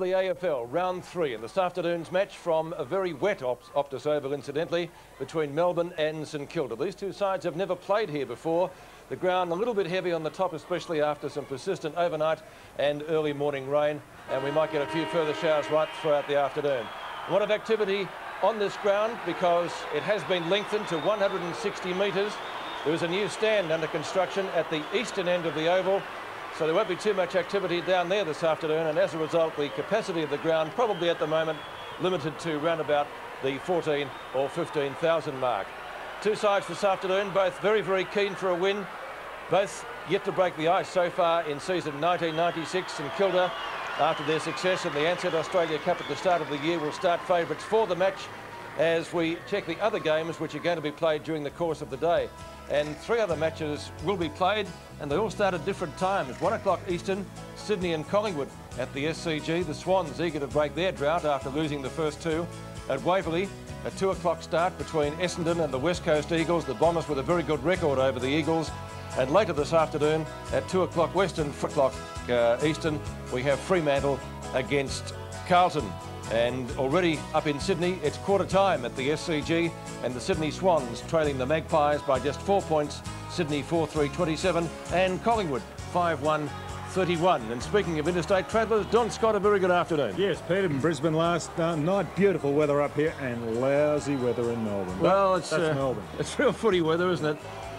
the AFL, round three, in this afternoon's match from a very wet Op Optus Oval, incidentally, between Melbourne and St Kilda. These two sides have never played here before. The ground a little bit heavy on the top, especially after some persistent overnight and early morning rain, and we might get a few further showers right throughout the afternoon. A lot of activity on this ground because it has been lengthened to 160 metres. There is a new stand under construction at the eastern end of the oval so there won't be too much activity down there this afternoon, and as a result, the capacity of the ground probably at the moment limited to round about the 14 or 15,000 mark. Two sides this afternoon, both very, very keen for a win. Both yet to break the ice so far in season 1996 in Kilda. After their success in the Ansett Australia Cup at the start of the year, will start favourites for the match as we check the other games which are going to be played during the course of the day and three other matches will be played and they all start at different times. One o'clock Eastern, Sydney and Collingwood at the SCG. The Swans eager to break their drought after losing the first two. At Waverley, a two o'clock start between Essendon and the West Coast Eagles. The Bombers with a very good record over the Eagles. And later this afternoon at two o'clock Western, four o'clock uh, Eastern, we have Fremantle against Carlton. And already up in Sydney, it's quarter time at the SCG, and the Sydney Swans trailing the Magpies by just four points. Sydney 4-3-27, and Collingwood 5-1. 31. And speaking of interstate travellers, Don Scott, a very good afternoon. Yes, Peter in Brisbane last uh, night. Beautiful weather up here and lousy weather in Melbourne. Well, it's uh, Melbourne. It's real footy weather, isn't it?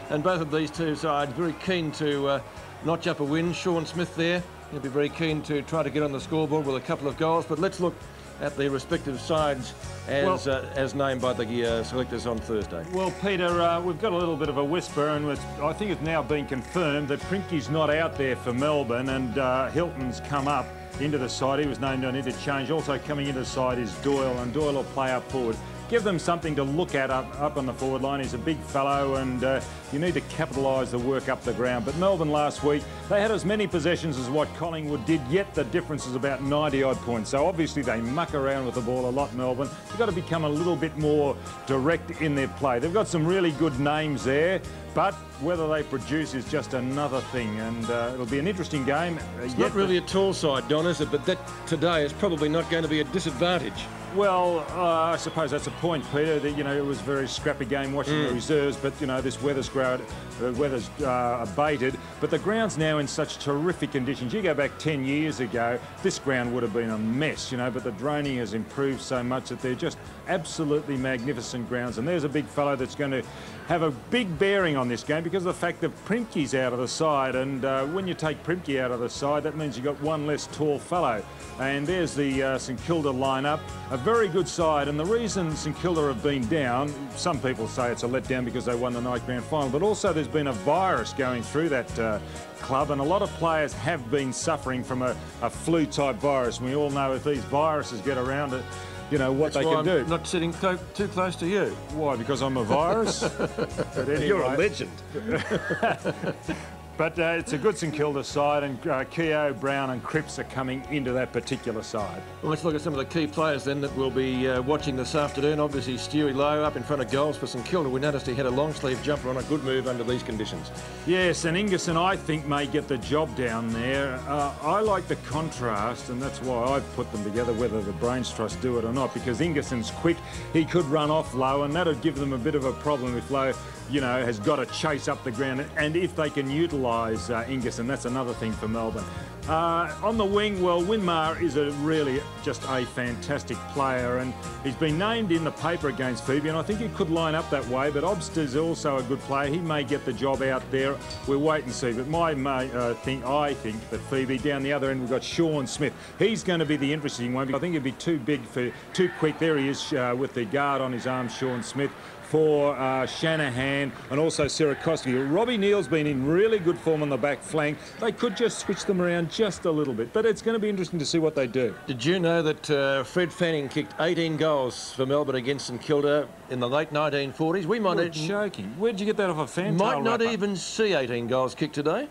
And both of these two sides very keen to uh, notch up a win. Shaun Smith there, he'll be very keen to try to get on the scoreboard with a couple of goals. But let's look at their respective sides as, well, uh, as named by the uh, selectors on Thursday. Well, Peter, uh, we've got a little bit of a whisper, and I think it's now been confirmed that Prinky's not out there for Melbourne, and uh, Hilton's come up into the side. He was named on interchange. Also coming into the side is Doyle, and Doyle will play up forward give them something to look at up, up on the forward line. He's a big fellow and uh, you need to capitalise the work up the ground. But Melbourne last week, they had as many possessions as what Collingwood did, yet the difference is about 90 odd points. So obviously they muck around with the ball a lot, Melbourne. They've got to become a little bit more direct in their play. They've got some really good names there. But whether they produce is just another thing, and uh, it'll be an interesting game. It's not really a tall side, Don, is it? But that today is probably not going to be a disadvantage. Well, uh, I suppose that's a point, Peter. That you know it was a very scrappy game watching mm. the reserves, but you know this weather's ground, the weather's uh, abated. But the ground's now in such terrific conditions. You go back 10 years ago, this ground would have been a mess, you know. But the draining has improved so much that they're just absolutely magnificent grounds. And there's a big fellow that's going to have a big bearing on this game because of the fact that Primke's out of the side. And uh, when you take Primke out of the side, that means you've got one less tall fellow. And there's the uh, St Kilda lineup, a very good side. And the reason St Kilda have been down, some people say it's a letdown because they won the night grand final, but also there's been a virus going through that uh, club, and a lot of players have been suffering from a, a flu type virus. We all know if these viruses get around it, you know what That's they can I'm do. Not sitting too close to you. Why? Because I'm a virus. anyway, You're a legend. But uh, it's a good St Kilda side, and uh, Keogh, Brown and Cripps are coming into that particular side. Well, let's look at some of the key players then that we'll be uh, watching this afternoon. Obviously, Stewie Loewe up in front of goals for St Kilda. We noticed he had a long sleeve jumper on a good move under these conditions. Yes, and Ingerson, I think, may get the job down there. Uh, I like the contrast, and that's why I've put them together, whether the Brains Trust do it or not, because Ingerson's quick. He could run off Loewe, and that'd give them a bit of a problem if Loewe you know, has got to chase up the ground. And if they can utilise uh, Ingerson, that's another thing for Melbourne. Uh, on the wing, well, Winmar is a really just a fantastic player, and he's been named in the paper against Febey, and I think he could line up that way. But Obster's also a good player; he may get the job out there. We'll wait and see. But my uh, think, I think that Febey down the other end, we've got Shaun Smith. He's going to be the interesting one. I think he'd be too big for too quick. There he is uh, with the guard on his arm, Shaun Smith for uh, Shanahan and also Sierakowski. Robbie Neale's been in really good form on the back flank. They could just switch them around just a little bit, but it's going to be interesting to see what they do. Did you know that uh, Fred Fanning kicked 18 goals for Melbourne against St Kilda in the late 1940s? We might... You're joking. Where'd you get that off a fan Might not rapper? even see 18 goals kicked today.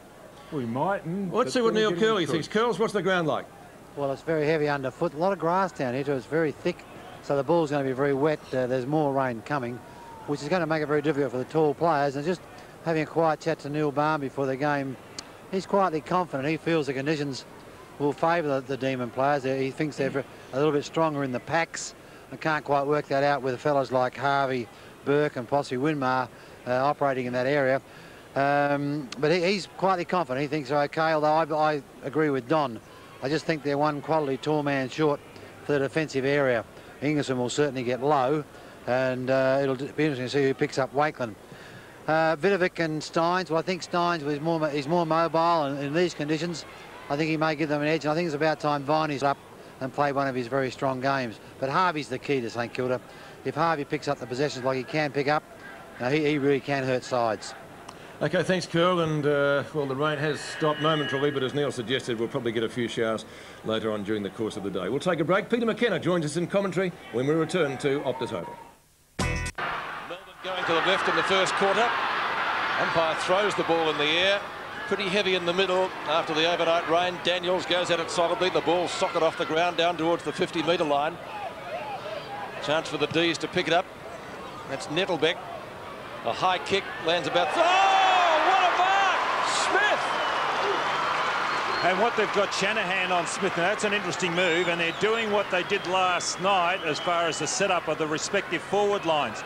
We might. Let's see what Neil Curley thinks. Curls, what's the ground like? Well, it's very heavy underfoot. A lot of grass down here, so it's very thick. So the ball's going to be very wet. Uh, there's more rain coming which is going to make it very difficult for the tall players. And just having a quiet chat to Neil Balme before the game, he's quietly confident. He feels the conditions will favour the, the Demon players. He thinks they're a little bit stronger in the packs. I can't quite work that out with fellows like Harvey, Burke and possibly Winmar uh, operating in that area. Um, but he, he's quietly confident. He thinks they're okay, although I, I, agree with Don. I just think they're one quality tall man short for the defensive area. Ingerson will certainly get low, and uh, it'll be interesting to see who picks up Wakelin. Uh, Vidovic and Stynes, well, I think Stynes is more, he's more mobile, and in these conditions, I think he may give them an edge. And I think it's about time Viney's up and play one of his very strong games. But Harvey's the key to St Kilda. If Harvey picks up the possessions like he can pick up, he, he really can hurt sides. Okay, thanks, Curl. And, uh, well, the rain has stopped momentarily, but as Neil suggested, we'll probably get a few showers later on during the course of the day. We'll take a break. Peter McKenna joins us in commentary when we return to Optus Oval. Melbourne going to the left in the first quarter. Umpire throws the ball in the air. Pretty heavy in the middle after the overnight rain. Daniels goes at it solidly. The ball socket off the ground down towards the 50-metre line. Chance for the D's to pick it up. That's Nettelbeck. A high kick lands about... Oh, what a mark! Smith! And what they've got Shanahan on Smith, now that's an interesting move, and they're doing what they did last night as far as the setup of the respective forward lines.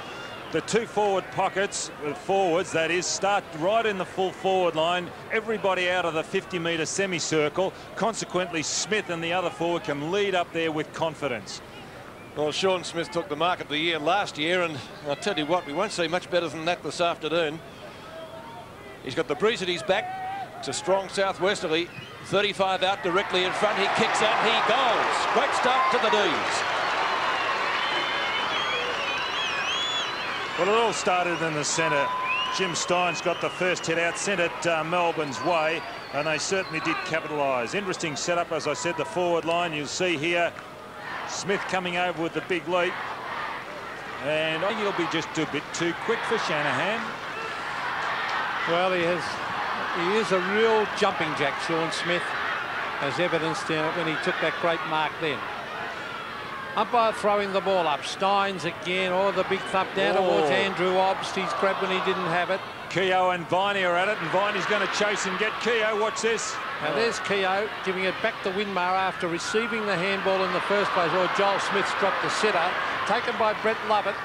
The two forward pockets, uh, forwards that is, start right in the full forward line, everybody out of the 50-metre semicircle. Consequently, Smith and the other forward can lead up there with confidence. Well, Shaun Smith took the mark of the year last year, and I'll tell you what, we won't see much better than that this afternoon. He's got the breeze at his back. It's a strong southwesterly. 35 out directly in front. He kicks out. He goes. Great start to the D's. Well, it all started in the centre. Jim Stynes got the first hit out, sent it uh, Melbourne's way, and they certainly did capitalise. Interesting setup, as I said, the forward line. You'll see here Smith coming over with the big leap. And I think he'll be just a bit too quick for Shanahan. Well, he has. He is a real jumping jack, Shaun Smith, as evidenced when he took that great mark then. Umpire throwing the ball up. Stynes again. Oh, the big thump down oh. towards Andrew Obst. He's grabbed when he didn't have it. Keogh and Viney are at it, and Viney's going to chase and get Keogh. Watch this. Now there's Keogh giving it back to Winmar after receiving the handball in the first place. Or Joel Smith's dropped the sitter. Taken by Brett Lovett.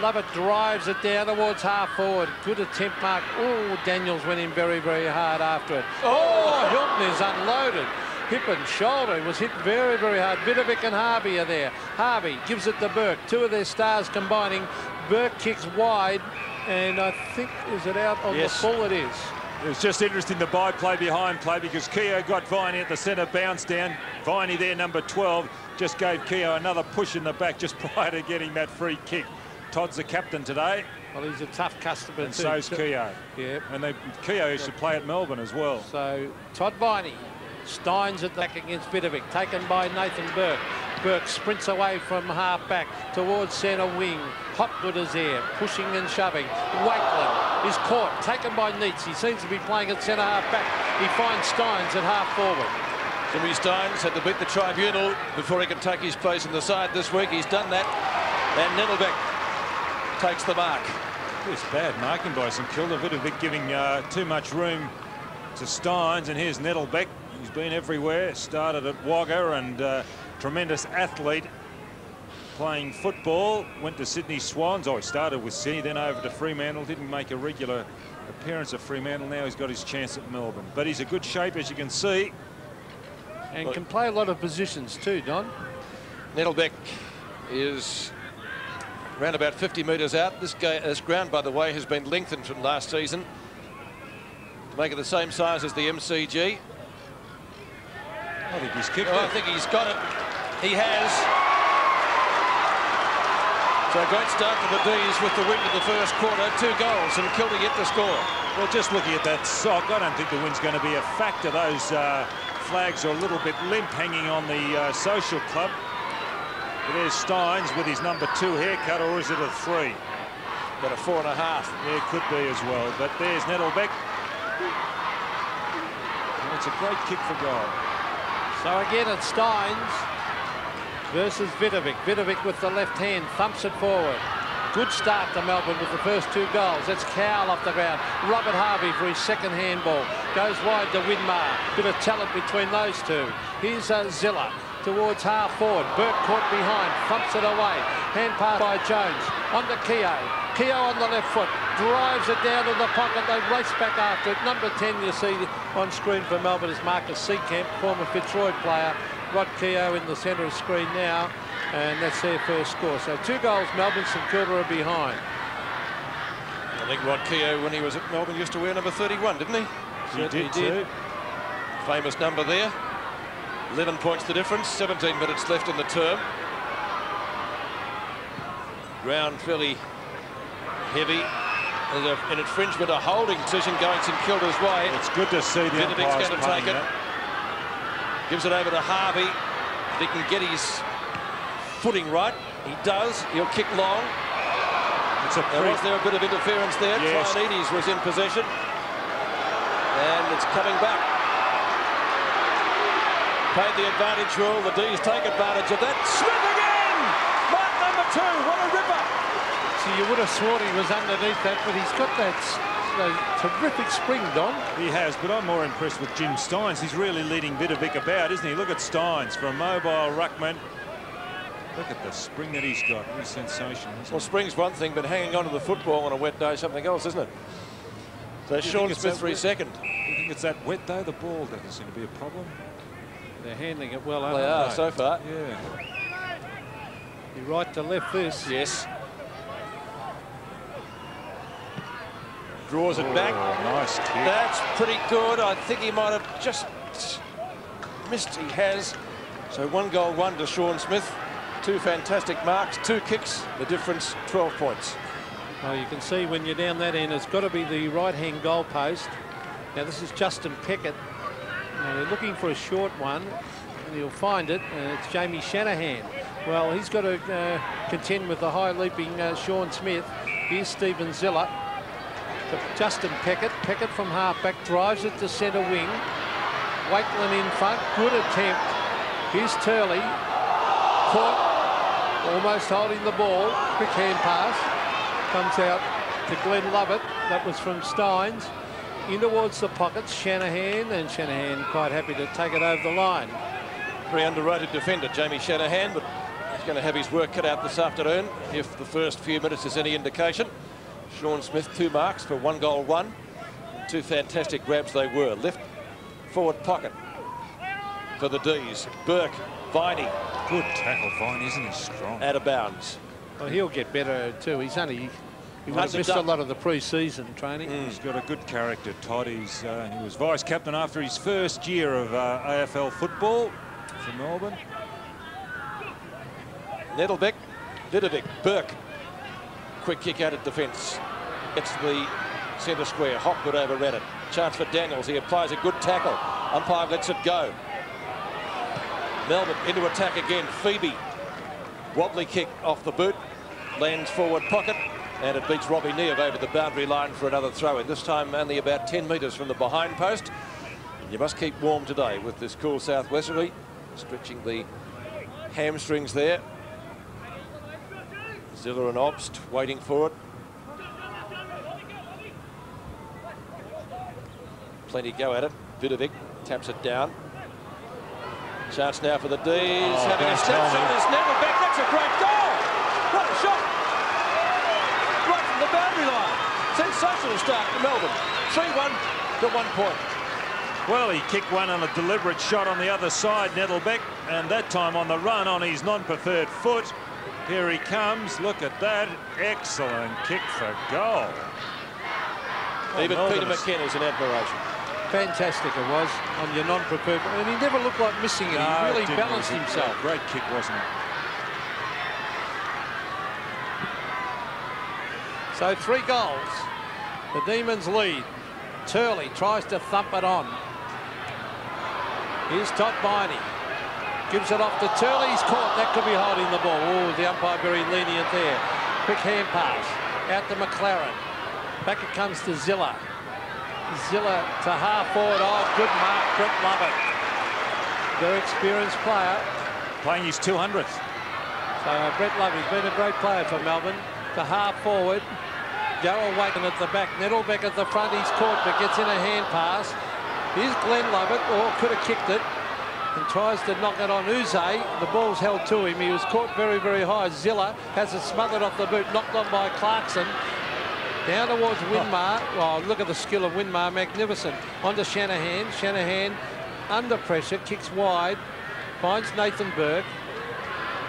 Lovett drives it down towards half forward. Good attempt, Mark. Oh, Daniels went in very, very hard after it. Oh, Hilton is unloaded. Hip and shoulder. He was hit very, very hard. Vidovic and Harvey are there. Harvey gives it to Burke. Two of their stars combining. Burke kicks wide. And I think, is it out on yes. the full? It is. It was just interesting the by-play behind play because Keogh got Viney at the centre, bounce down. Viney there, number 12, just gave Keogh another push in the back just prior to getting that free kick. Todd's the captain today. Well, he's a tough customer and too. so's Keogh. Yeah. And they, Keogh should play at Melbourne as well. So Todd Viney, Stynes at the back against Vidovic, taken by Nathan Burke. Burke sprints away from half back towards centre wing. Hopgood is there, pushing and shoving. Wakelin is caught, taken by Neitz. He seems to be playing at centre half back. He finds Stynes at half forward. Jimmy Stynes had to beat the tribunal before he can take his place in the side this week. He's done that. And Nettelbeck takes the mark. It's bad marking by St Kilda. Vidovic giving uh, too much room to Stynes. And here's Nettelbeck. He's been everywhere. Started at Wagga and uh, tremendous athlete playing football. Went to Sydney Swans. Oh, he started with Sydney, then over to Fremantle. Didn't make a regular appearance at Fremantle. Now he's got his chance at Melbourne. But he's a good shape, as you can see. And can play a lot of positions too, Don. Nettelbeck is around about 50 metres out. This, this ground, by the way, has been lengthened from last season to make it the same size as the MCG. I think he's kicked oh, it. I think he's got it. He has. So a great start for the D's with the win in the first quarter. Two goals and Kilda yet to score. Well, just looking at that sock, I don't think the win's going to be a factor. Those uh, flags are a little bit limp hanging on the uh, social club. There's Stynes with his number two haircut, or is it a three? Got a four and a half. Yeah, could be as well. But there's Nettelbeck. it's a great kick for goal. So again it's Stynes versus Vidovic. Vidovic with the left hand thumps it forward. Good start to Melbourne with the first two goals. That's Cowell off the ground. Robert Harvey for his second handball. Goes wide to Winmar. Bit of talent between those two. Here's uh, Ziller towards half forward. Burke caught behind, thumps it away. Hand pass by Jones. On to Keogh. Keogh on the left foot. Drives it down to the pocket. They race back after it. Number 10 you see on screen for Melbourne is Marcus Seecamp, former Fitzroy player. Rod Keogh in the centre of screen now. And that's their first score. So two goals, Melbourne, St Kilda are behind. I think Rod Keogh, when he was at Melbourne, used to wear number 31, didn't he? He did, too. Famous number there. 11 points the difference, 17 minutes left in the term. Ground fairly heavy. There's a, an infringement, a holding decision going St Kilda's way. It's good to see the going to take it. Gives it over to Harvey. If he can get his footing right, he does. He'll kick long. It's a There was there a bit of interference there. Yes. Trianides was in possession. And it's coming back. Paid the advantage rule. The D's take advantage of that. Smith again! Mark number two. What a ripper. So you would have sworn he was underneath that, but he's got that s- uh, terrific spring, Don. He has, but I'm more impressed with Jim Stynes. He's really leading Vidovic about, isn't he? Look at Stynes for a mobile ruckman. Look at the spring that he's got. He's sensational. isn't Well, he? spring's one thing, but hanging on to the football on a wet day is something else, isn't it? So you Sean think it's Smith that for his wet? second. You think it's that wet though? The ball doesn't seem to be a problem. They're handling it well, They aren't are they? so far. Yeah. You right to left this. Yes. Draws it back. Oh, nice kick. That's pretty good. I think he might have just missed. He has. So one goal, one to Shaun Smith. Two fantastic marks, two kicks. The difference, 12 points. Well, you can see when you're down that end, it's got to be the right-hand goal post. Now, this is Justin Peckett. Now, they're looking for a short one. and You'll find it, and it's Jamie Shanahan. Well, he's got to uh, contend with the high-leaping uh, Shaun Smith. Here's Stephen Ziller. Justin Peckett. Peckett from half-back drives it to centre wing. Wakelin in front. Good attempt. Here's Turley. Caught. Almost holding the ball. Quick hand pass. Comes out to Glenn Lovett. That was from Stynes. In towards the pockets. Shanahan. And Shanahan quite happy to take it over the line. Very underrated defender, Jamie Shanahan, but he's going to have his work cut out this afternoon if the first few minutes is any indication. Shaun Smith, two marks for one goal, one. Two fantastic grabs they were. Left forward pocket for the D's. Burke, Viney, Good tackle, Vine, isn't he strong? out of bounds. Well, he'll get better too. He's only... He would have missed a lot of the pre-season training. He's got a good character, Todd. He's, uh, he was vice captain after his first year of uh, AFL football for Melbourne. Nettelbeck, Vidovic, Burke. Quick kick out of defence. It's the centre square. Hopwood overran it. Chance for Daniels. He applies a good tackle. Umpire lets it go. Melbourne into attack again. Febey. Wobbly kick off the boot. Lands forward pocket. And it beats Robbie Neave over the boundary line for another throw in. This time only about 10 metres from the behind post. You must keep warm today with this cool southwesterly. Stretching the hamstrings there. Ziller and Obst waiting for it. Plenty go at it. Vidovic taps it down. Chance now for the D's. Oh, having a step me. There's never back. That's a great goal. What a shot. Right from the boundary line. Sensational start to Melbourne. 3-1 to one point. Well, he kicked one on a deliberate shot on the other side, Nettelbeck, and that time on the run on his non-preferred foot. Here he comes. Look at that. Excellent kick for goal. Oh, Even Melbourne Peter is- McKenna's in admiration. Fantastic it was on your non-preferred. And he never looked like missing it. No, he really balanced lose it. himself. Great kick, wasn't it? So three goals. The Demons lead. Turley tries to thump it on. Here's Todd Viney. Gives it off to Turley. He's caught. That could be holding the ball. Oh, the umpire very lenient there. Quick hand pass. Out to McLaren. Back it comes to Zilla. Zilla to half forward. Oh, good mark. Brett Lovett. Their experienced player. Playing his 200th. So uh, Brett Lovett, he's been a great player for Melbourne. to half forward. Darryl Wakelin at the back. Nettelbeck at the front. He's caught but gets in a hand pass. Here's Glenn Lovett. Or oh, could have kicked it. And tries to knock it on Yze. The ball's held to him. He was caught very, very high. Zilla has it smothered off the boot. Knocked on by Clarkson. Down towards Winmar. Oh, look at the skill of Winmar. Magnificent. On to Shanahan. Shanahan under pressure. Kicks wide. Finds Nathan Burke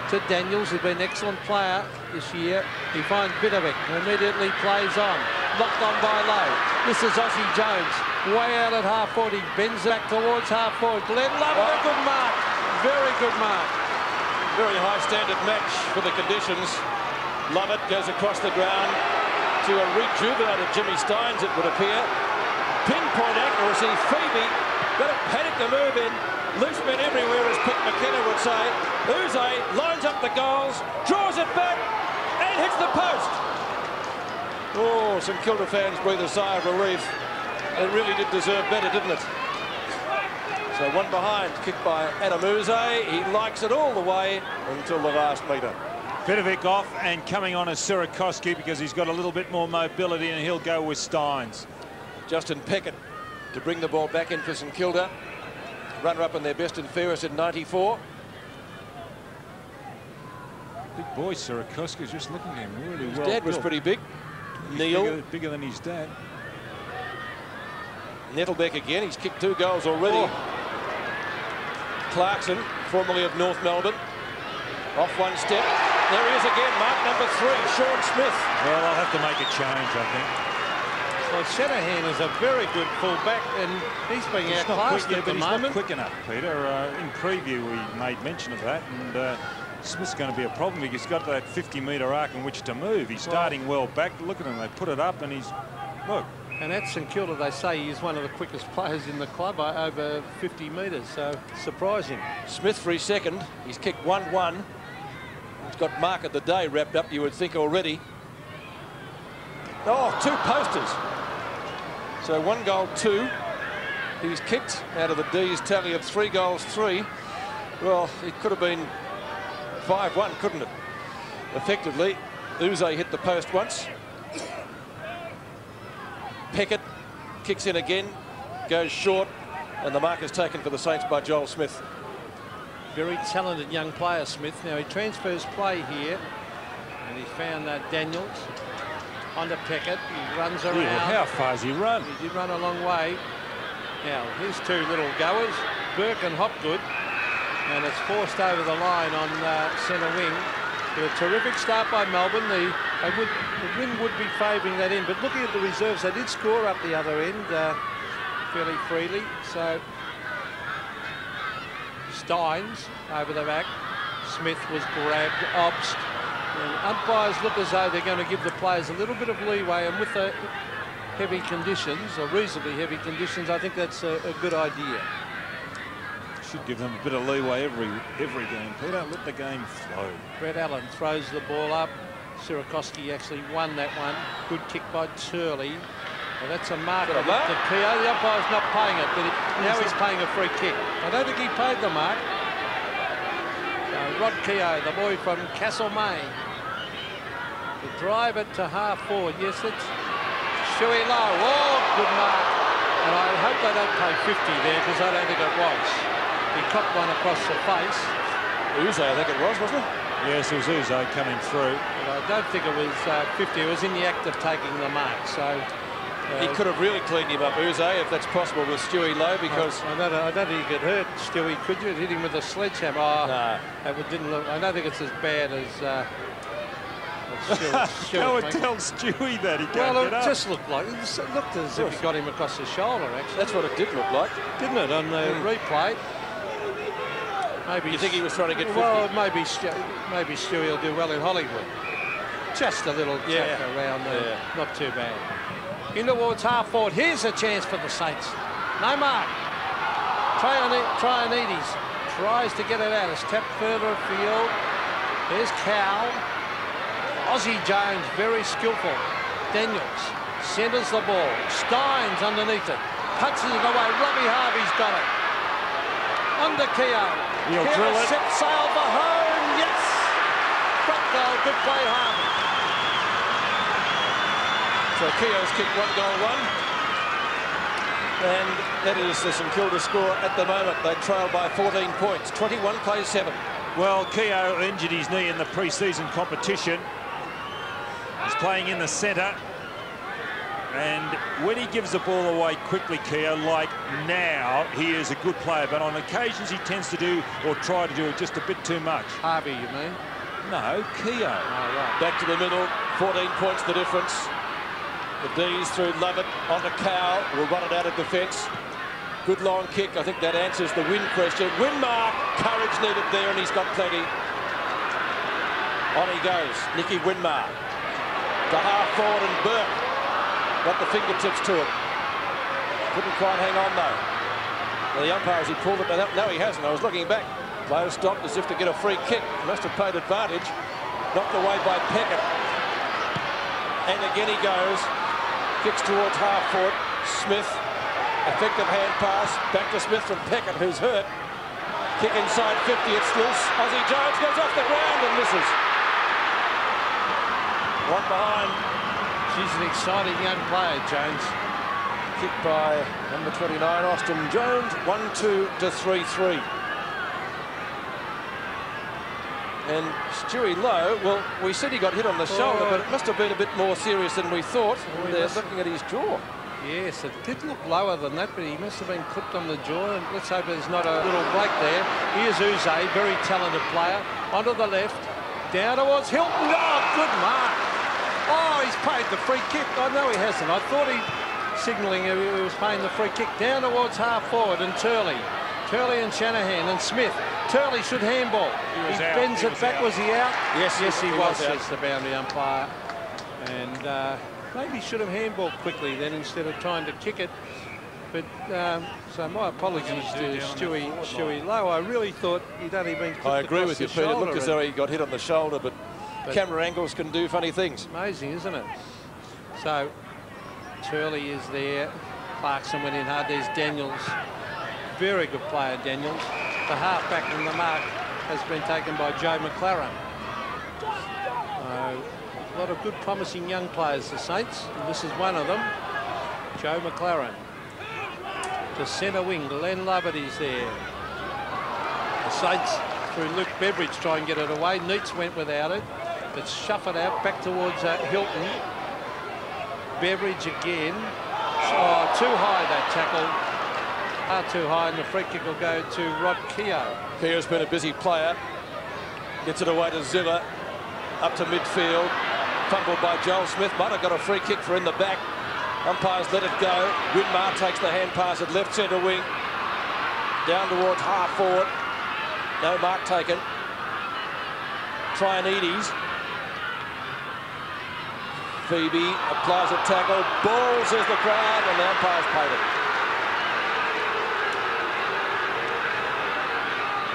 to Daniels, who's been an excellent player this year. He finds Vidovic, immediately plays on. Locked on by Loewe. This is Ossie Jones, way out at half forward. He bends back towards half forward. Glenn Love, oh. a good mark. Very good mark. Very high standard match for the conditions. Lovett goes across the ground to a rejuvenated Jimmy Stynes, it would appear. Pinpoint accuracy. Febey got a panic to move in. Loose men everywhere, as Pete McKenna would say. Yze lines up the goals, draws it back, and hits the post. Oh, St Kilda fans breathe a sigh of relief. It really did deserve better, didn't it? So one behind, kicked by Adam Yze. He likes it all the way until the last metre. Vidovic off and coming on as Sierakowski because he's got a little bit more mobility and he'll go with Stynes. Justin Peckett to bring the ball back in for St Kilda runner-up in their best and fairest in 94. Big boy, Sierakowski's just looking at him really his well. His dad was pretty big. He's Neil. Bigger, bigger, than his dad. Nettelbeck again. He's kicked two goals already. Oh. Clarkson, formerly of North Melbourne. Off one step. There he is again, mark number three, Shaun Smith. Well, I'll have to make a change, I think. Well, Shanahan is a very good fullback, and he's being he's outclassed quick, at the he's moment. not quick enough, Peter. Uh, in preview, we made mention of that, and uh, Smith's going to be a problem because he's got that 50-metre arc in which to move. He's starting well back. Look at him. They put it up, and he's... Look. And at St Kilda, they say he's one of the quickest players in the club uh, over 50 metres, so surprising. Smith for his second. He's kicked 1-1. He's got mark of the day wrapped up, you would think, already. Oh, two posters. So one goal, two. He's kicked out of the D's tally of three goals, three. Well, it could have been 5-1, couldn't it? Effectively, Yze hit the post once. Peckett kicks in again, goes short, and the mark is taken for the Saints by Joel Smith. Very talented young player, Smith. Now he transfers play here, and he found that Daniels onto Peckett. He runs around. How far has he run? He did run a long way. Now, here's two little goers, Burke and Hopgood. And it's forced over the line on uh, centre wing. A terrific start by Melbourne. The, would, the wind would be favouring that in. But looking at the reserves, they did score up the other end uh, fairly freely. So Stynes over the back. Smith was grabbed, obst, and umpires look as though they're going to give the players a little bit of leeway, and with the heavy conditions, or reasonably heavy conditions, I think that's a, a good idea. Should give them a bit of leeway every every game. Peter, let the game flow. Brett Allen throws the ball up. Sierakowski actually won that one. Good kick by Turley. Well, that's a mark of the Keogh. The umpire's not paying it, but it, now he's paying a free kick. I don't think he paid the mark. Rod Keogh, the boy from Castlemaine. To drive it to half forward. Yes, it's Stewie Loewe. Oh, good mark. And I hope they don't pay 50 there because I don't think it was. He copped one across the face. Yze, I think it was, wasn't it? Yes, it was Yze coming through. But I don't think it was uh, 50. It was in the act of taking the mark. So he could have really cleaned him up, Yze, if that's possible with Stewie Loewe, because... I, I, don't, I don't think you could hurt Stewie, could you? Hit him with a sledgehammer. Oh, no. That didn't look... I don't think it's as bad as... Uh, Go and tell Stewie that he can't well, it just looked like it looked as if he got him across the shoulder. Actually, that's what it did look like, didn't it? On the mm. replay. Maybe you think he was trying to get 50? Well, maybe maybe Stewie will do well in Hollywood. Just a little yeah. around there, yeah. not too bad in towards half forward. Here's a chance for the Saints. No mark. Trianides tries to get it out. It's tapped further afield. There's Cal. Aussie Jones, very skillful. Daniels centres the ball. Stynes underneath it. Punches it away. Robbie Harvey's got it. Under Keogh. He'll drill it. Set sail for home. Yes. Got goal. Good play, Harvey. So Keogh's kicked one goal one. And that is the St Kilda score at the moment. They trail by 14 points. 21 plays seven. Well, Keogh injured his knee in the pre-season competition. He's playing in the centre. And when he gives the ball away quickly, Keogh, like now, he is a good player. But on occasions, he tends to do or try to do it just a bit too much. Harvey, you mean? No, Keogh. Oh, right. Back to the middle. 14 points the difference. The D's through Lovett on the Cow. Will run it out of defence. Good long kick. I think that answers the win question. Win mark. Courage needed there, and he's got plenty. On he goes. Nicky Winmar. To half forward and Burke. Got the fingertips to it. Couldn't quite hang on though. The umpire as he pulled it. but No, he hasn't. I was looking back. Player stopped as if to get a free kick. Must have paid advantage. Knocked away by Peckett. And again he goes. Kicks towards half forward. Smith. Effective hand pass. Back to Smith from Peckett, who's hurt. Kick inside 50. It's loose. Ozzie Jones goes off the ground and misses. One behind. She's an exciting young player, Jones. Kicked by number 29, Austinn Jones. 1-2 to 3-3. And Stewie Loewe, well, we said he got hit on the shoulder, Oh. but it must have been a bit more serious than we thought. Oh, They're looking at his jaw. Yes, it did look lower than that, but he must have been clipped on the jaw. And let's hope there's not a little break there. Here's Yze, very talented player. Onto the left, down towards Hilton. Oh, good mark. Oh, he's paid the free kick. Oh, know he hasn't. I thought he signalling he was paying the free kick. Down towards half forward and Turley. Turley and Shanahan and Smith. Turley should handball. He, was out. bends He it was back. out. Was he out? Yes, yes, he, he was, was out. says the boundary umpire. And uh, maybe should have handballed quickly then instead of trying to kick it. But um, so my apologies to Stewie, Stewie Loewe. I really thought he'd only been. I agree with you, Peter. It looked as though he got hit on the shoulder, but, But- camera angles can do funny things. Amazing, isn't it? So Turley is there. Clarkson went in hard. There's Daniels. Very good player, Daniels. The halfback in the mark has been taken by Joe McLaren. So, a lot of good, promising young players, the Saints. And this is one of them, Joe McLaren. The centre wing, Glenn Lovett is there. The Saints, through Luke Beveridge, try and get it away. Neitz went without it. But shuffled out back towards uh, Hilton. Beveridge again. Oh, too high that tackle. Far too high, and the free kick will go to Rod Keogh. Keogh's been a busy player. Gets it away to Zilla. Up to midfield. Fumbled by Joel Smith. Might have got a free kick for in the back. Umpires let it go. Winmar takes the hand pass at left centre wing. Down towards half forward. No mark taken. Trianides. Febey applies a tackle. Balls as the crowd and the umpires paid it.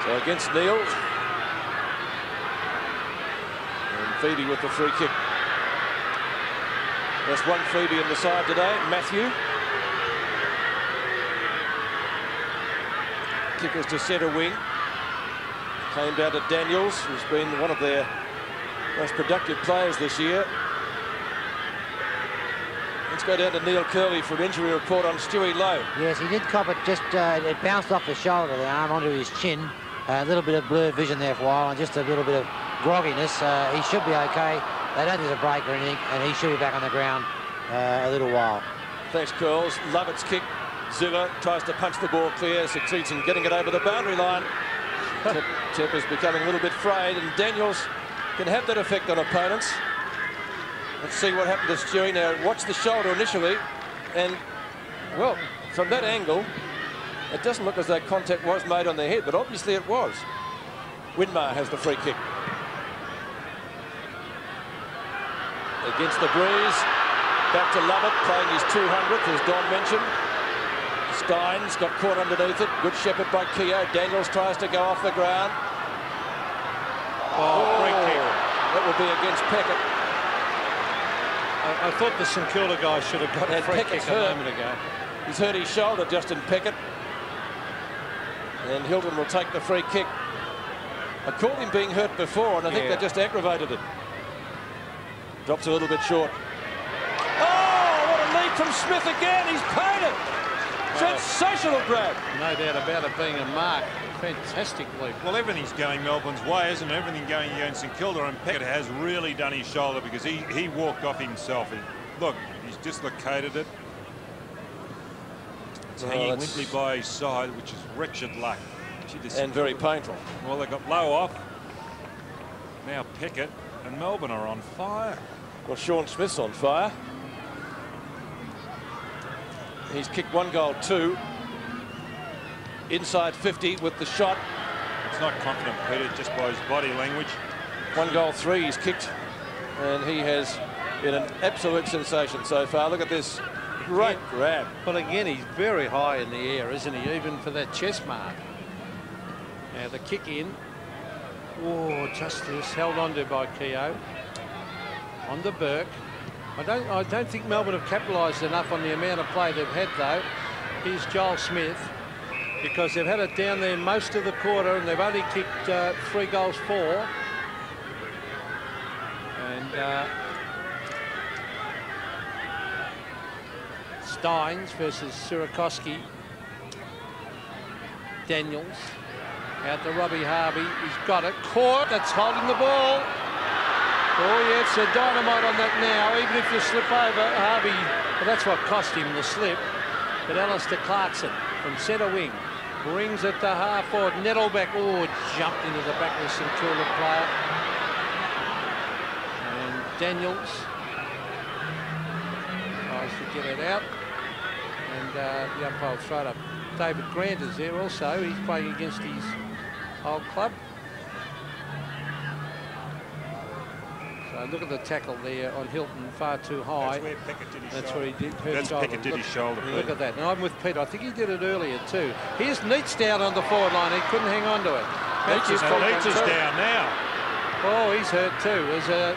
So against Neil. And Febey with the free kick. That's one Febey in the side today. Matthew. Kickers to centre wing. Came down to Daniels, who's been one of their most productive players this year. Let's go down to Neil Curley for an injury report on Stewie Loewe. Yes, he did cop it. Just uh, it bounced off the shoulder, the arm onto his chin. a little bit of blurred vision there for a while, and just a little bit of grogginess. Uh, he should be okay. They don't need a break or anything, and he should be back on the ground uh, a little while. Thanks, Curls. Lovett's kick. Zilla tries to punch the ball clear, succeeds in getting it over the boundary line. Tip, Tip is becoming a little bit frayed, and Daniels can have that effect on opponents. Let's see what happened to Stewie now. Watch the shoulder initially, and, well, from that angle, it doesn't look as though contact was made on the head, but obviously it was. Winmar has the free kick. Against the breeze. Back to Lovett, playing his 200th, as Don mentioned. Stynes got caught underneath it. Good shepherd by Keogh. Daniels tries to go off the ground. Oh, free kick. That will be against Peckett. I, I thought the St Kilda guy should have got a free Peckett's kick a hurt. moment ago. He's hurt his shoulder, Justin Peckett. And Hilton will take the free kick. I called him being hurt before, and I think Yeah. they just aggravated it. Drops a little bit short. Oh! What a lead from Smith again. He's paid it. Sensational grab. No doubt about it being a mark. Fantastic leap. Well, everything's going Melbourne's way, isn't it? Everything going against St Kilda, and Peckett has really done his shoulder because he, he walked off himself. He, look, he's dislocated it. It's Oh, hanging that's- limply by his side, which is wretched luck. Gee, this- And very painful. Well, they got low off. Now Peckett and Melbourne are on fire. Well, Shaun Smith's on fire. He's kicked one goal, two. Inside 50 with the shot. It's not confident, Peter, just by his body language. One goal, three he's kicked. And he has been an absolute sensation so far. Look at this great grab. But again, he's very high in the air, isn't he? Even for that chest mark. Now the kick in. Oh, Justice held on to by Keogh. On to Burke. I don't, I don't think Melbourne have capitalised enough on the amount of play they've had, though. Here's Joel Smith, because they've had it down there most of the quarter, and they've only kicked uh, three goals for. And uh, Stynes versus Sierakowski. Daniels out to Robbie Harvey. He's got it. Caught. That's holding the ball. Oh, yeah, it's a dynamite on that now. Even if you slip over, Harvey, well, that's what cost him the slip. But Alastair Clarkson from centre wing brings it to half forward. Nettelbeck, oh, jumped into the back of the Kilda player. And Daniels tries to get it out. And uh, the umpire will throw it up. David Grant is there also. He's playing against his old club. So look at the tackle there on Hilton, far too high. That's where Peckett did his That's where he did hurt That's shoulder. Did Look- his shoulder. Look at that. And I'm with Peter. I think he did it earlier too. Here's Neitz down on the forward line. He couldn't hang on to it. And Coleman is down now. Oh, he's hurt too. There's uh,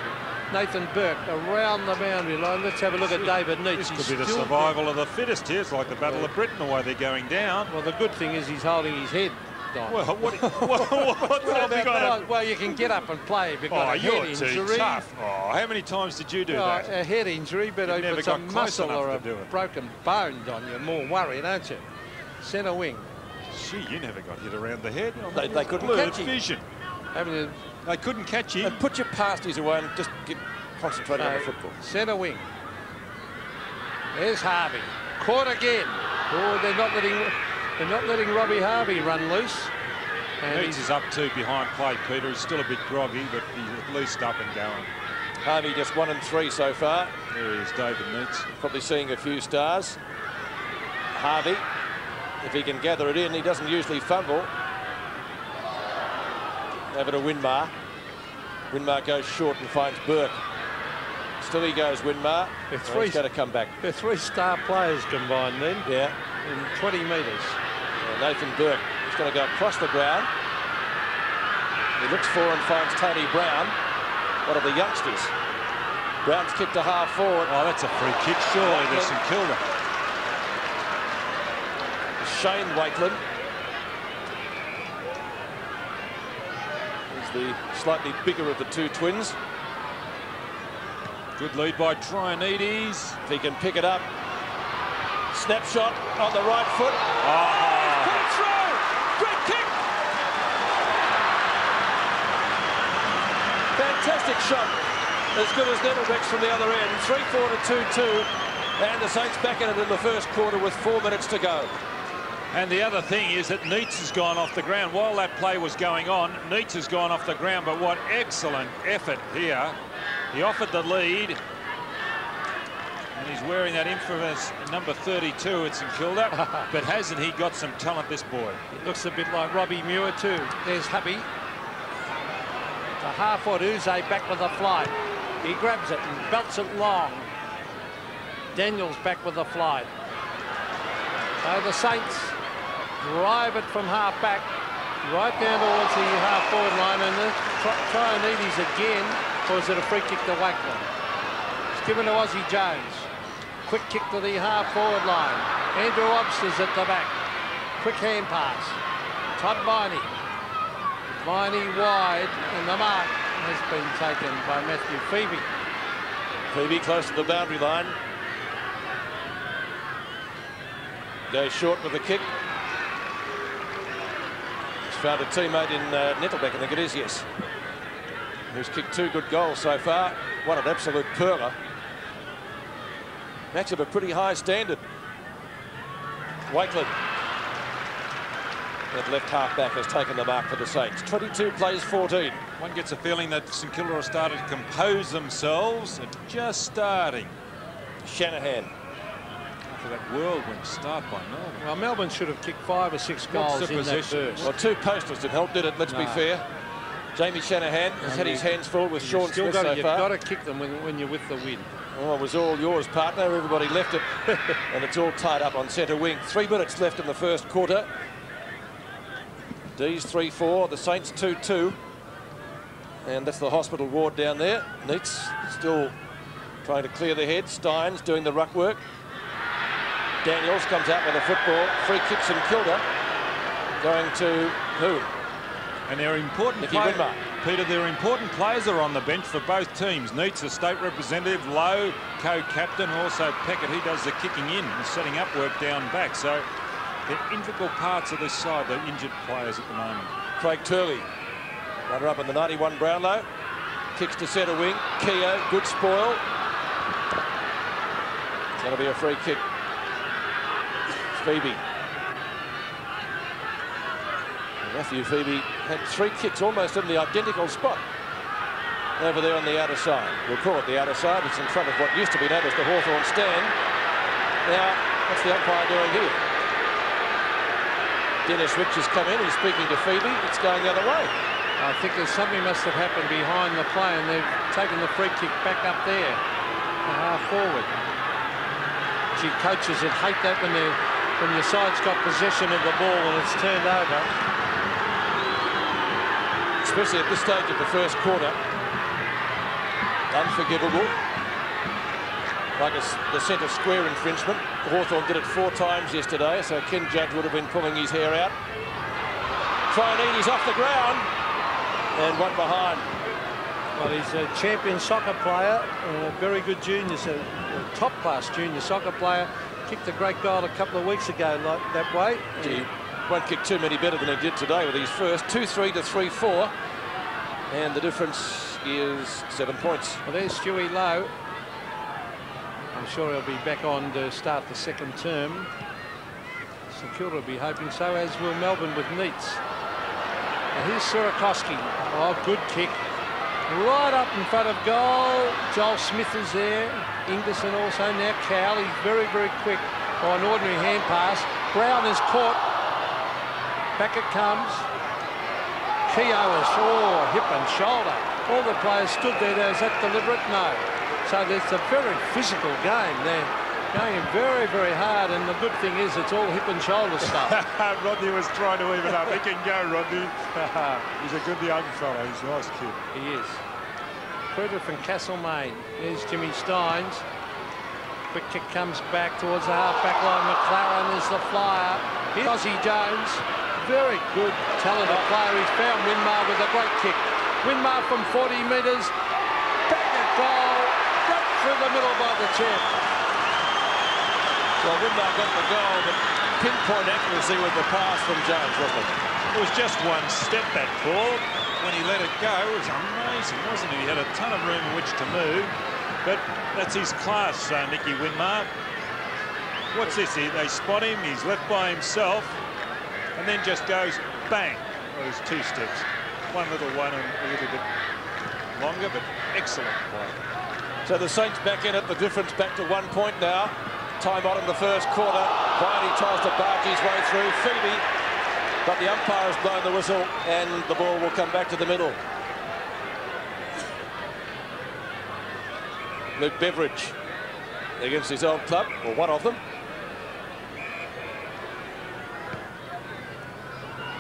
Nathan Burke around the boundary line. Let's have a look at David Neitz. This He's could be the survival of the fittest here. It's like the Battle of Britain, the way they're going down. Well, the good thing is he's holding his head. Don. Well, what, what, what, what Well, have you got? well, well, you can get up and play if you've Oh, got a you're head too injury. tough. Oh, how many times did you do Oh, that? a head injury, but You if never it's a muscle or a broken bone, Don, you're more worried, aren't you? Centre wing. Gee, you never got hit around the head. They, they couldn't Blurred catch him. vision. Having a They couldn't catch him. And put your pasties away and just get concentrating on the football. Centre wing. There's Harvey. Caught again. Oh, they're not letting they're not letting Robbie Harvey run loose. And Neitz he's is up two behind play, Peter. He's still a bit groggy, but he's at least up and going. Harvey just one and three so far. There he is, David Neitz. Probably seeing a few stars. Harvey, if he can gather it in, he doesn't usually fumble. Over to Winmar. Winmar goes short and finds Burke. Still he goes Winmar. The Oh, three- he's going to come back. they're three star players combined then Yeah. In 20 metres. Nathan Burke is going to go across the ground. He looks for and finds Tony Brown, one of the youngsters. Brown's kicked a half forward. Oh, that's a free kick, surely, to St Kilda. Shane Wakelin. He's the slightly bigger of the two twins. Good lead by Trianides. If he can pick it up. Snapshot on the right foot. Ah. Oh, Put through! Great kick! Fantastic shot. As good as Nettelbeck's from the other end. 3-4 to 2-2. And the Saints back in it in the first quarter with four minutes to go. And the other thing is that Neitz has gone off the ground. While that play was going on, Neitz has gone off the ground, but what excellent effort here. He offered the lead. And he's wearing that infamous number 32 at St Kilda. but hasn't he got some talent, this boy? It looks a bit like Robbie Muir too. There's Hubby. The half foot Yze back with a flight. He grabs it and belts it long. Daniels back with a flight. So the Saints drive it from half back right down towards the half forward line and try, try and eat his again or is it a free kick to Wakelin? It's given to Ozzie Jones. Quick kick to the half forward line. Andrew Obsters at the back. Quick hand pass. Todd Viney. Viney wide, and the mark has been taken by Matthew Febey. Febey close to the boundary line. Goes short with the kick. He's found a teammate in uh, Nettelbeck, I think it is, yes. Who's kicked two good goals so far. What an absolute perler. Match of a pretty high standard. Wakelin. That left halfback, has taken the mark for the Saints. 22 plays 14. One gets a feeling that St Kilda have started to compose themselves. It's just starting. Shanahan. After that whirlwind start by Melbourne. Well, Melbourne should have kicked five or six goals What's the in that position? burst. Well, two posters didn't help, did it? Let's be fair. Jamie Shanahan has had his hands full with Shaun You've still Smith got to, so you've far. got to kick them when, when you're with the wind. Oh, it was all yours, partner. Everybody left it, and it's all tied up on centre wing. Three minutes left in the first quarter. D's 3-4, the Saints 2-2. And that's the hospital ward down there. Neitz still trying to clear the head. Stynes doing the ruck work. Daniels comes out with a football. Free kicks in Kilda. Going to who? And they're important Nicky Winmar. Peter, they're important players are on the bench for both teams. Neitz, the state representative, Loewe, co-captain, also Peckett, he does the kicking in and setting up work down back. So they're integral parts of this side, the injured players at the moment. Craig Turley. Runner up in the 91 Brownlow. Kicks to centre wing. Keogh, good spoil. It's going to be a free kick. Febey. Matthew Febey had three kicks almost in the identical spot over there on the outer side. We'll call it the outer side. It's in front of what used to be known as the Hawthorn stand. Now, what's the umpire doing here? Dennis Rich has come in. He's speaking to Febey. It's going the other way. I think there's something must have happened behind the play and they've taken the free kick back up there, the half forward. Gee, coaches would hate that when they when your side's got possession of the ball and it's turned over. Especially at this stage of the first quarter. Unforgivable. Like a the centre square infringement. Hawthorn did it four times yesterday, so Ken Judge would have been pulling his hair out. Traianides off the ground. And one behind. Well, he's a champion soccer player, a very good junior, so a top-class junior soccer player. Kicked a great goal a couple of weeks ago like that way. He won't kick too many better than he did today with his first. 2-3 to 3-4. And the difference is seven points. Well, there's Stewie Loewe. I'm sure he'll be back on to start the second term. St Kilda will be hoping so, as will Melbourne with Neitz. Now here's Sierakowski. Oh, good kick. Right up in front of goal. Joel Smith is there. Ingerson also now. Cowell, he's very, very quick by an ordinary hand pass. Brown is caught. Back it comes. Keogh is, oh, hip and shoulder. All the players stood there there. Is that deliberate? No. So it's a very physical game. They're going very, very hard. And the good thing is it's all hip and shoulder stuff. Rodney was trying to even up. He can go, Rodney. He's a good young fellow. He's a nice kid. he is. Frederick from Castlemaine. There's Jimmy Stynes. Quick kick comes back towards the half-back line. McLaren is the flyer. Here's Ozzie Jones. Very good, talented player. He's found Winmar with a great kick. Winmar from 40 metres. Back at goal. Right through the middle by the champ. Well, Winmar got the goal, but pinpoint accuracy with the pass from Jones, wasn't it? It was just one step, that ball. When he let it go, it was amazing, wasn't it? He had a ton of room in which to move. But that's his class, uh, Nicky Winmar. What's this? They spot him, he's left by himself, and then just goes bang. those two steps. One little one and a little bit longer, but excellent play. So the Saints back in it, the difference back to one point now. Time on in the first quarter. Bryony tries to barge his way through. Febey, but the umpire has blown the whistle and the ball will come back to the middle. Luke Beveridge against his old club, or one of them.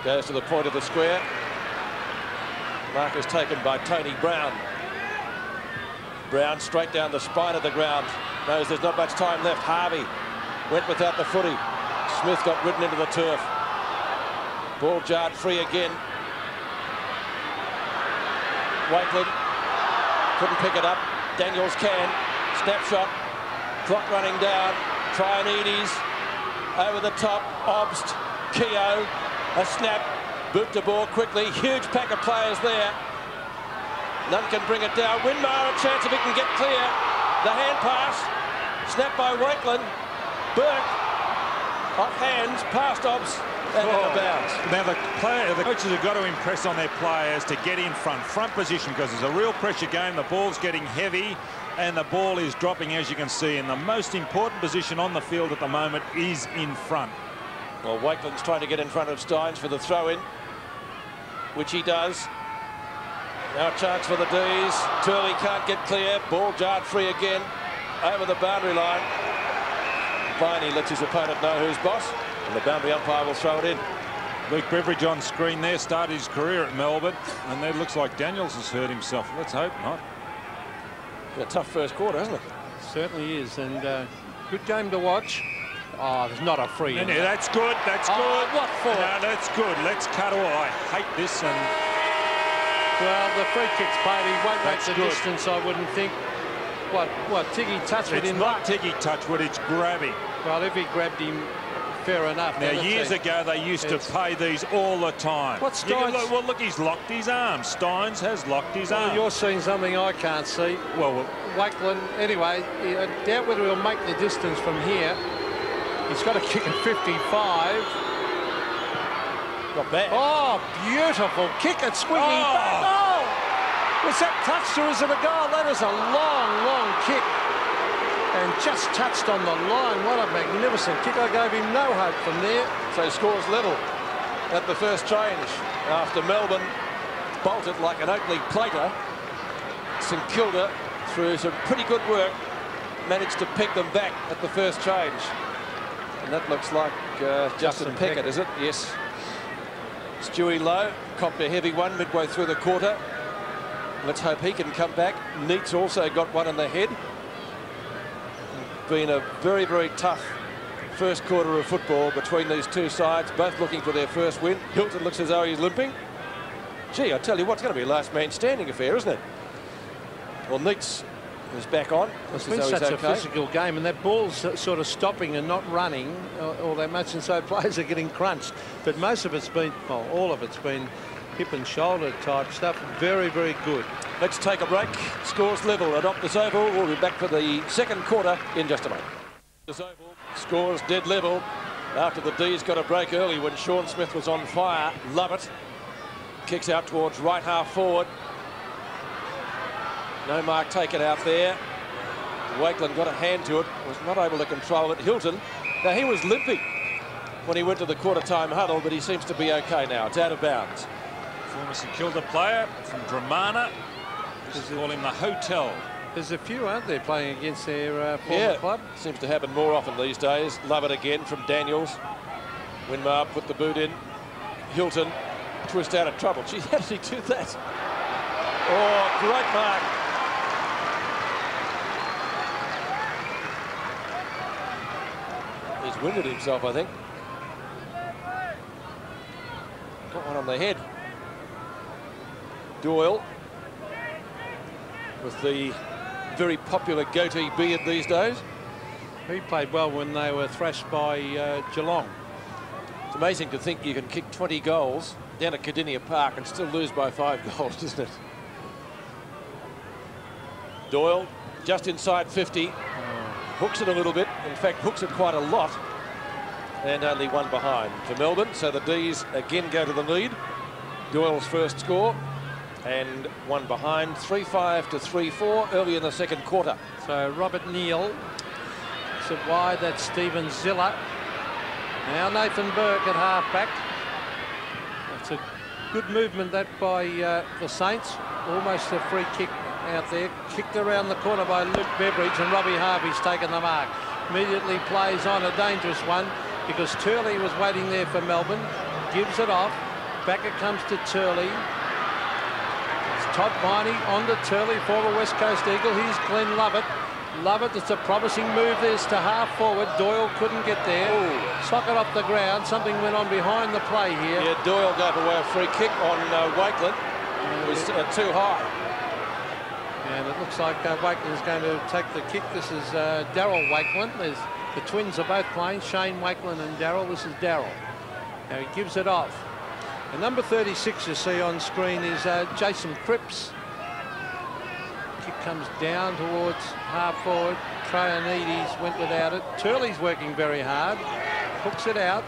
Goes to the point of the square. Mark is taken by Tony Brown. Brown straight down the spine of the ground. Knows there's not much time left. Harvey went without the footy. Smith got ridden into the turf. Ball jarred free again. Wakelin couldn't pick it up. Daniels can. Snapshot. Clock running down. Traianides. over the top, Obst, Keogh, a snap, boot to ball quickly, huge pack of players there. None can bring it down. Winmar a chance if he can get clear. The hand pass, snap by Wakelin, Burke, off hands, past Obst, and out of bounds. Now the player, the coaches have got to impress on their players to get in front, front position, because it's a real pressure game. The ball's getting heavy, and the ball is dropping, as you can see. And the most important position on the field at the moment is in front. Well, Wakelin's trying to get in front of Stynes for the throw-in, which he does. Now a chance for the D's. Turley can't get clear. Ball jarred free again over the boundary line. Viney lets his opponent know who's boss, and the boundary umpire will throw it in. Luke Beveridge on screen there, started his career at Melbourne, and it looks like Daniels has hurt himself. Let's hope not. Been a tough first quarter, hasn't it? Certainly is, and uh, good game to watch. Oh, there's not a free. Yeah, that's good. That's oh, good. What for? No, that's good. Let's cut all. I hate this. And well, the free kick's paid. He won't make the good. distance. I wouldn't think. What? What? Tiggy Touchwood it's in not Tiggy Touchwood. It's grabbing. Well, if he grabbed him, fair enough. Now, years it's a- ago, they used to pay these all the time. What's You can look- well, look, he's locked his arm. Stynes has locked his Well, arm. you're seeing something I can't see. well, Wakelin, anyway, I doubt whether he'll make the distance from here. He's got a kick at 55. Not bad. Oh, beautiful kick at swinging Oh. Oh! Was that touched or is it a goal? That is a long, long kick. And just touched on the line. What a magnificent kick. I gave him no hope from there. So scores level at the first change after Melbourne bolted like an Oakley plater. St Kilda, through some pretty good work, managed to pick them back at the first change. And that looks like uh, Justin, Justin Peckett, Peckett. is it? Yes. Stewie Loewe copped a heavy one midway through the quarter. Let's hope he can come back. Neitz also got one in the head. Been a very, very tough first quarter of football between these two sides, both looking for their first win. Hilton looks as though he's limping. Gee, I tell you what, it's going to be a last man standing affair, isn't it? Well, Neats is back on. It's Looks been such he's a physical game, and that ball's sort of stopping and not running uh, all that much, and so players are getting crunched. But most of it's been, well, all of it's been hip and shoulder type stuff. Very, very good. Let's take a break. Scores level at Optus Oval. We'll be back for the second quarter in just a moment. Optus Oval scores dead level after the D's got a break early when Shaun Smith was on fire. Love it. Kicks out towards right half forward. No mark taken out there. Wakelin got a hand to it, was not able to control it. Hilton, now he was limping when he went to the quarter time huddle, but he seems to be okay now. It's out of bounds. former St Kilda player from Dromana. Just call him the Hotel. There's a few, aren't there, playing against their uh, former Yeah, club? seems to happen more often these days. Love it again from Daniels. Winmar put the boot in. Hilton twist out of trouble. Gee, how did he do that? Oh, great mark. He's winded himself, I think. Got one on the head. Doyle with the very popular goatee beard these days. He played well when they were thrashed by uh, Geelong. It's amazing to think you can kick 20 goals down at Kardinia Park and still lose by five goals, isn't it? Doyle just inside 50. Hooks it a little bit. In fact, hooks it quite a lot. And only one behind for Melbourne. So the D's again go to the lead. Doyle's first score. And one behind. 3-5 to 3-4 early in the second quarter. So Robert Neal. It wide. That's Stephen Ziller. Now Nathan Burke at halfback. That's a good movement that by uh, the Saints. Almost a free kick out there. Kicked around the corner by Luke Beveridge and Robbie Harvey's taken the mark. Immediately plays on a dangerous one because Turley was waiting there for Melbourne. Gives it off. Back it comes to Turley. It's Todd Viney on to Turley, former West Coast Eagle. Here's Glenn Lovett. Lovett, it's a promising move. There's to half forward. Doyle couldn't get there. Socket off the ground. Something went on behind the play here. Yeah, Doyle gave away a free kick on uh, Wakelin. It was uh, too high. And it looks like uh, Wakelin's going to take the kick. This is uh, Daryl Wakelin. There's The twins are both playing, Shane Wakelin and Daryl. This is Daryl. Now he gives it off. And number 36 you see on screen is uh, Jason Cripps. Kick comes down towards half forward. Traianides went without it. Turley's working very hard. Hooks it out.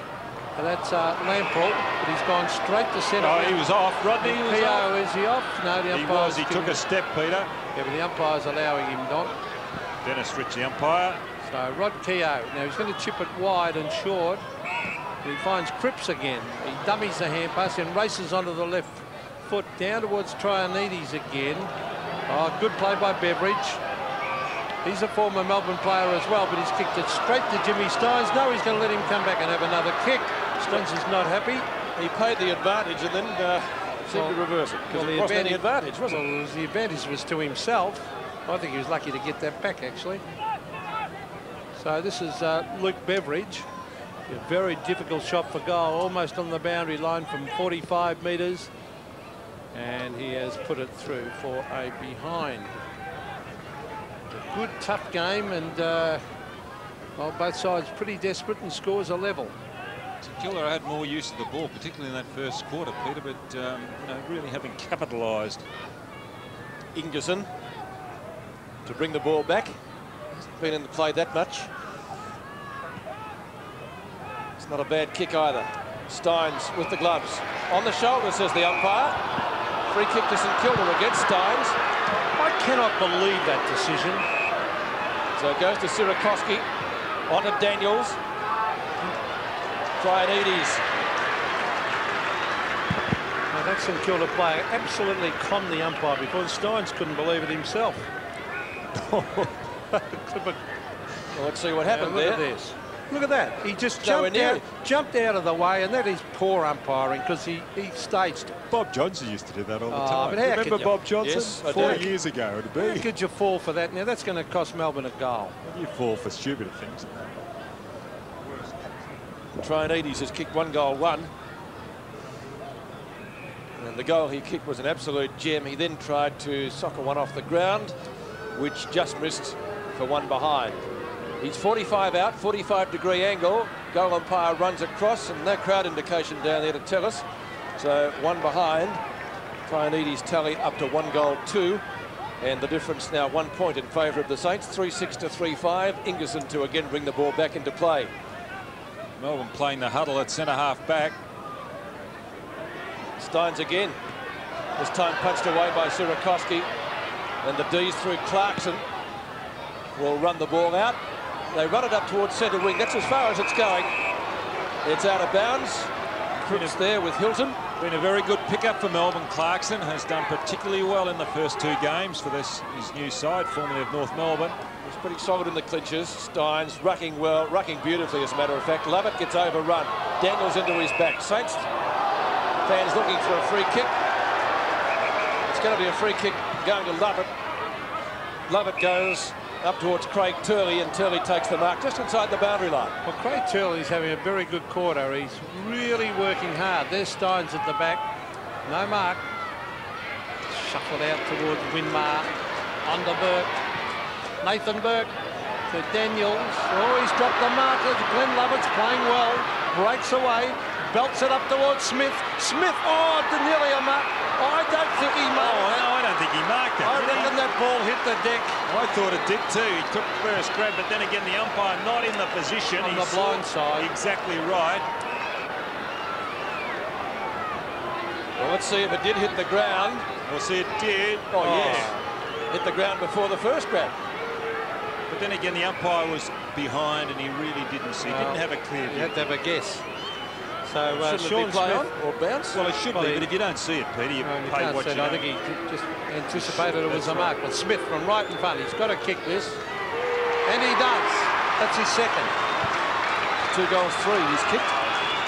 And that's uh, Lamprell, but he's gone straight to centre. Oh, he was off. Rodney was P.O. off. is he off? No, the He was. He took a step, Peter. Yeah, but the umpire's allowing him not. Dennis Ritchie, umpire. So Rod Keogh. Now he's going to chip it wide and short. But he finds Cripps again. He dummies the hand pass and races onto the left foot down towards Traianides again. Oh, good play by Beveridge. He's a former Melbourne player as well, but he's kicked it straight to Jimmy Stynes. No, he's going to let him come back and have another kick. Stynes is not happy. He paid the advantage and then uh, seemed to reverse it. Because well, it the wasn't any advantage- was it? Well, the advantage was to himself. I think he was lucky to get that back, actually. So this is uh, Luke Beveridge. A very difficult shot for goal, almost on the boundary line from 45 metres. And he has put it through for a behind. A good, tough game, and uh, well, both sides pretty desperate, and scores are level. St Kilda had more use of the ball, particularly in that first quarter, Peter, but um, you know, really haven't capitalised. Ingerson to bring the ball back. Hasn't been in the play that much. It's not a bad kick either. Stynes with the gloves. On the shoulder, says the umpire. Free kick to St Kilda against Stynes. I cannot believe that decision. So it goes to Sierakowski. On to Daniels. Traianides. Now that St Kilda player absolutely conned the umpire before. Stynes couldn't believe it himself. Well, let's see what Now, happened look there. at this. Look at that. He just jumped near out, jumped out of the way, and that is poor umpiring because he, he staged it. Bob Johnson used to do that all the Oh, time. but how Remember could you- Bob Johnson? Yes, Four do. years ago, it'd How be. could you fall for that? Now that's going to cost Melbourne a goal. You fall for stupid things. Traianides has kicked one goal, one. And the goal he kicked was an absolute gem. He then tried to soccer one off the ground, which just missed for one behind. He's 45 out, 45 degree angle. Goal umpire runs across, and no crowd indication down there to tell us. So one behind. Traianides tally up to one goal, two. And the difference now one point in favour of the Saints, 3-6 to 3-5. Ingerson to again bring the ball back into play. Melbourne playing the huddle at centre half back. Stynes again. This time punched away by Sierakowski. And the D's through Clarkson will run the ball out. They run it up towards centre wing. That's as far as it's going. It's out of bounds. Cripps there with Hilton. Been a very good pickup for Melbourne. Clarkson has done particularly well in the first two games for this his new side, formerly of North Melbourne. He's pretty solid in the clinches. Stynes rucking well, rucking beautifully as a matter of fact. Lovett gets overrun. Daniels into his back. Saints fans looking for a free kick. It's going to be a free kick going to Lovett. Lovett goes up towards Craig Turley and Turley takes the mark just inside the boundary line. Well, Craig Turley's having a very good quarter. He's really working hard. There's Stynes at the back. No mark. Shuffled out towards Winmar. Under Burke. Nathan Burke to Daniels. Oh, he's dropped the marker. Glenn Lovett's playing well. Breaks away. Belts it up towards Smith. Smith. Oh, nearly a mark. I don't think he Oh, marked. I, I don't think he marked it. I did he? reckon that ball hit the deck I thought it did too. He took the first grab, but then again, the umpire not in the position. on He the blind side. Exactly right. Well, let's see if it did hit the ground. We'll see it did. Oh, oh. yes. Hit the ground before the first grab. But then again, the umpire was behind and he really didn't see. Well, didn't have a clear You view. have to have a guess. So uh, Shaun play Smith. on or bounce? Well, it should be, but if you don't see it, Peter, you No, you pay can't what you. I think he just anticipated it was a mark. But Smith from right in front, he's got to kick this. And he does. That's his second. Two goals, three. He's kicked.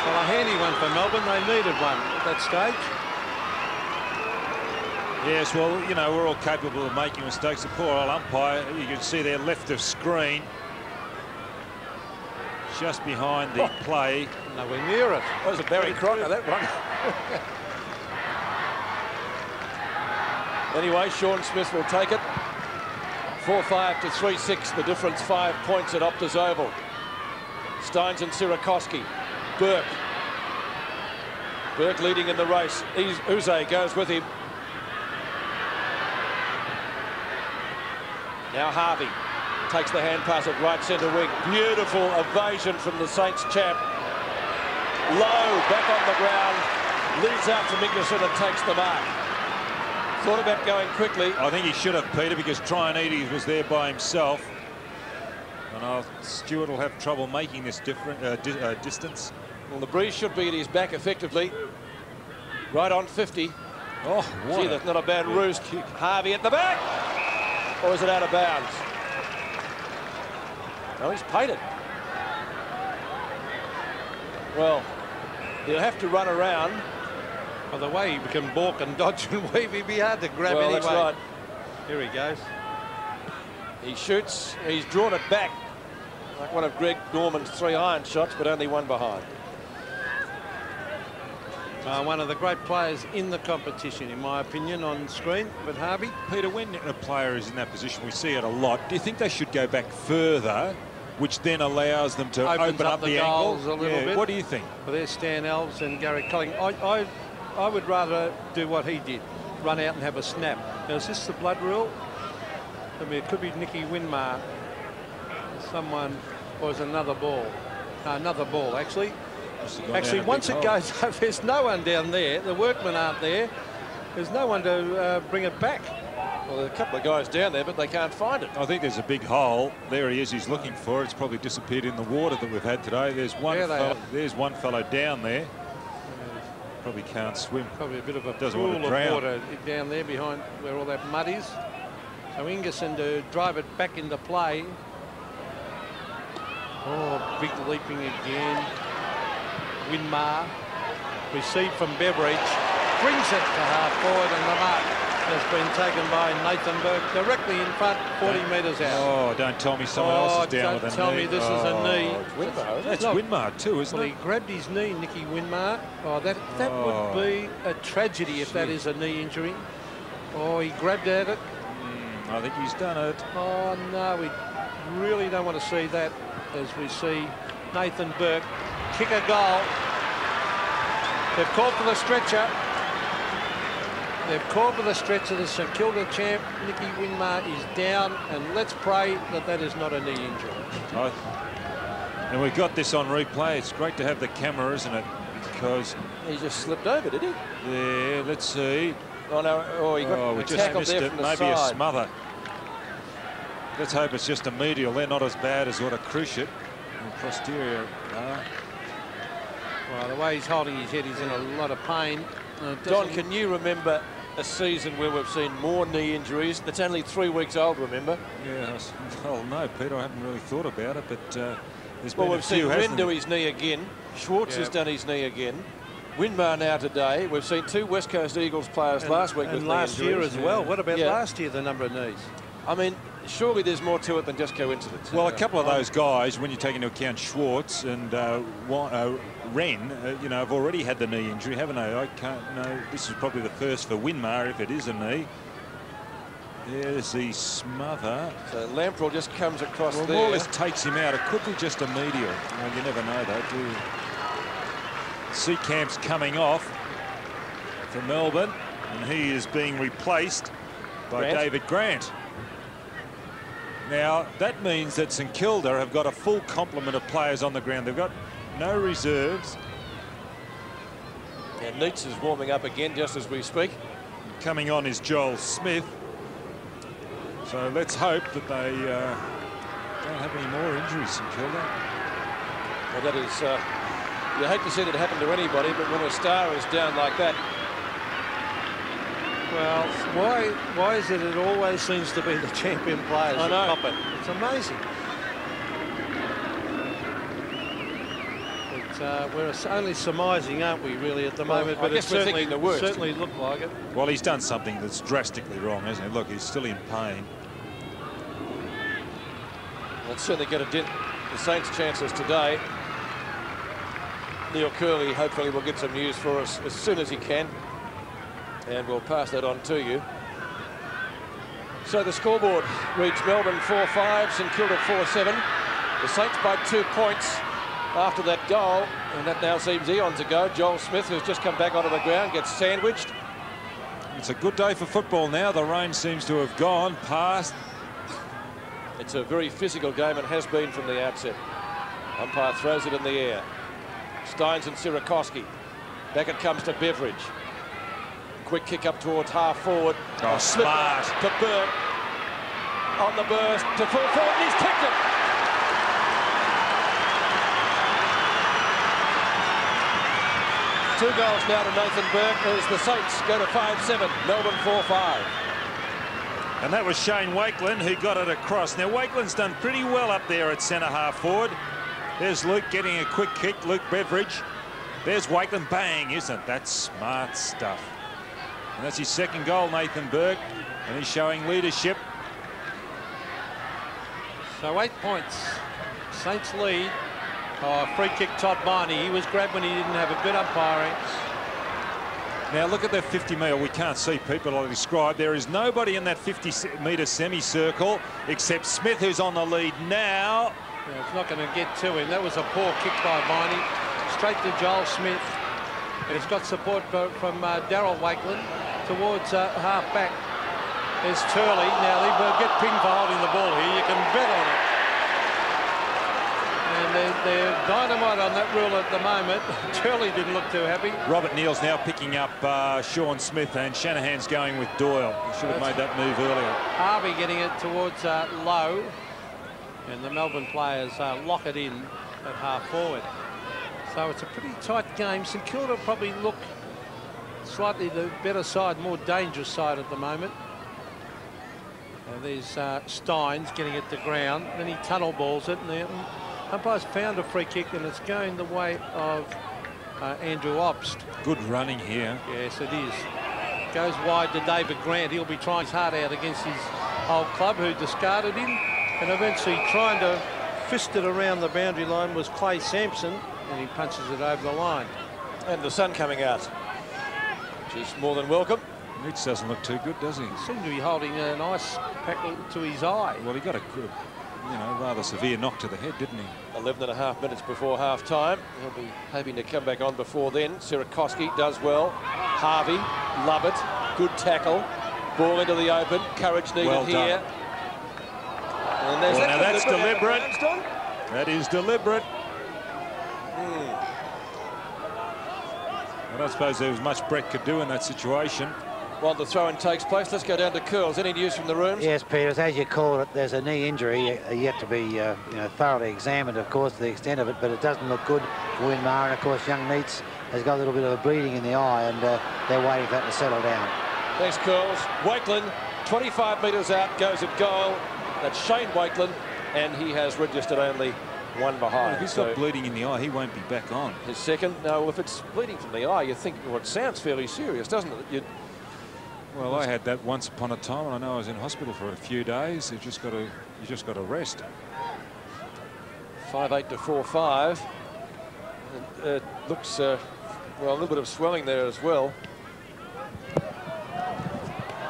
Well, a handy one for Melbourne. They needed one at that stage. Yes, well, you know, we're all capable of making mistakes. The poor old umpire, you can see there left of screen, just behind the play. Nowhere near it. That was a Barry Crocker, that one. anyway, Shaun Smith will take it. 4-5 to 3-6. The difference five points at Optus Oval. Stynes and Sierakowski. Burke. Burke leading in the race. Yze goes with him. Now Harvey takes the hand pass at right centre wing. Beautiful evasion from the Saints champ. Loewe, back on the ground, leads out to Ingerson and takes the mark. Thought about going quickly. I think he should have, Peter, because Traianides was there by himself. And uh, Stewart will have trouble making this different uh, di uh, distance. Well, the breeze should be at his back effectively. Right on 50. Oh, what Gee, that's not a bad roost. Harvey at the back. Or is it out of bounds? No, he's paid it. Well, he'll have to run around. By the way he can balk and dodge and weave, he'd be hard to grab well, anyway. that's right. Here he goes. He shoots. He's drawn it back. Like one of Greg Norman's three iron shots, but only one behind. Uh, one of the great players in the competition, in my opinion, on screen. But Harvey? Peter, when a player is in that position, we see it a lot. Do you think they should go back further, which then allows them to Opens open up up, the the, goals angle? a little Yeah, bit. What do you think? Well, there's Stan Alves and Gary Culling. I, I, I would rather do what he did, run out and have a snap. Now, is this the blood rule? I mean, it could be Nicky Winmar. Someone was another ball. No, another ball, actually. Must have gone Actually, once it goes up, there's no one down there. The workmen aren't there. There's no one to uh, bring it back. Well, there's a couple of guys down there, but they can't find it. I think there's a big hole. There he is. He's looking for it. It's probably disappeared in the water that we've had today. There's one. There fellow, there's one fellow down there. Probably can't swim. Probably a bit of a Doesn't pool of drown. water down there behind where all that mud is. So Ingerson to drive it back into play. Oh, big leaping again. Winmar. Received from Beveridge. Brings it to half forward and the mark has been taken by Nathan Burke directly in front, 40 metres out. Oh, don't tell me someone Oh, else is oh, down don't with tell me this is a Oh, knee. Winmar, That's Look. Winmar too, isn't Well, it? he grabbed his knee, Nicky Winmar. Oh, that that Oh. would be a tragedy if that is a knee injury. Oh, he grabbed at it. Hmm, I think he's done it. Oh no, we really don't want to see that as we see Nathan Burke kick a goal. They've called for the stretcher. They've called for the stretcher. The St Kilda champ, Nicky Winmar, is down, and let's pray that that is not a knee injury. I, and we've got this on replay. It's great to have the camera, isn't it? Because He just slipped over, did he? Yeah, let's see. Oh, no. Oh, he got Oh, we just tackled missed there it. from the Maybe a smother. Let's hope it's just a medial. They're not as bad as what a cruciate. And posterior. are. Well, the way he's holding his head, he's in a lot of pain. Uh, Don, can you remember a season where we've seen more knee injuries? That's only three weeks old, remember? Yeah, well, no, Peter, I haven't really thought about it, but uh, there's Well, been a we've seen few, Rehn hasn't do his knee again. Schwarz has done his knee again. Winmar now today. We've seen two West Coast Eagles players and- last week and with knee last year as well. What about Yeah. last year? The number of knees. I mean, surely there's more to it than just coincidence. Well, a couple of those guys, when you take into account Schwarz and uh, uh, Rehn, uh, you know, have already had the knee injury, haven't they? I can't know. This is probably the first for Winmar, if it is a knee. There's the smother. So Lamprell just comes across Well, there. Wallace takes him out. It could be just a medial. Well, you never know, though, do you? Seecamp's coming off for Melbourne, and he is being replaced by Grant. David Grant. Now, that means that St Kilda have got a full complement of players on the ground. They've got no reserves. And Neitz is warming up again just as we speak. Coming on is Joel Smith. So let's hope that they uh, don't have any more injuries, St Kilda. Well, that is, uh, you hate to see that happen to anybody, but when a star is down like that, Well, why why is it it always seems to be the champion players I that know. it? It's amazing. Uh, we're only surmising, aren't we, really, at the Well, moment? I But it certainly, thinking the worst. certainly looked like it. Well, he's done something that's drastically wrong, hasn't he? Look, he's still in pain. It's certainly going to dent the Saints' chances today. Neil Curley hopefully will get some news for us as soon as he can. And we'll pass that on to you. So the scoreboard reads Melbourne 4-5, St Kilda 4-7. The Saints by two points. After that goal, and that now seems eons ago, Joel Smith, who's just come back onto the ground, gets sandwiched. It's a good day for football now. The rain seems to have gone past. It's a very physical game and has been from the outset. Umpire throws it in the air. Stynes and Sierakowski. Back it comes to Beveridge. Quick kick up towards half forward. Oh, smart. To Burke. On the burst to full forward. And he's kicked it. Two goals now to Nathan Burke as the Saints go to 5-7. Melbourne 4-5. And that was Shane Wakelin who got it across. Now, Wakelin's done pretty well up there at centre half forward. There's Luke getting a quick kick, Luke Beveridge. There's Wakelin, bang, isn't that smart stuff? And that's his second goal, Nathan Burke, and he's showing leadership. So eight points. Saints lead. Oh, free kick Todd Viney. He was grabbed when he didn't have a good umpiring. Now look at that 50 metre. We can't see people I described. There is nobody in that 50 metre semicircle except Smith, who's on the lead now. Yeah, it's not going to get to him. That was a poor kick by Viney. Straight to Joel Smith. And it's got support for, from uh, Daryl Wakelin towards uh, half back. There's Turley. Now, he will get pinged for holding the ball here. You can bet on it. And they're, they're, dynamite on that rule at the moment. Turley didn't look too happy. Robert Neal's now picking up uh, Sean Smith and Shanahan's going with Doyle. He should have made that move earlier. Harvey getting it towards uh, Loewe. And the Melbourne players uh, lock it in at half forward. So it's a pretty tight game. St Kilda probably look slightly the better side, more dangerous side at the moment. Uh, there's uh, Stynes getting it to ground. Then he tunnel balls it. And umpire's found a free kick and it's going the way of uh, Andrew Obst. Good running here. Yes, it is. Goes wide to David Grant. He'll be trying his heart out against his old club who discarded him. And eventually trying to fist it around the boundary line was Clay Sampson. And he punches it over the line. And the sun coming out. Which is more than welcome. Mitch doesn't look too good, does he? He seemed to be holding an ice pack to his eye. Well, he got a good, you know, rather severe knock to the head, didn't he? 11 and a half minutes before half time. He'll be hoping to come back on before then. Sierakowski does well. Harvey, love it. Good tackle. Ball into the open. Courage needed well here. And there's well, that now that's deliberate. That is deliberate. Mm. I don't suppose there was much Brett could do in that situation. While the throw-in takes place, let's go down to Curls. Any news from the rooms? Yes, Peters, as you call it, there's a knee injury uh, yet to be uh, you know, thoroughly examined, of course, to the extent of it, but it doesn't look good for Winmar. And, of course, young Neitz has got a little bit of a bleeding in the eye, and uh, they're waiting for that to settle down. Thanks, Curls. Wakelin, 25 metres out, goes at goal. That's Shane Wakelin, and he has registered only one behind. Well, if he's so got bleeding in the eye, he won't be back on. His second? No, if it's bleeding from the eye, you think, well, it sounds fairly serious, doesn't it? You'd, well, I had that once upon a time, and I know I was in hospital for a few days. You just got to, you just got to rest. Five eight to four five. It looks uh, well a little bit of swelling there as well.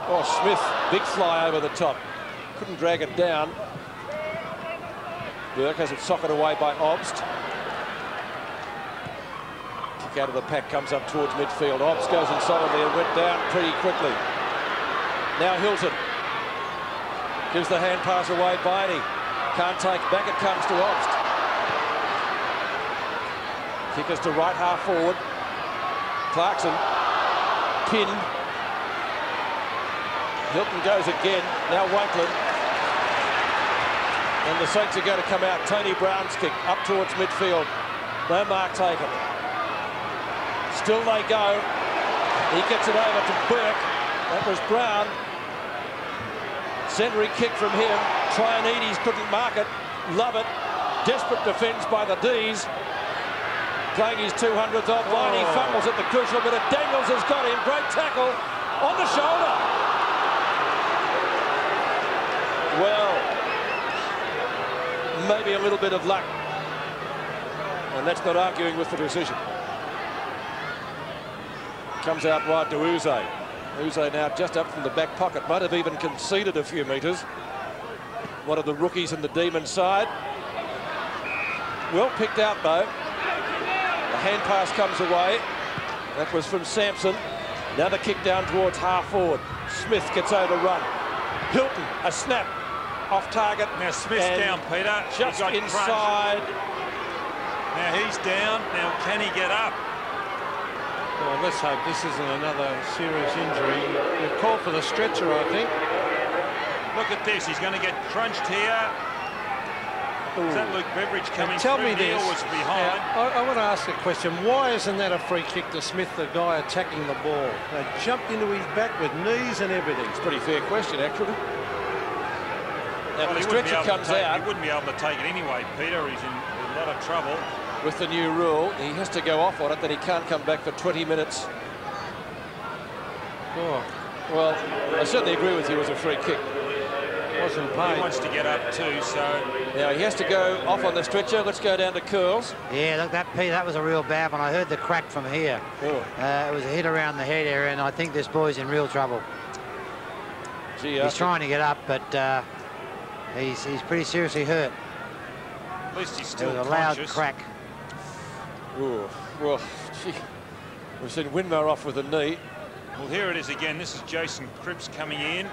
Oh, Smith, big fly over the top. Couldn't drag it down. Burke has it socket away by Obst. Kick out of the pack comes up towards midfield. Obst goes inside there, went down pretty quickly. Now Hilton gives the hand pass away. Viney can't take back. It comes to Obst. Kickers to right half forward. Clarkson pinned. Hilton goes again. Now Wakelin. And the Saints are going to come out. Tony Brown's kick up towards midfield. No mark taken. Still they go. He gets it over to Burke. That was Brown. Century kick from him. Traianides couldn't mark it. Love it. Desperate defence by the D's. Playing his 200th off line. Oh. He fumbles at the crucial bit. Daniels has got him. Great tackle on the shoulder. Well, maybe a little bit of luck. And that's not arguing with the decision. Comes out wide to Yze. Yze now just up from the back pocket. Might have even conceded a few metres. One of the rookies in the Demon side. Well picked out, though. The hand pass comes away. That was from Sampson. Now the kick down towards half forward. Smith gets overrun. Hilton, a snap off target. Now Smith's down, Peter. Just inside. crunched. Now he's down. Now can he get up? Well, let's hope this isn't another serious injury. We've called for the stretcher, I think. Look at this. He's going to get crunched here. Is that Luke Beveridge coming Tell through? me this. Neil was behind. Now, I, I want to ask a question. Why isn't that a free kick to Smith, the guy attacking the ball? They jumped into his back with knees and everything. It's a pretty fair question, actually. Now, Well, the he wouldn't be stretcher able to comes take- out He wouldn't be able to take it anyway, Peter. He's in a lot of trouble. With the new rule. He has to go off on it, then he can't come back for 20 minutes. Oh, Well, I certainly agree with you, it was a free kick. wasn't He wants to get up too, so Now, he has to go off on the stretcher. Let's go down to curls. Yeah, look, that Pete, that was a real bad one. I heard the crack from here. Oh, Uh, it was a hit around the head area, and I think this boy's in real trouble. gee, He's after- trying to get up, but uh, he's he's pretty seriously hurt. at least he's There still was a loud crack. Ooh, well, gee, we've seen Winmar off with a knee. Well, here it is again. This is Jason Cripps coming in.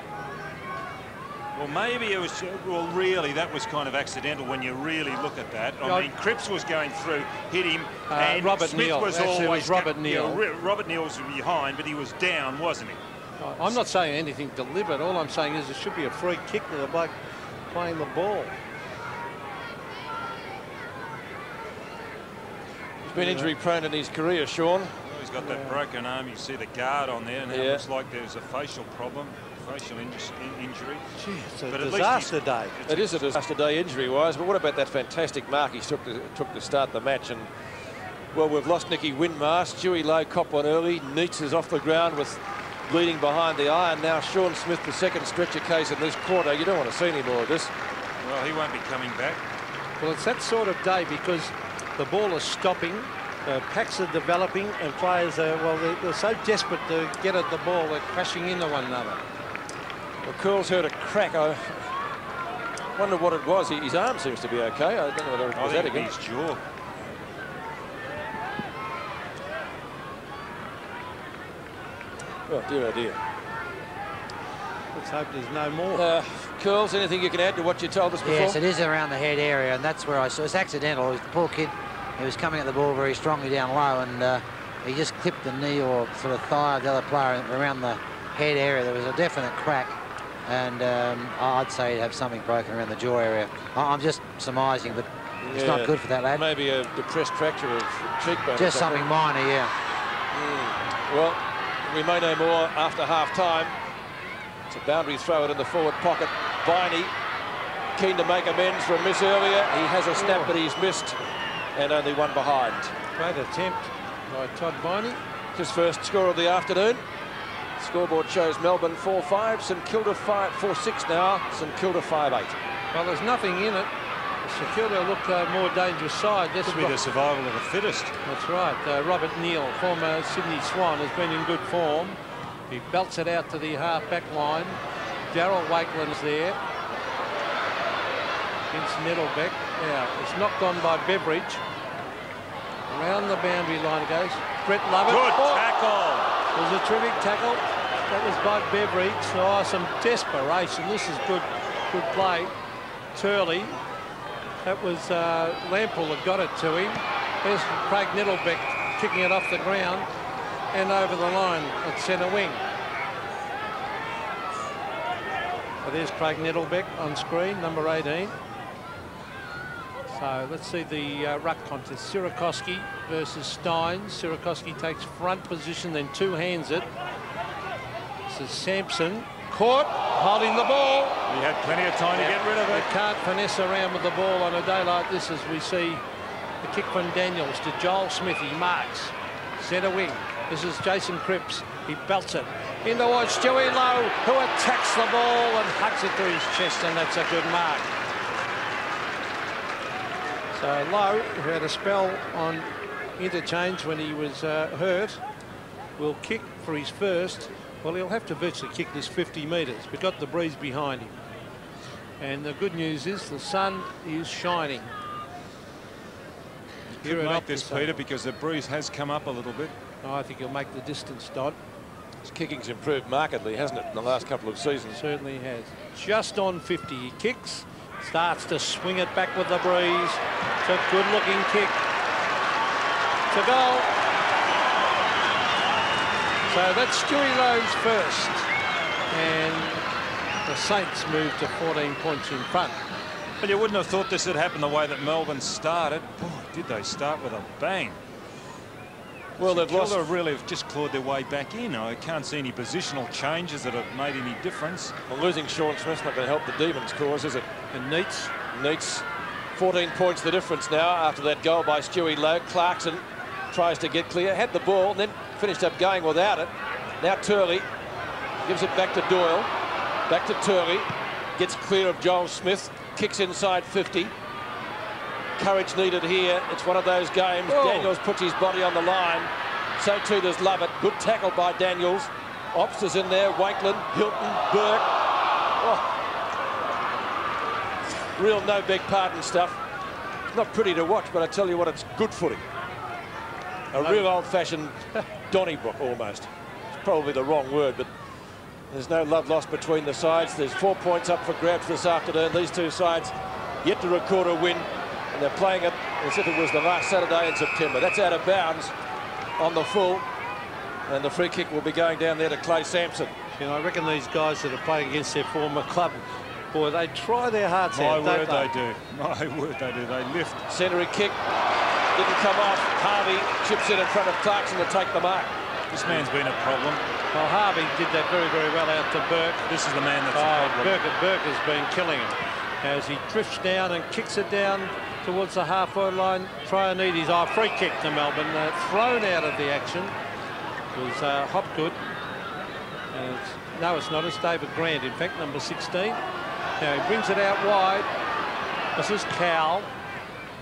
Well, maybe it was, well, really, that was kind of accidental when you really look at that. I mean, Cripps was going through, hit him, Uh, and Robert Smith Neal. was Actually, always was Robert Neal. Yeah, Robert Neal was behind, but he was down, wasn't he? I'm not saying anything deliberate. All I'm saying is it should be a free kick to the bloke playing the ball. Been injury prone in his career, Shaun. Well, he's got that broken arm. You see the guard on there, and it Yeah. looks like there's a facial problem, facial inju- in- injury. Gee, it's a But disaster day. It is a disaster day injury-wise, but what about that fantastic mark he took to, took to start the match? And well, we've lost Nicky Winmar. Stewie Loewe cop one early. Neitz is off the ground with bleeding behind the eye, and now Sean Smith, the second stretcher case in this quarter. You don't want to see any more of this. Well, he won't be coming back. Well, it's that sort of day because the ball is stopping, uh, packs are developing, and players are, well, they're, they're so desperate to get at the ball, they're crashing into one another. Well, Curls heard a crack. I wonder what it was. His arm seems to be okay. I don't know whether it I was that think again. his jaw. Oh dear, oh dear. Let's hope there's no more. Uh, Curls, anything you can add to what you told us before? Yes, it is around the head area, and that's where I saw. It's accidental. The poor kid, he was coming at the ball very strongly down low, and uh, he just clipped the knee or sort of thigh of the other player around the head area. There was a definite crack, and um, I'd say he'd have something broken around the jaw area. I- I'm just surmising, but it's not good for that lad. Maybe a depressed fracture of cheekbone. Just something minor, yeah. Well, we may know more after half time. It's a boundary throw it in the forward pocket. Viney keen to make amends for a miss earlier. He has a snap, but he's missed and only one behind. Great attempt by Todd Viney. His first score of the afternoon. Scoreboard shows Melbourne 4-5, St Kilda 5 4-6 now, St Kilda 5-8. Well, there's nothing in it. St Kilda look a more dangerous side. That's Could be the survival of the fittest. That's right. Uh, Robert Neal, former Sydney Swan, has been in good form. He belts it out to the half-back line. Daryl Wakelin's there. Against Nettelbeck. Now, it's knocked on by Beveridge. Around the boundary line it goes. Brett Lovett. Good Oh, tackle. it was a terrific tackle. That was by Beveridge. Oh, some desperation. This is good, good play. Turley. That was uh, Lample that got it to him. There's Craig Nettelbeck kicking it off the ground and over the line at centre wing. So there's Craig Nettelbeck on screen, number 18. So let's see the uh, ruck contest. Sierakowski versus Stein. Sierakowski takes front position, then two hands it. This is Sampson. Caught, holding the ball. He had plenty of time to get rid of You it. can't finesse around with the ball on a day like this as we see the kick from Daniels to Joel Smith. He marks. Centre wing. This is Jason Cripps. He belts it. In towards Stewie Loewe, who attacks the ball and hugs it to his chest, and that's a good mark. So Loewe, who had a spell on interchange when he was uh, hurt, will kick for his first. Well, he'll have to virtually kick this 50 metres. We've got the breeze behind him. And the good news is the sun is shining. Here could at make this, Optus, Peter, because the breeze has come up a little bit. I think he'll make the distance, Don. His kicking's improved markedly, hasn't it, in the last couple of seasons? Certainly has. Just on 50, he kicks, starts to swing it back with the breeze. It's a good-looking kick. To goal. So that's Stewie Loewe's first. And the Saints move to 14 points in front. But you wouldn't have thought this had happened the way that Melbourne started. Boy, did they start with a bang. Well, they've lost. Kilda really have just clawed their way back in. I can't see any positional changes that have made any difference. Well, losing Shaun Smith's not going to help the Demons' cause, is it? And Neitz, Neitz, 14 points the difference now after that goal by Stewie Loewe. Clarkson tries to get clear, had the ball, and then finished up going without it. Now Turley gives it back to Doyle. Back to Turley. Gets clear of Joel Smith. Kicks inside 50. Courage needed here. It's one of those games. Daniels puts his body on the line. So too does Lovett. Good tackle by Daniels. Obst is in there. Wakelin, Hilton, Burke. Oh. Real no beg pardon stuff. Not pretty to watch, but I tell you what, it's good footing. A real old-fashioned Donnybrook almost. It's probably the wrong word, but there's no love lost between the sides. There's four points up for grabs this afternoon. These two sides yet to record a win, and they're playing it as if it was the last Saturday in September. That's out of bounds on the full, and the free kick will be going down there to Clay Sampson. you know, I reckon these guys that are playing against their former club, boy, they try their hearts My out, don't word, they do. My word, they do. They lift. Centering kick didn't come off. Harvey chips in in front of Clarkson to take the mark. This man's been a problem. Well, Harvey did that very, very well out to Burke. This is the man that's Oh. Burke, Burke has been killing him as he drifts down and kicks it down towards the halfway line. Traianides, oh, free kick to Melbourne, uh, thrown out of the action. It was uh, Hopgood. No, it's not. It's David Grant, in fact, number 16. Now he brings it out wide. This is Cowell.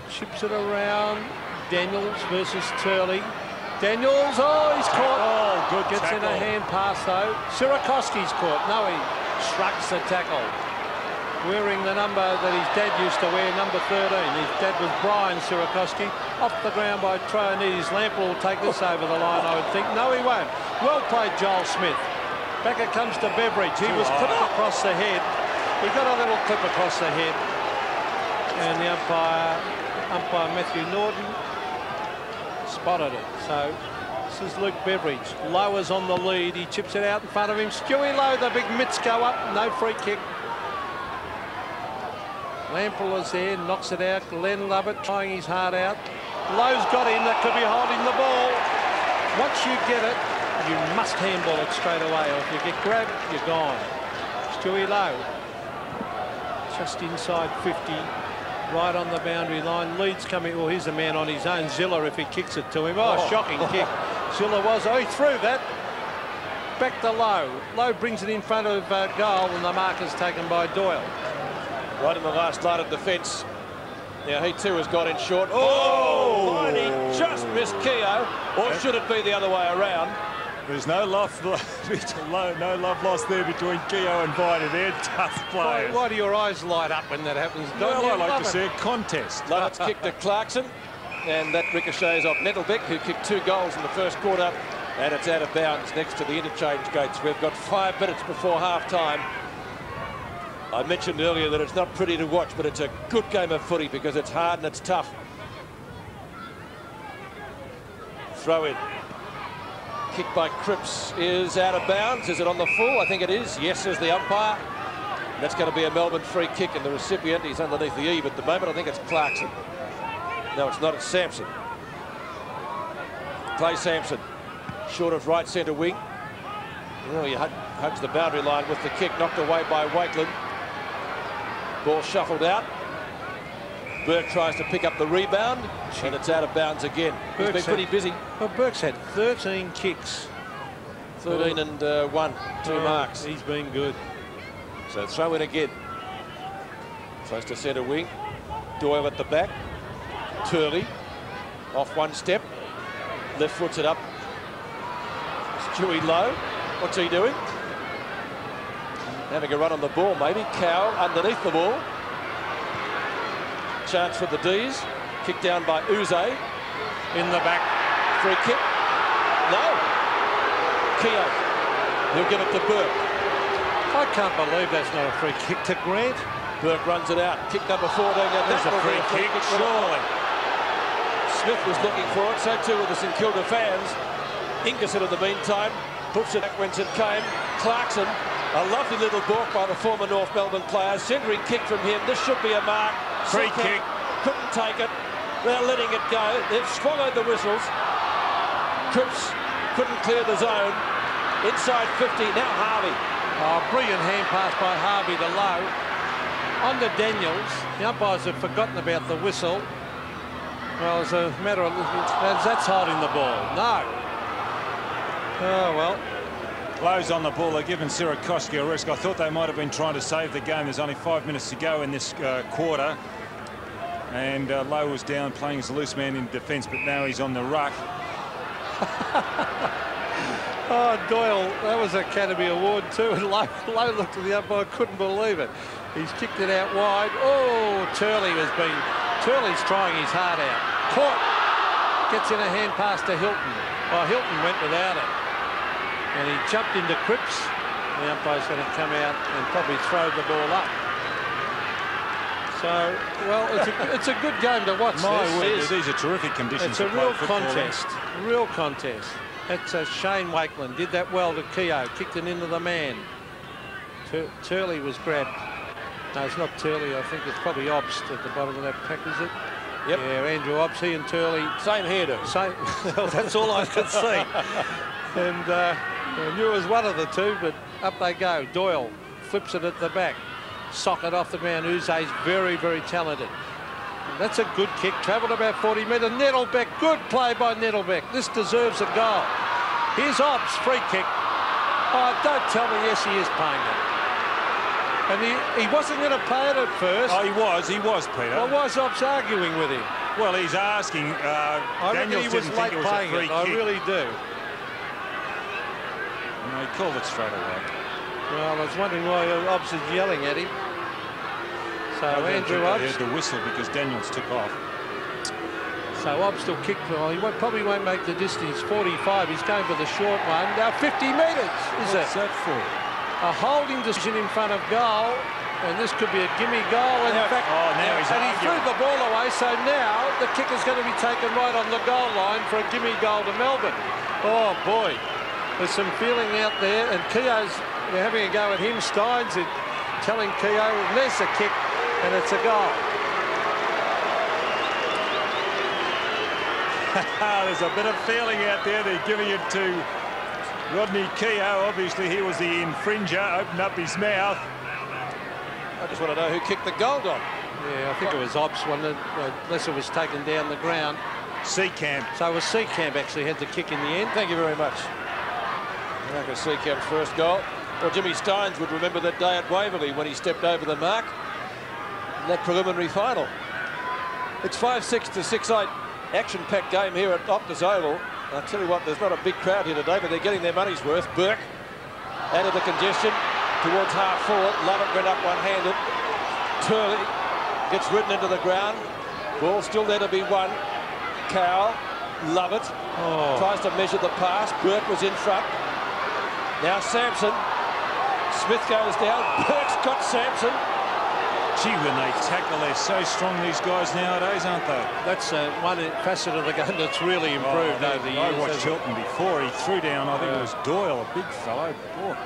Chips it around. Daniels versus Turley. Daniels, oh, he's caught. Oh, good Gets in a hand pass, though. Sierakowski's caught. No, he shrugs the tackle. Wearing the number that his dad used to wear, number 13. His dad was Brian Sierakowski. Off the ground by Traianides. Lamprell will take this over the line, I would think. No, he won't. Well played, Joel Smith. Back it comes to Beveridge. He was clipped across the head. He got a little clip across the head. And the umpire, umpire Matthew Norton, spotted it. So this is Luke Beveridge. Loewe's on the lead. He chips it out in front of him. Stewie Loewe, the big mitts go up. No free kick. Lamprell is there, knocks it out. Glenn Lovett trying his heart out. Loewe's got him. That could be holding the ball. Once you get it, you must handball it straight away. Or if you get grabbed, you're gone. Stewie Loewe. Just inside 50 right on the boundary line. Leeds coming. Well, here's a man on his own. Zilla if he kicks it to him. Oh, Oh. shocking kick. Zilla was. Oh, he threw that. Back to Loewe. Loewe brings it in front of uh, goal, and the mark is taken by Doyle. Right in the last line of defence. Now he too has got in short. Oh, and he just missed Keogh. Or should it be the other way around? There's no love, no love lost there between Keogh and Vita. They're tough Why, players. why do your eyes light up when that happens? Don't Well, I like to it? see a contest. Lovett's kick to Clarkson. And that ricochets off Nettelbeck, who kicked two goals in the first quarter. And it's out of bounds next to the interchange gates. We've got five minutes before half time. I mentioned earlier that it's not pretty to watch, but it's a good game of footy because it's hard and it's tough. Throw in. Kick by Cripps is out of bounds. Is it on the full? I think it is. Yes, says the umpire. That's going to be a Melbourne free kick, and the recipient is underneath the eve at the moment. I think it's Clarkson. No, it's not. It's Sampson. Clay Sampson, short of right centre wing. Oh, he hugs the boundary line with the kick, knocked away by Wakelin. Ball shuffled out. Burke tries to pick up the rebound, and it's out of bounds again. He's been pretty had- busy. Well, Burke's had 13 kicks. 13 and uh, 1, two Oh, marks. He's been good. So throw in again. Close to centre wing. Doyle at the back. Turley off one step. Left foots it up. Stewie Loewe. What's he doing? Having a run on the ball, maybe. Cow underneath the ball. Chance for the D's. Kicked down by Yze. in the back. Free kick. No. Keogh. He'll give it to Burke. I can't believe that's not a free kick to Grant. Burke runs it out. Kick number 14. And There's that a will be free kick, for- surely. Smith was looking for it, so too were the St Kilda fans. Ingerson in the meantime puts it back whence it came. Clarkson, a lovely little balk by the former North Melbourne player. Centering kick from him. This should be a mark. Free Seecamp kick. Couldn't take it. They're letting it go. They've swallowed the whistles. Cripps couldn't clear the zone. Inside 50. Now Harvey. Oh, brilliant hand pass by Harvey to Loewe. On to Daniels. The umpires have forgotten about the whistle. Well, as a matter of... That's holding the ball. No. Oh, well. Loewe's on the ball. They're giving Sierakowski a risk. I thought they might have been trying to save the game. There's only five minutes to go in this uh, quarter. And uh, Loewe was down playing as a loose man in defence, but now he's on the ruck. Oh, Doyle, that was Academy Award too. And Loewe, Loewe looked at the umpire, couldn't believe it. He's kicked it out wide. Oh, Turley has been... Turley's trying his heart out. Caught. Gets in a hand pass to Hilton. Oh, Hilton went without it. And he jumped into Cripps. The umpire's going to come out and probably throw the ball up. So, well, it's a, it's a good game to watch. My this. word, these are terrific conditions it's a to play real football in. contest. Real contest. That's uh, Shane Wakelin. Did that well to Keogh. Kicked it into the man. Tur Turley was grabbed. No, it's not Turley. I think it's probably Obst at the bottom of that pack, is it? Yep. Yeah, Andrew Obst. He and Turley. Same hairdo. Same. well, that's all I could see. and uh, I knew it was one of the two, but up they go. Doyle flips it at the back. Socket off the man. Yze's very, very talented. That's a good kick. Travelled about 40 metres. Nettelbeck. Good play by Nettelbeck. This deserves a goal. Here's Obst. Free kick. Oh, don't tell me. Yes, he is paying it. And he, he wasn't going to pay it at first. Oh, he was. He was, Peter. well, why is Obst arguing with him? Well, he's asking. Uh, I Daniels he was didn't late think it was a free it. I really do. No, he called it straight away. Well, I was wondering why Obst is yelling at him. So don't Andrew they heard the whistle because Daniels took off. So Obst still kick. Well, he won't, probably won't make the distance. 45. He's going for the short one. Now 50 metres, is What's it? that for? A holding decision in front of goal. And this could be a gimme goal. In Now- fact, Oh, now he's and he threw the ball away. So now the kick is going to be taken right on the goal line for a gimme goal to Melbourne. Oh boy, there's some feeling out there. And Keogh's they're having a go at him. Stynes is telling Keogh, and there's a kick, and it's a goal. There's a bit of feeling out there. They're giving it to Rodney Keogh. Obviously, he was the infringer. Opened up his mouth. I just want to know who kicked the goal, Don. Yeah, I think it was Obst, wasn't it? Uh, Unless it was taken down the ground. Seecamp. So it was Seecamp actually had the kick in the end. Thank you very much. Marcus Seecamp's first goal. Well, Jimmy Stynes would remember that day at Waverley when he stepped over the mark in that preliminary final. It's 5-6 to 6-8 action-packed game here at Optus Oval. I tell you what, there's not a big crowd here today, but they're getting their money's worth. Burke out of the congestion towards half forward. Lovett went up one-handed. Turley gets ridden into the ground. Ball still there to be won. Cowell, Lovett Oh. tries to measure the pass. Burke was in front. Now Sampson. Smith goes down. Burke's got Sampson. Gee, when they tackle, they're so strong, these guys nowadays, aren't they? That's uh, one facet of the game that's really improved Oh, over the years. I years. watched hasn't it? Hilton before. He threw down, I think Yeah. it was Doyle, a big fellow. Oh,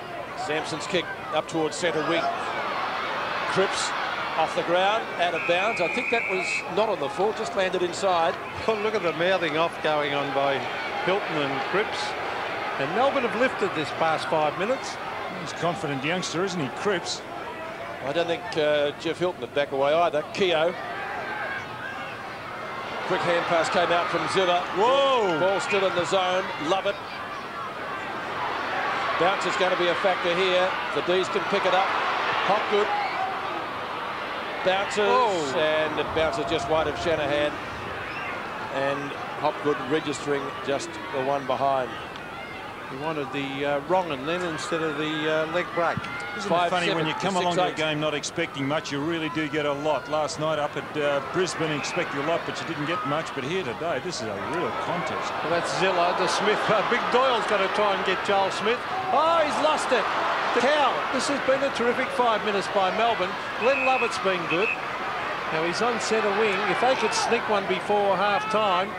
Sampson's kick up towards centre wing. Cripps off the ground, out of bounds. I think that was not on the full, just landed inside. Oh, look at the mouthing off going on by Hilton and Cripps. And Melbourne have lifted this past five minutes. he's a confident youngster, isn't he? Cripps. I don't think uh, Jeff Hilton would back away either. Keogh. Quick hand pass came out from Zilla. Whoa! Ball still in the zone. Love it. Bounce is going to be a factor here. The D's can pick it up. Hopgood bounces Whoa. and it bounces just wide of Shanahan. And Hopgood registering just the one behind. He wanted the uh, wrong and then instead of the uh, leg break. Isn't it funny when you come along to a game not expecting much, you really do get a lot. Last night up at uh, Brisbane, you expected a lot, but you didn't get much. But here today, this is a real contest. Well, that's Zilla to Smith. Uh, Big Doyle's got to try and get Charles Smith. Oh, he's lost it. Cow. This has been a terrific five minutes by Melbourne. Glenn Lovett's been good. Now he's on centre wing. If they could sneak one before half time,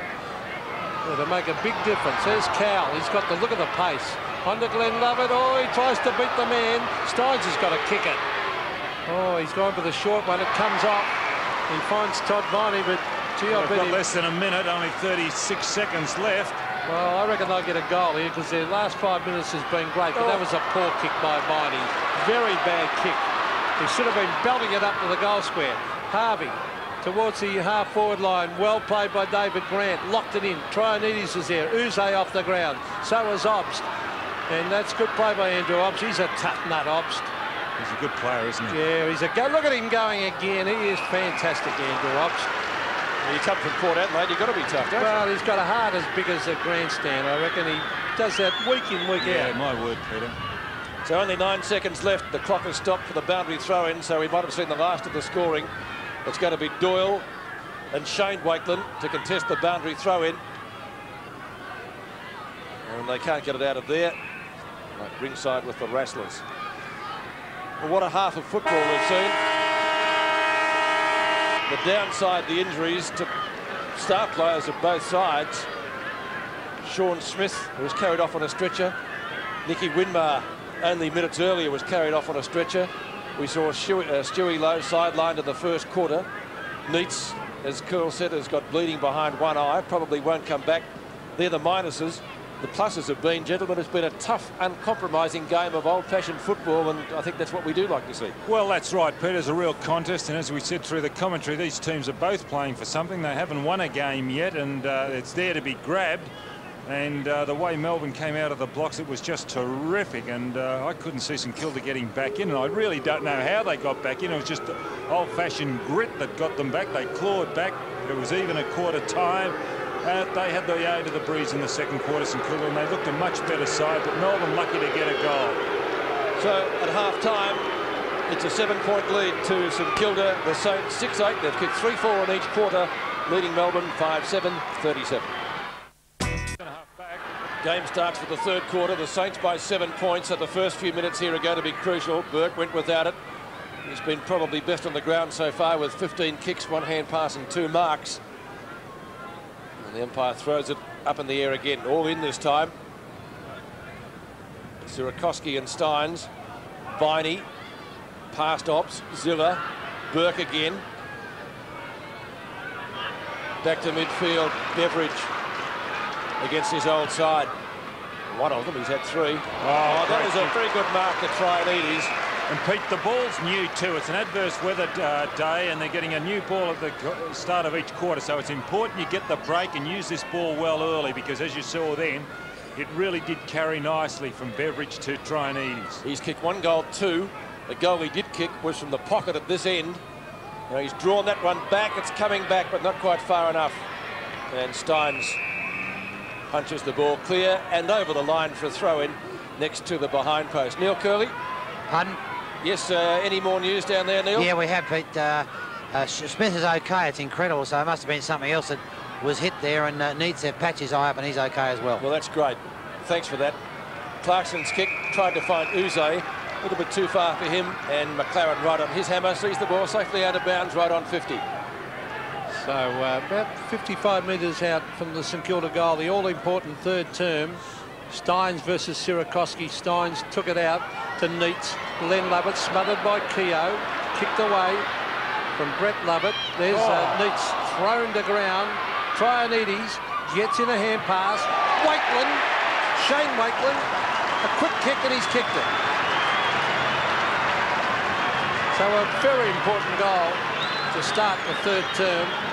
it'll make a big difference. There's Cal. He's got the look of the pace. On to Glenn Lovett. Oh, he tries to beat the man. Stynes has got to kick it. Oh, he's gone for the short one. It comes off. He finds Todd Viney, but gee, I bet got less than a minute, only 36 seconds left. Well, I reckon they'll get a goal here because their last five minutes has been great, but oh. that was a poor kick by Viney. Very bad kick. He should have been belting it up to the goal square. Harvey towards the half-forward line. Well played by David Grant. Locked it in. Traianides is there. Yze off the ground. So is Obst. And that's good play by Andrew Obst. He's a tough nut, Obst. He's a good player, isn't he? Yeah, he's a go. Look at him going again. He is fantastic, Andrew Obst. You come from Port Adelaide, you've got to be tough, don't well, you? he's got a heart as big as a grandstand. I reckon he does that week in, week yeah, out. Yeah, my word, Peter. So only nine seconds left. The clock has stopped for the boundary throw-in, so we might have seen the last of the scoring. It's going to be Doyle and Shane Wakelin to contest the boundary throw-in. And they can't get it out of there like ringside with the Wrestlers. Well, what a half of football we've seen. The downside, the injuries to star players of both sides. Shaun Smith was carried off on a stretcher. Nicky Winmar, only minutes earlier, was carried off on a stretcher. We saw Stewie, uh, Stewie Loewe sidelined in the first quarter. Neitz, as Curl said, has got bleeding behind one eye. Probably won't come back. They're the minuses the pluses have been, gentlemen, it's been a tough, uncompromising game of old-fashioned football, and I think that's what we do like to see. Well, that's right, Peter. It's a real contest, and as we said through the commentary, these teams are both playing for something. They haven't won a game yet, and uh, it's there to be grabbed. And uh, the way Melbourne came out of the blocks, it was just terrific. And uh, I couldn't see St Kilda getting back in. And I really don't know how they got back in. It was just old-fashioned grit that got them back. They clawed back. It was even a quarter time. Uh, they had the aid of the breeze in the second quarter, St Kilda, and they looked a much better side, but Melbourne lucky to get a goal. So at half-time, it's a seven-point lead to St Kilda. The Saints 6-8. They've kicked 3-4 in each quarter, leading Melbourne 5-7, 37. Game starts for the third quarter. The Saints by seven points. At the first few minutes here are going to be crucial. Burke went without it. He's been probably best on the ground so far with 15 kicks, one hand pass and two marks. And the umpire throws it up in the air again. All in this time. Sierakowski and Stynes. Viney. Past Obst. Zilla. Burke again. Back to midfield. Beveridge against his old side. One of them, he's had three. Oh, oh that was a very good mark to Traianides. And Pete, the ball's new too. It's an adverse weather uh, day and they're getting a new ball at the start of each quarter. So it's important you get the break and use this ball well early because as you saw then, it really did carry nicely from Beveridge to Traianides. He's kicked one goal, two. The goal he did kick was from the pocket at this end. Now he's drawn that one back. It's coming back, but not quite far enough. And Stynes punches the ball clear and over the line for a throw-in next to the behind post. Neil Curley. Pardon? Yes, uh, any more news down there, Neil? Yeah, we have, Pete. Uh, uh, Smith is okay. It's incredible. So it must have been something else that was hit there and uh, needs to patch his eye up and he's okay as well. Well, that's great. Thanks for that. Clarkson's kick tried to find Yze. A little bit too far for him and McLaren right on his hammer sees the ball safely out of bounds right on 50. So uh, about 55 metres out from the St Kilda goal, the all-important third term. Stynes versus Sierakowski. Stynes took it out to Neitz. Len Lovett smothered by Keogh. Kicked away from Brett Lovett. There's uh, oh. Neitz thrown to ground. Traianides gets in a hand pass. Wakelin, Shane Wakelin, a quick kick and he's kicked it. So a very important goal to start the third term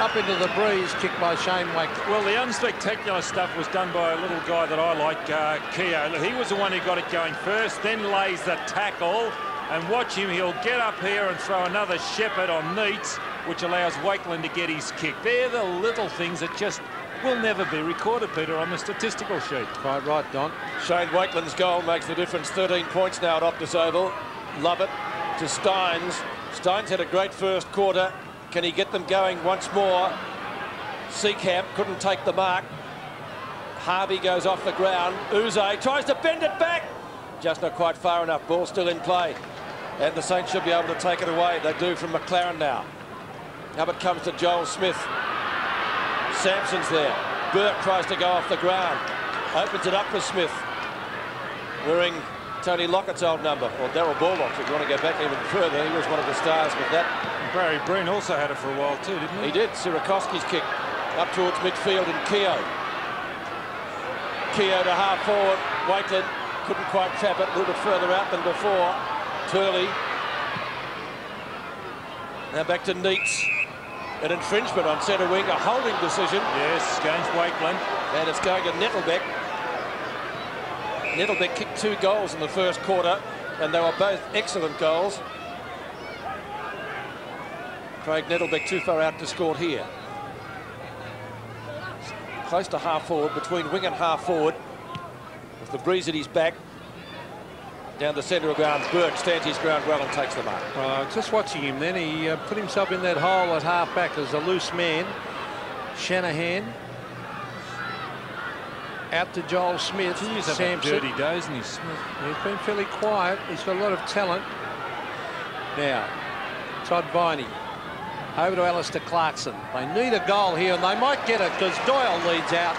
up into the breeze, kicked by Shane Wakelin. Well, the unspectacular stuff was done by a little guy that I like, uh, Keogh. He was the one who got it going first, then lays the tackle. And watch him, he'll get up here and throw another shepherd on Neitz, which allows Wakelin to get his kick. They're the little things that just will never be recorded, Peter, on the statistical sheet. Quite right, Don. Shane Wakelin's goal makes the difference. 13 points now at Optus Oval. Lovett to Stynes. Stynes had a great first quarter. Can he get them going once more? Seecamp couldn't take the mark. Harvey goes off the ground. Yze tries to bend it back. Just not quite far enough. Ball still in play. And the Saints should be able to take it away. They do from McLaren now. Up it comes to Joel Smith. Sampson's there. Burke tries to go off the ground. Opens it up for Smith. Wearing Tony Lockett's old number, or Daryl Baldock's if you want to go back even further. He was one of the stars with that. Barry Breen also had it for a while too, didn't he? He did. Sierakowski's kick up towards midfield and Keogh. Keogh to half forward. Wakelin couldn't quite trap it. A little bit further out than before. Turley. Now back to Neitz. An infringement on centre wing, a holding decision. Yes, against Wakelin. And it's going to Nettelbeck. Nettelbeck kicked two goals in the first quarter, and they were both excellent goals. Craig Nettelbeck too far out to score here. Close to half forward, between wing and half forward. With the breeze at his back. Down the centre of ground, Burke stands his ground well and takes the mark. Uh, just watching him then, he uh, put himself in that hole at half back as a loose man. Shanahan. Out to Joel Smith. He's having Sampson. dirty days, and he's Smith. He's been fairly quiet. He's got a lot of talent. Now, Todd Viney. Over to Alastair Clarkson. They need a goal here, and they might get it because Doyle leads out.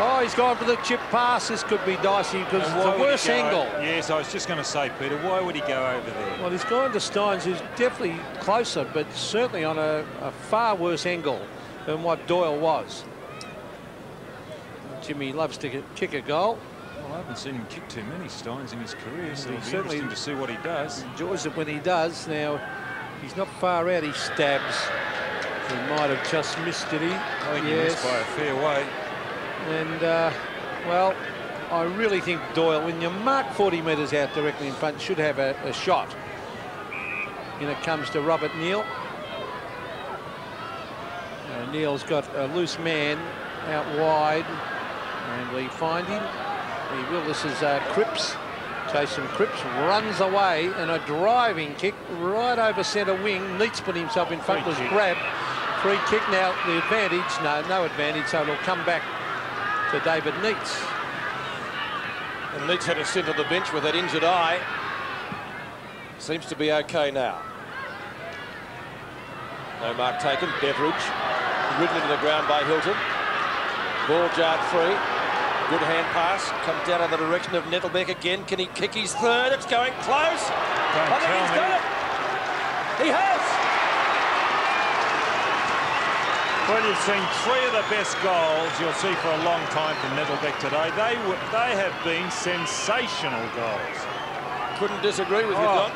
Oh, he's gone for the chip pass. This could be dicey because it's a worse angle. Yes, I was just going to say, Peter, why would he go over there? Well, he's gone to Stynes, who's definitely closer, but certainly on a, a far worse angle than what Doyle was. Jimmy loves to kick a goal. Well, I haven't seen him kick too many Stynes in his career, so it'll be certainly- interesting to see what he does. Enjoys it when he does. Now, he's not far out. He stabs. He might have just missed it. He, I think he missed by a fair way. And, uh, well, I really think Doyle, when you mark 40 metres out directly in front, should have a, a shot. And it comes to Robert Neal. Uh, Neal's got a loose man out wide. And we find him. He will. This is uh, Cripps. Jason Cripps runs away and a driving kick right over centre wing. Neitz put himself in front, Free was kick. grabbed. Free kick now, the advantage. No, no advantage, so it'll come back to David Neitz. And Leeds had to sit on the bench with that injured eye. Seems to be okay now. No mark taken. Beveridge ridden into the ground by Hilton. Ball jarred free. Good hand pass. Comes down in the direction of Nettelbeck again. Can he kick his third? It's going close. Don't I think he's me. done it. He has. Well, you've seen three of the best goals you'll see for a long time from Nettelbeck today. They were, they have been sensational goals. Couldn't disagree with you, Oh. Don.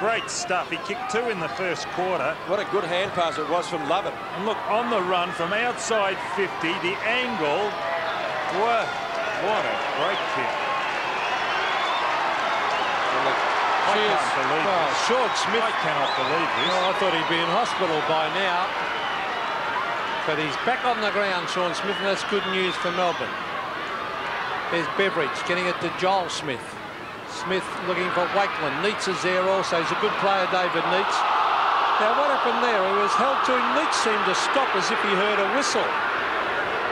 Great stuff. He kicked two in the first quarter. What a good hand pass it was from Lovett. And look, on the run from outside 50, the angle, what, what a great kick. I cheers. can't believe Well, this. Short Smith. I cannot believe this. Oh, I thought he'd be in hospital by now. But he's back on the ground, Shaun Smith, and that's good news for Melbourne. There's Beveridge getting it to Joel Smith. Smith looking for Wakelin. Neitz is there also. He's a good player, David Neitz. Now, what happened there? He was held to him. Neitz seemed to stop as if he heard a whistle.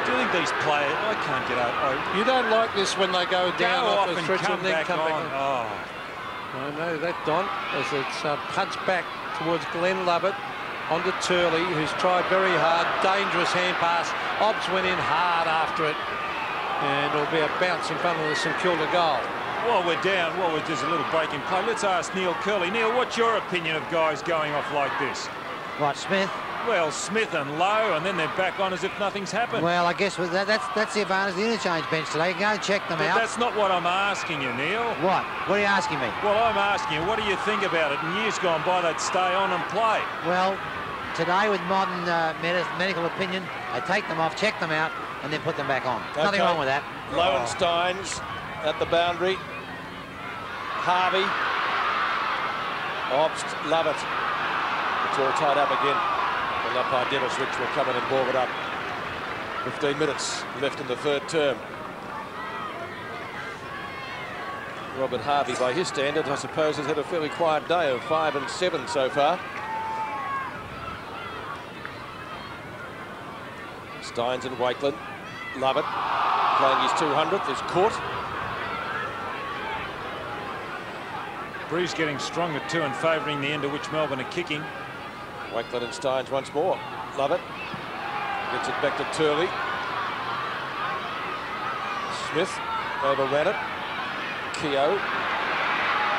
Do you these players, I can't get out. Oh, You don't like this when they go down go off off and stretcher come and then back come back on. on. Oh, I know that, Don, as it's uh, punched back towards Glenn Lovett onto Turley, who's tried very hard. Dangerous hand pass. Obbs went in hard after it. And it'll be a bounce in front of the St Kilda goal. While we're down, while we're just a little break in play, let's ask Neil Curley. Neil, what's your opinion of guys going off like this? Right, Smith? Well, Smith and Loewe, and then they're back on as if nothing's happened. Well, I guess with that, that's that's the advantage of the interchange bench today. Go and check them but out. that's not what I'm asking you, Neil. What? What are you asking me? Well, I'm asking you, what do you think about it? In years gone by, they'd stay on and play. Well, today with modern uh, med- medical opinion, they take them off, check them out, and then put them back on. Nothing wrong with that. Lowensteins at the boundary. Harvey. Obst, Lovett. It's all tied up again. Umpire Dennis Rich will come in and ball it up. 15 minutes left in the third term. Robert Harvey, by his standards, I suppose, has had a fairly quiet day of five and seven so far. Stynes and Wakelin. Lovett. Playing his 200th is caught. Breeze getting strong at two and favouring the end of which Melbourne are kicking. Wakelin and Stynes once more. Lovett. Gets it back to Turley. Smith overran it. Keogh.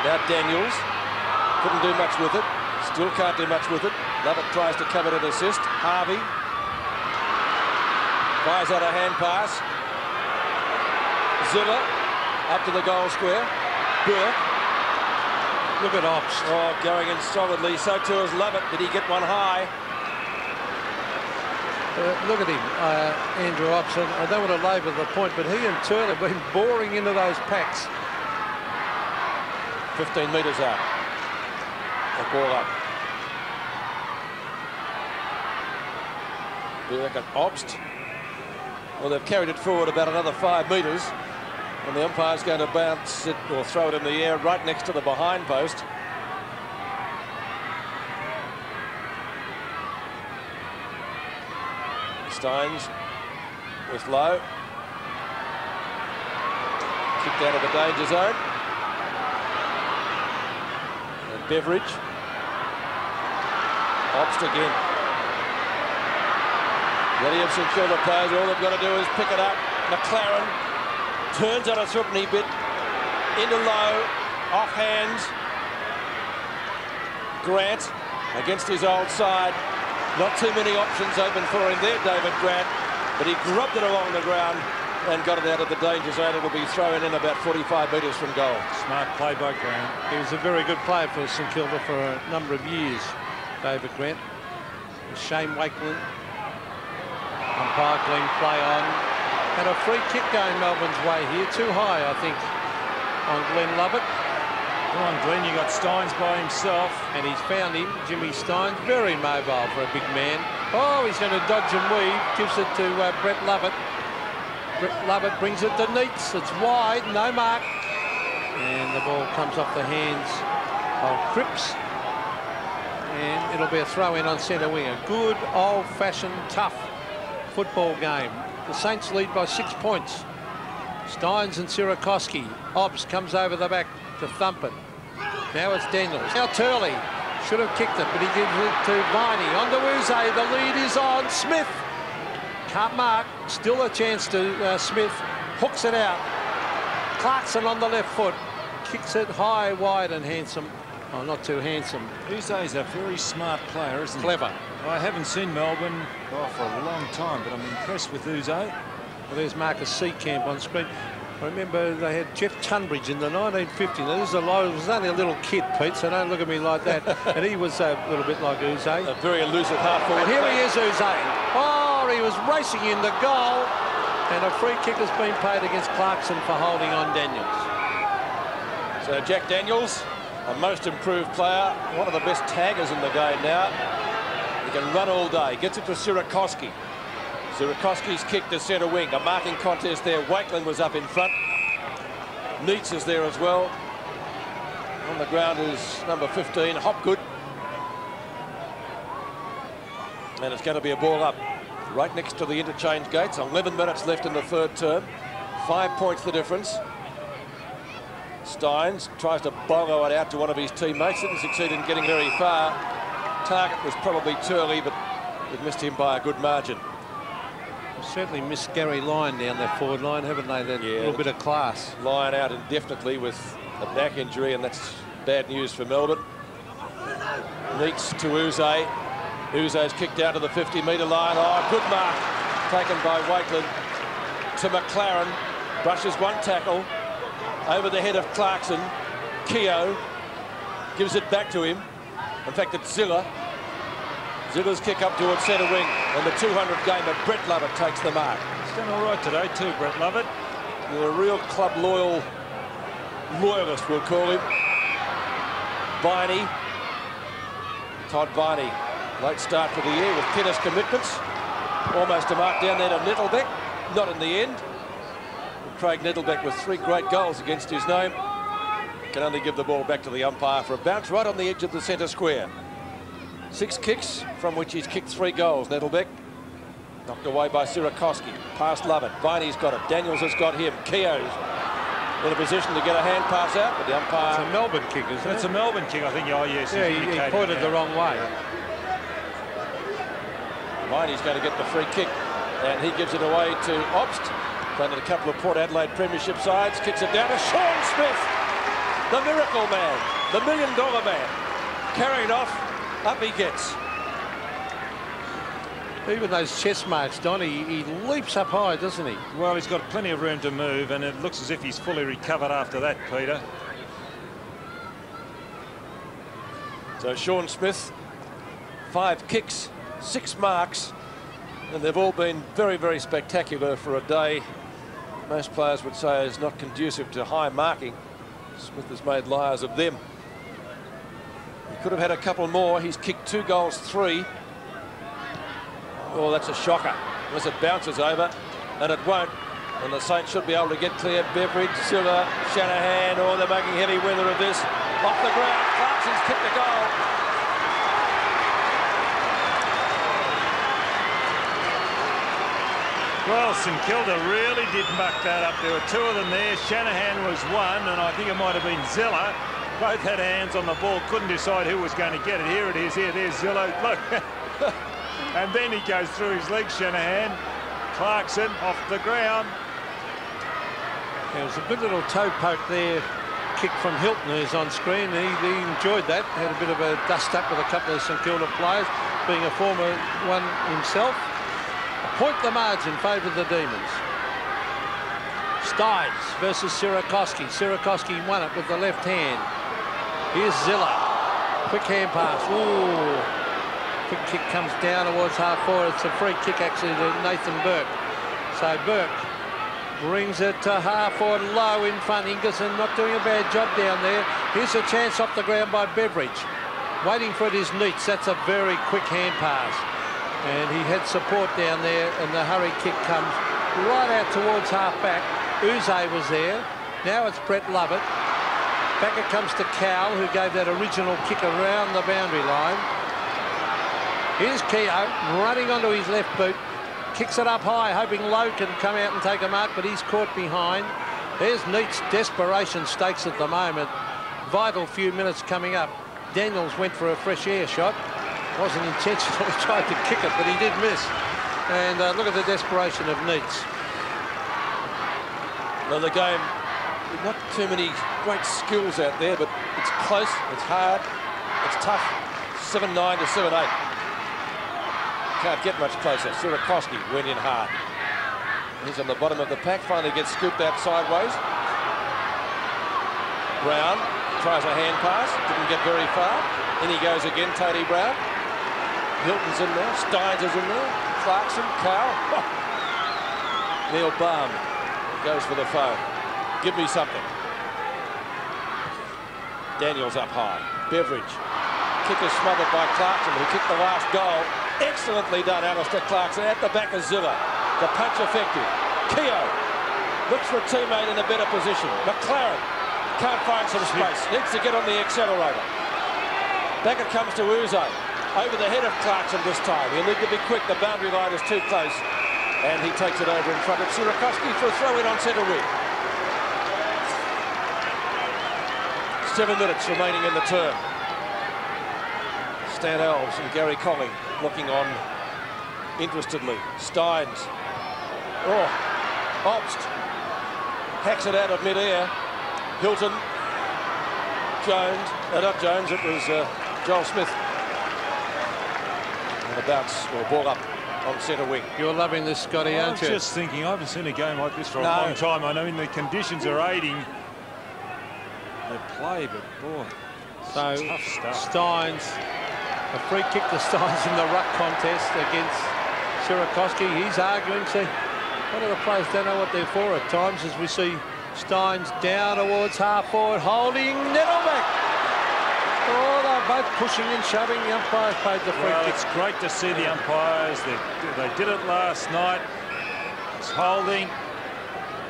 Now Daniels. Couldn't do much with it. Still can't do much with it. Lovett tries to cover an assist. Harvey. Fires out a hand pass. Ziller up to the goal square. Burke. Look at Obst. Oh, going in solidly. So too is Lovett. Did he get one high? Uh, look at him, uh, Andrew Opson. I don't want to labour the point, but he and Turner have been boring into those packs. 15 metres out. The ball up. Burke and Obst. Well, they've carried it forward about another five metres. And the umpire's going to bounce it or throw it in the air right next to the behind post. Stynes with low. Kicked out of the danger zone. And Beveridge. Obst again. Williamson killed the players. All they've got to do is pick it up. McLaren turns on a threepenny bit into low, off hands. Grant against his old side. Not too many options open for him there, David Grant, but he grubbed it along the ground and got it out of the danger zone. It'll be thrown in about 45 metres from goal. Smart play by Grant. He was a very good player for St Kilda for a number of years, David Grant. Shane Wakelin and Parkling play on. And a free kick going Melbourne's way here. Too high, I think, on Glenn Lovett. Come on, Glenn, you got Stynes by himself. And he's found him, Jimmy Stynes, very mobile for a big man. Oh, he's going to dodge and weave. Gives it to uh, Brett Lovett. Brett Lovett brings it to Neitz. It's wide, no mark. And the ball comes off the hands of Cripps. And it'll be a throw in on centre wing. A good, old-fashioned, tough football game. The Saints lead by six points. Stynes and Sierakowski. Obst comes over the back to thump it. Now it's Daniels. Now Turley should have kicked it, but he gives it to Viney. On to Yze. The lead is on. Smith can't mark. Still a chance to uh, Smith. Hooks it out. Clarkson on the left foot. Kicks it high, wide and handsome. Oh, not too handsome. Yze's a very smart player, isn't Clever. he? Clever. I haven't seen Melbourne oh, for a long time, but I'm impressed with Yze. Eh? Well, there's Marcus Seecamp on screen. I remember they had Jeff Tunbridge in the 1950s. Now, this is a low, was only a little kid, Pete, so don't look at me like that. and he was a little bit like Yze. A very elusive half forward. And here he is, Yze. Oh, he was racing in the goal. And a free kick has been paid against Clarkson for holding on Daniels. So Jack Daniels, a most improved player, one of the best taggers in the game now. He can run all day. Gets it to Sierakowski. Sierakowski's kick to centre wing. A marking contest there. Wakelin was up in front. Neitz is there as well. On the ground is number 15, Hopgood. And it's going to be a ball up right next to the interchange gates. 11 minutes left in the third term. Five points the difference. Stynes tries to bolo it out to one of his teammates. Didn't succeed in getting very far. Target was probably Turley, but they've missed him by a good margin. They've certainly missed Gary Lyon down their forward line, haven't they? That Yeah, little bit of class. Lyon out indefinitely with a back injury, and that's bad news for Melbourne. Leaks to Yze. Yze's kicked out to the 50-metre line. Oh, good mark taken by Wakelin to McLaren. Brushes one tackle over the head of Clarkson. Keogh gives it back to him. In fact, it's Ziller. Ziller's kick up towards centre wing. And the 200 gamer, Brett Lovett, takes the mark. He's done all right today too, Brett Lovett. You're a real club loyal loyalist, we'll call him. Viney. Todd Viney. Late start for the year with tennis commitments. Almost a mark down there to Nettelbeck. Not in the end. Craig Nettelbeck with three great goals against his name. Can only give the ball back to the umpire for a bounce right on the edge of the centre square. Six kicks, from which he's kicked three goals, Nettelbeck. Knocked away by Sierakowski. Past Lovett. Viney's got it. Daniels has got him. Keogh's in a position to get a hand pass out, but the umpire... It's a Melbourne kick, isn't It's a Melbourne kick, I think. Oh, yes. yeah, he, he pointed that. the wrong way. Viney's going to get the free kick, and he gives it away to Obst. Playing at a couple of Port Adelaide Premiership sides. Kicks it down to Shaun Smith, the miracle man, the million dollar man. Carrying off, up he gets. Even those chest marks, Donny, he leaps up high, doesn't he? Well, he's got plenty of room to move, and it looks as if he's fully recovered after that, Peter. So Shaun Smith, five kicks, six marks, and they've all been very, very spectacular for a day. Most players would say is not conducive to high marking. Smith has made liars of them. He could have had a couple more. He's kicked two goals, three. Oh, that's a shocker. Unless it bounces over, and it won't. And the Saints should be able to get clear. Beveridge, Silver, Shanahan. Oh, they're making heavy weather of this. Off the ground. Clarkson's kicked the goal. Well, St Kilda really did muck that up. There were two of them there. Shanahan was one, and I think it might have been Zilla. Both had hands on the ball, couldn't decide who was going to get it. Here it is, here, there's Zilla. Look. and then he goes through his legs, Shanahan. Clarkson off the ground. There was a good little toe poke there, kick from Hilton, who's on screen. He, he enjoyed that. Had a bit of a dust up with a couple of St Kilda players, being a former one himself. Point the margin favoured the Demons. Stynes versus Sierakowski. Sierakowski won it with the left hand. Here's Zilla. Quick hand pass. Ooh. Quick kick comes down towards half forward. It's a free kick actually to Nathan Burke. So Burke brings it to half forward low in front. Ingerson not doing a bad job down there. Here's a chance off the ground by Beveridge. Waiting for it is Neitz. That's a very quick hand pass. And he had support down there and the hurry kick comes right out towards half back. Yze was there. Now it's Brett Lovett. Back it comes to Cowell, who gave that original kick around the boundary line. Here's Keogh running onto his left boot. Kicks it up high, hoping Loewe can come out and take a mark, but he's caught behind. There's Neat's desperation stakes at the moment. Vital few minutes coming up. Daniels went for a fresh air shot. Wasn't intentional, he tried to kick it, but he did miss. And uh, look at the desperation of Neitz. Well, the game, not too many great skills out there, but it's close, it's hard, it's tough. 7-9 to 7-8. Can't get much closer. Sierakowski went in hard. He's on the bottom of the pack, finally gets scooped out sideways. Brown tries a hand pass, didn't get very far. In he goes again, Tony Brown. Hilton's in there, Stynes is in there, Clarkson, Cowell. Neil Baum goes for the phone. Give me something. Daniels up high. Beveridge. Kick is smothered by Clarkson, who kicked the last goal. Excellently done, Alastair Clarkson. At the back of Zilla. The punch effective. Keogh looks for a teammate in a better position. McLaren can't find some space. Needs to get on the accelerator. Back it comes to Yze. Over the head of Clarkson this time. He'll need to be quick. The boundary line is too close. And he takes it over in front of Sierakowski for a throw in on centre wing. Seven minutes remaining in the term. Stan Alves and Gary Colling looking on interestedly. Steins. Oh, Obst. Hacks it out of mid-air. Hilton. Jones. Uh, not Jones, it was uh, Joel Smith. And a bounce or ball up on centre wing. You're loving this, Scotty, I aren't was you? just thinking, I haven't seen a game like this for a long time. I know in the conditions are aiding the play, but boy, So. Stynes, a free kick to Stynes in the ruck contest against Sierakowski. He's arguing. See, one of the players don't know what they're for at times as we see Stynes down towards half forward, holding Nettelbeck. Oh, they're both pushing and shoving. The umpires paid the free Well, kick. it's great to see the umpires. They, they did it last night. It's holding.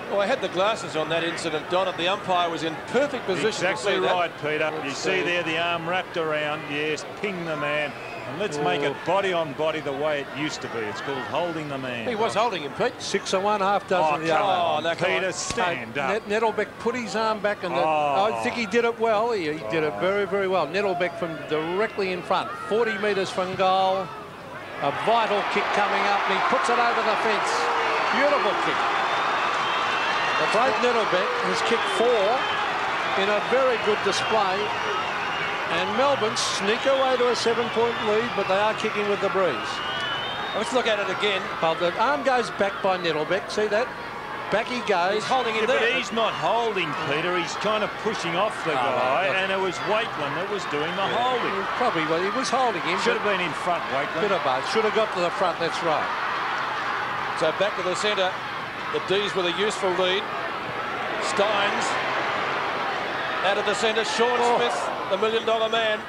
Well, I had the glasses on that incident, Don, and the umpire was in perfect position Exactly to see that. right, Peter. You Let's see see. there the arm wrapped around. Yes, ping the man. And let's make it body on body the way it used to be. It's called holding the man. He was holding him, Pete. Six and one, half Oh, dozen the other. no, Peter, stand Uh, up. Net- Nettelbeck put his arm back, and Oh. I think he did it well. He, he did it very, very well. Nettelbeck from directly in front, 40 metres from goal. A vital kick coming up, and he puts it over the fence. Beautiful kick. Craig Nettelbeck has kicked four in a very good display. And Melbourne sneak away to a seven-point lead, but they are kicking with the breeze. Let's look at it again. Well, the arm goes back by Nettelbeck. See that? Back he goes. He's holding Yeah, him but there. he's not holding, Peter. He's kind of pushing off the Oh, guy, well, and it was Wakelin that was doing the holding. Probably, well, he was holding him. Should have been in front, Bit Wakelin. of both. Should have got to the front, that's right. So back to the centre. The D's with a useful lead. Stynes out of the centre. Shaun Oh. Smith, the million dollar man.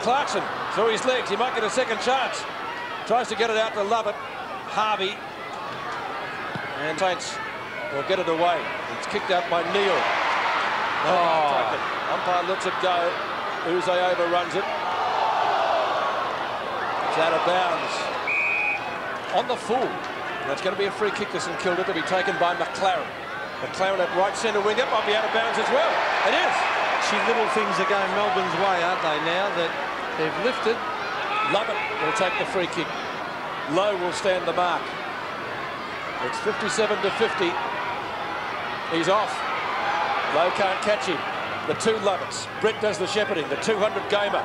Clarkson through his legs. He might get a second chance. Tries to get it out to Lovett. Harvey. And Saints will get it away. It's kicked out by Neil. Oh. Umpire lets it go. Yze overruns it. It's out of bounds. On the full. That's going to be a free kick to St Kilda to be taken by McLaren. McLaren at right centre wing up might be out of bounds as well. It is. See, little things are going Melbourne's way, aren't they, now that they've lifted? Lovett will take the free kick. Loewe will stand the mark. It's 57 to 50. He's off. Loewe can't catch him. The two Lovetts. Brett does the shepherding. The 200 gamer.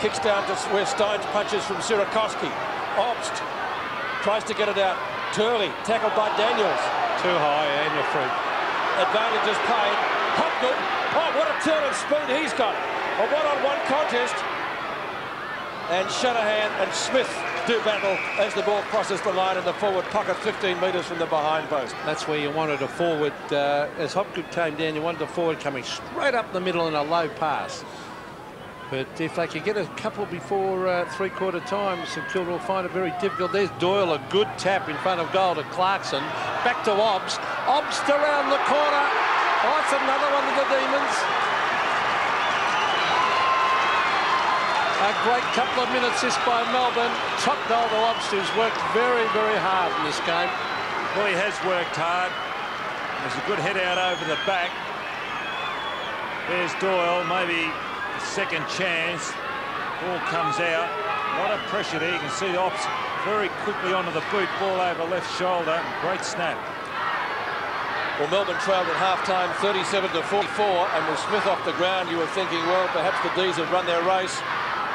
Kicks down to where Stynes punches from Sierakowski. Obst tries to get it out. Turley tackled by Daniels. Too high and you're free. Advantage is paid. Hopgood. Turn of speed he's got. A one-on-one contest. And Shanahan and Smith do battle as the ball crosses the line in the forward pocket 15 metres from the behind post. That's where you wanted a forward. Uh, as Hopgood came down, you wanted a forward coming straight up the middle in a low pass. But if they could get a couple before uh, three-quarter time, St Kilda will find it very difficult. There's Doyle, a good tap in front of goal to Clarkson. Back to Obst. Obst around the corner. Oh, it's another one of the Demons. A great couple of minutes this by Melbourne. Top goal to Obst, who's worked very, very hard in this game. Well, he has worked hard. There's a good head out over the back. There's Doyle, maybe a second chance. Ball comes out. A lot of pressure there. You can see Obst very quickly onto the boot. Ball over left shoulder. Great snap. Well, Melbourne trailed at half-time 37 to 44, and with Smith off the ground, you were thinking, well, perhaps the D's have run their race.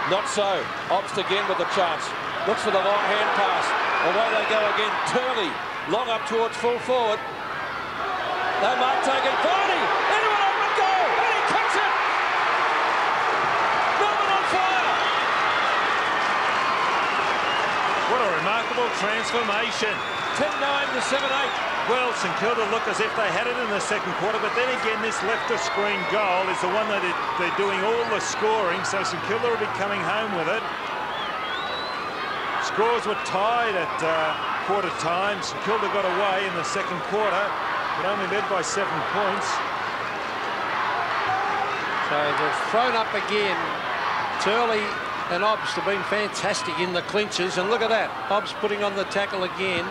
Not so. Obst again with the chance. Looks for the long hand pass. Away they go again. Turley, long up towards full forward. They might take it. Into an open goal, and he kicks it. Melbourne on fire. What a remarkable transformation. 10-9 to 7-8. Well, St Kilda look as if they had it in the second quarter, but then again, this left of screen goal is the one that it, they're doing all the scoring, so St Kilda will be coming home with it. Scores were tied at uh, quarter time. St Kilda got away in the second quarter, but only led by seven points. So they've thrown up again. Turley and Obst have been fantastic in the clinches. And look at that. Obst putting on the tackle again.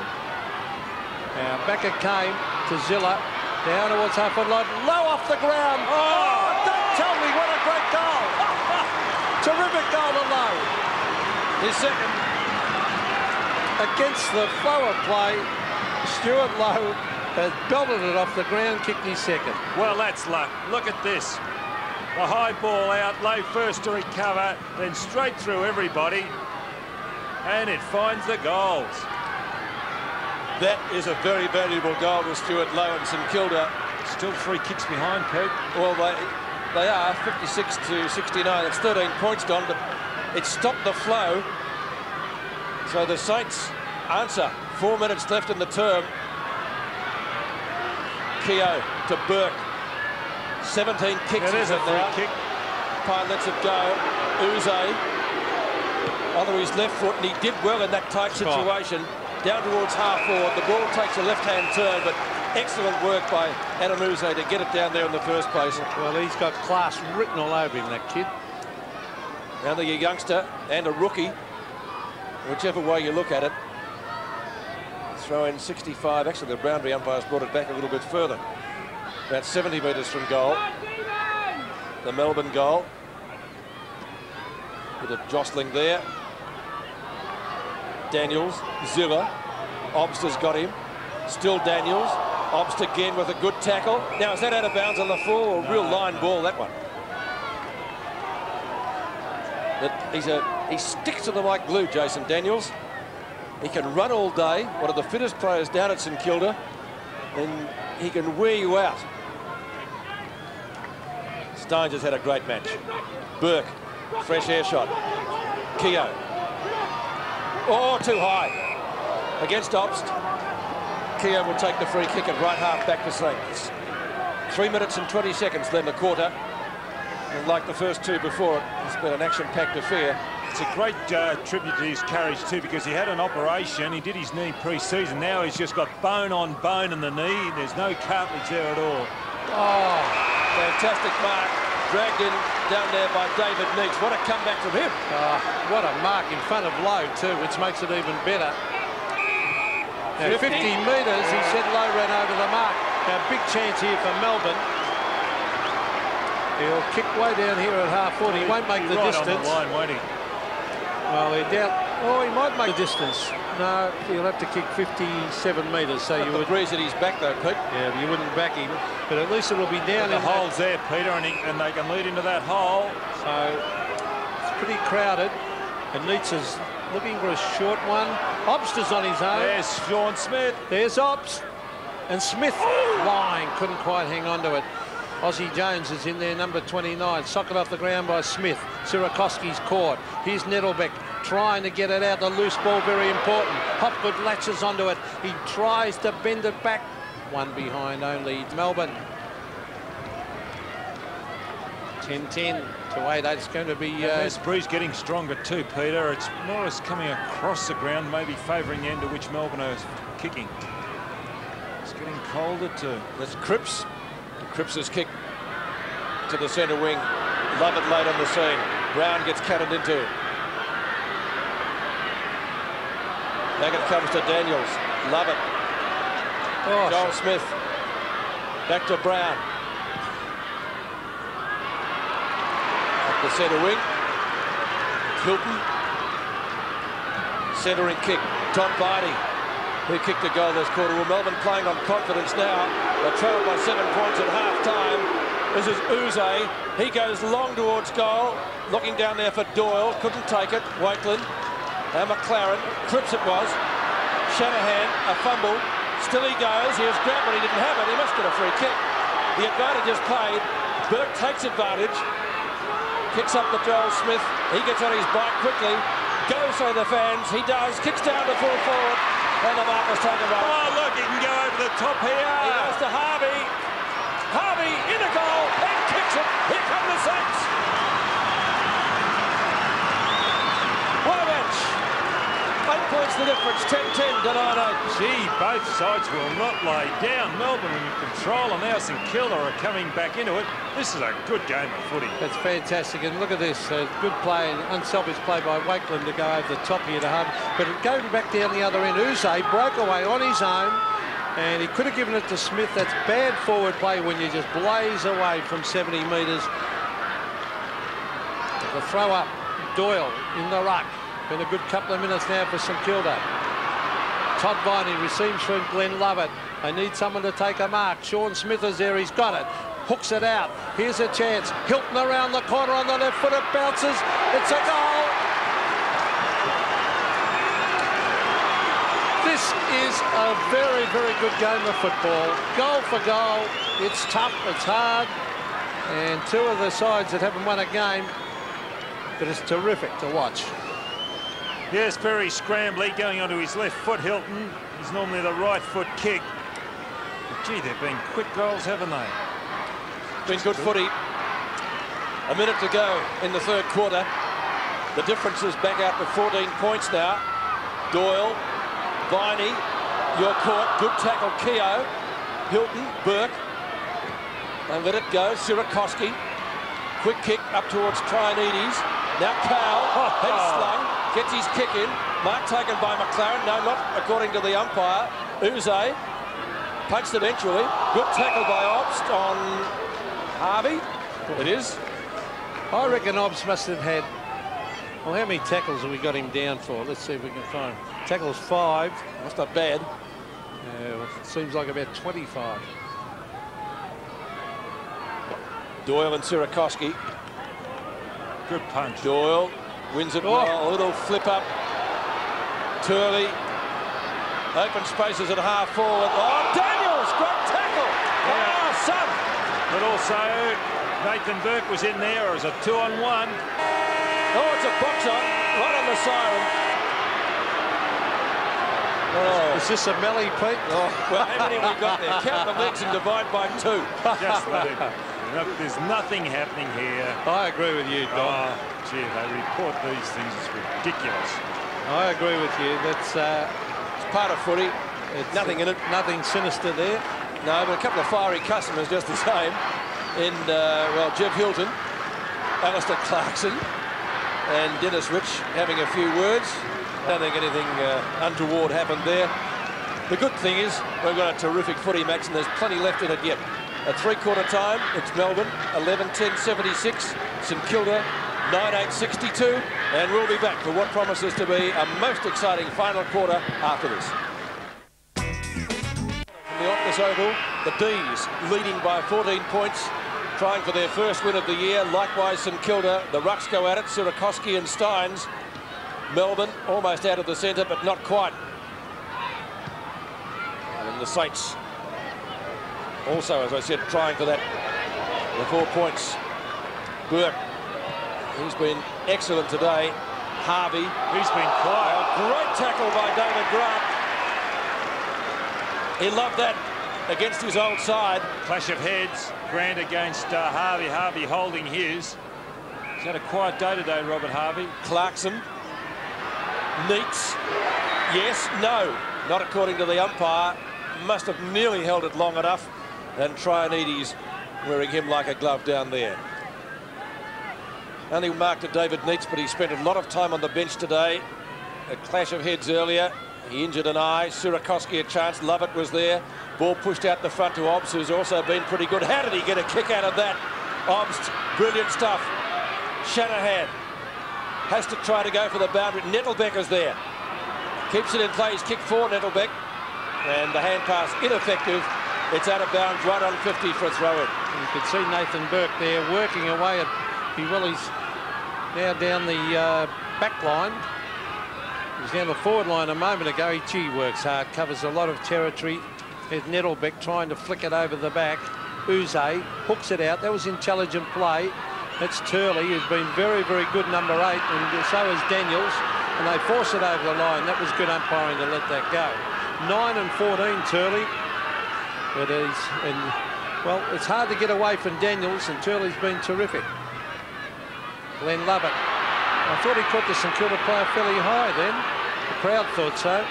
Now back it came to Zilla. Down towards half-foot line. Low off the ground. Oh. oh, don't tell me what a great goal. Terrific goal to Loewe. His second. Against the flow of play, Stewart Loewe has belted it off the ground, kicked his second. Well, that's luck. Look at this. The high ball out, Loewe first to recover, then straight through everybody, and it finds the goals. That is a very valuable goal to Stewart Loewe and St Kilda. Still three kicks behind, Pete. Well, they, they are 56 to 69. It's 13 points, Don, but it stopped the flow. So the Saints answer. Four minutes left in the term. Keogh to Burke. 17 kicks It is is a free now. kick. umpire lets it go. Yze onto his left foot, and he did well in that tight situation. Down towards half forward. The ball takes a left-hand turn, but excellent work by Adam Yze to get it down there in the first place. Well, he's got class written all over him, that kid. Now a youngster and a rookie, whichever way you look at it. Throw in 65. Actually, the boundary umpires brought it back a little bit further. About 70 metres from goal. The Melbourne goal. Bit of jostling there. Daniels, Ziller. Obster's got him. Still Daniels. Obst again with a good tackle. Now, is that out of bounds on the full or real line ball, that one? But he's a, he sticks to them like glue, Jason Daniels. He can run all day, one of the fittest players down at St Kilda, and he can wear you out. Stynes has had a great match. Burke, fresh air shot. Keogh. Oh, too high. Against Obst. Keogh will take the free kick at right half back to Saints. Three minutes and 20 seconds then the quarter. And like the first two before it, it's been an action-packed affair. It's a great uh, tribute to his courage too because he had an operation. He did his knee pre-season. Now he's just got bone on bone in the knee. There's no cartilage there at all. Oh, fantastic mark. Dragged in down there by David Neitz. What a comeback from him. Oh, what a mark in front of Loewe too, which makes it even better. Now, 50 metres, he said Loewe ran over the mark. Now, big chance here for Melbourne. He'll kick way down here at half 40. He won't make the right distance. on the line, won't he? Well, he doubt. Oh, he might make the distance. No, he'll have to kick 57 metres, so you The would. breeze at his back though, Pete. Yeah, you wouldn't back him. But at least it'll be down The in that- hole's there, Peter, and, he, and they can lead into that hole. So it's pretty crowded. And Neitz is looking for a short one. Obster's on his own. There's Shaun Smith. There's Obst. And Smith lying, couldn't quite hang on to it. Aussie Jones is in there, number 29. Socket off the ground by Smith. Sierakowski's caught. Here's Nettelbeck trying to get it out. The loose ball, very important. Hopgood latches onto it. He tries to bend it back. One behind only. Melbourne. 10-10 to 8. It's going to be... Uh, this breeze getting stronger too, Peter. It's more or less coming across the ground, maybe favouring the end to which Melbourne are kicking. It's getting colder too. That's Cripps. Cripps's kick to the centre wing. Lovett late on the scene. Brown gets cutted into. Back it comes to Daniels. Lovett. oh, Joel Smith. Back to Brown. Up the centre wing. Hilton. Centering kick. Tom Vardy. Who kicked a goal this quarter. Well, Melbourne playing on confidence now. They're trailed by seven points at half time. This is Yze. He goes long towards goal. Looking down there for Doyle. Couldn't take it. Wakelin. And McLaren. Cripps it was. Shanahan. A fumble. Still he goes. Here's Grant, but he didn't have it. He must get a free kick. The advantage is played. Burke takes advantage. Kicks up to Joel Smith. He gets on his bike quickly. Goes say the fans. He does. Kicks down to full forward. And the mark was taken by. Oh, look, he can go over the top here. He goes to Harvey. Harvey in a goal and kicks it. Here come the Saints. What a match. Eight points the difference. 10-10 to 9-8. Gee, both sides will not lay down. Melbourne in control, and now St Kilda are coming back into it. This is a good game of footy. That's fantastic. And look at this. Uh, good play, unselfish play by Wakelin to go over the top here to Hub. But going back down the other end, Yze broke away on his own. And he could have given it to Smith. That's bad forward play when you just blaze away from 70 metres. The throw up, Doyle in the ruck. Been a good couple of minutes now for St Kilda. Todd Viney receives from Glenn Lovett. They need someone to take a mark. Sean Smith is there. He's got it. Hooks it out. Here's a chance. Hilton around the corner on the left foot. It bounces. It's a goal. This is a very, very good game of football. Goal for goal. It's tough. It's hard. And two of the sides that haven't won a game. But it's terrific to watch. Yes, very scrambly, going onto his left foot, Hilton. He's normally the right foot kick. But gee, they've been quick goals, haven't they? Been good footy. A minute to go in the third quarter. The difference is back out to 14 points now. Doyle, Viney, your court, good tackle, Keogh, Hilton, Burke. And let it go, Sierakowski. Quick kick up towards Traianides. Now Cowell, head slung, gets his kick in. Mark taken by McLaren. No, not according to the umpire. Yze punched eventually. Good tackle by Obst on Harvey. It is. I reckon Obst must have had. Well, how many tackles have we got him down for? Let's see if we can find. Tackles five. That's not bad. Uh, well, seems like about 25. Doyle and Sierakowski. Good punch. Doyle wins it Oh. well. A little flip up. Turley. Open spaces at half forward. Oh, Daniels! Great tackle! Yeah. Oh, son! But also, Nathan Burke was in there as a two-on-one. Oh, it's a box on. Right on the siren. Oh. Is this a melee, Pete? Oh, well, how many have we got there? Count the legs and divide by two. Just let it. There's nothing happening here. I agree with you, Don. Oh, gee, they report these things. It's ridiculous. I agree with you. That's uh, It's part of footy. it's Nothing in it. Nothing sinister there. No, but a couple of fiery customers just the same. In, uh, well, Jeff Hilton, Alastair Clarkson, and Dennis Rich having a few words. Don't think anything uh, untoward happened there. The good thing is we've got a terrific footy match and there's plenty left in it yet. At three-quarter time, it's Melbourne, 11-10-76, St Kilda, 9-8-62, and we'll be back for what promises to be a most exciting final quarter after this. From the Optus Oval, the D's leading by 14 points, trying for their first win of the year. Likewise, St Kilda, the Rucks go at it, Sierakowski and Stynes. Melbourne almost out of the centre, but not quite. And the Saints also, as I said, trying for that, the four points. Burke, he's been excellent today. Harvey, He's been quiet. Great tackle by David Grant. He loved that against his old side. Clash of heads. Grant against uh, Harvey. Harvey holding his. He's had a quiet day today, Robert Harvey. Clarkson. Neitz. Yes, no. Not according to the umpire. Must have nearly held it long enough. And Traianides wearing him like a glove down there. Only marked at David Neitz, but he spent a lot of time on the bench today. A clash of heads earlier. He injured an eye. Sierakowski a chance. Lovett was there. Ball pushed out the front to Obst, who's also been pretty good. How did he get a kick out of that? Obst, brilliant stuff. Shanahan has to try to go for the boundary. Nettelbeck Nettelbecker's there. Keeps it in plays. Kick for Nettelbeck. And the hand pass ineffective. It's out of bounds right on 50 for a throw in. You can see Nathan Burke there working away at he's now down the uh, back line. He was down the forward line a moment ago. He gee works hard, covers a lot of territory. There's Nettelbeck trying to flick it over the back. Yze hooks it out. That was intelligent play. That's Turley, who's been very, very good number eight, and so is Daniels. And they force it over the line. That was good umpiring to let that go. 9 and 14, Turley. It is, and, well, it's hard to get away from Daniels, and Turley's been terrific. Glenn Lovett. I thought he caught the St Kilda player fairly high then. The crowd thought so.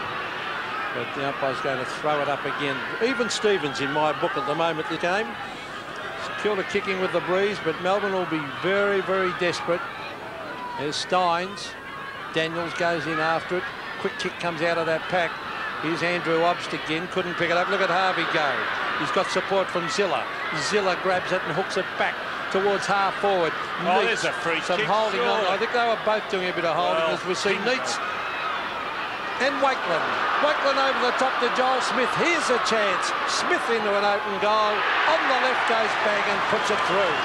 But the umpire's going to throw it up again. Even Stevens in my book at the moment, the game. St Kilda kicking with the breeze, but Melbourne will be very, very desperate. There's Stynes. Daniels goes in after it. Quick kick comes out of that pack. Here's Andrew Obst again. Couldn't pick it up. Look at Harvey go. He's got support from Zilla. Zilla grabs it and hooks it back towards half forward. Oh, Neitz, there's a free Some kick, holding on. I think they were both doing a bit of holding Well, as we see Neitz and Wakelin. Wakelin over the top to Joel Smith. Here's a chance. Smith into an open goal. On the left goes Bag and puts it through.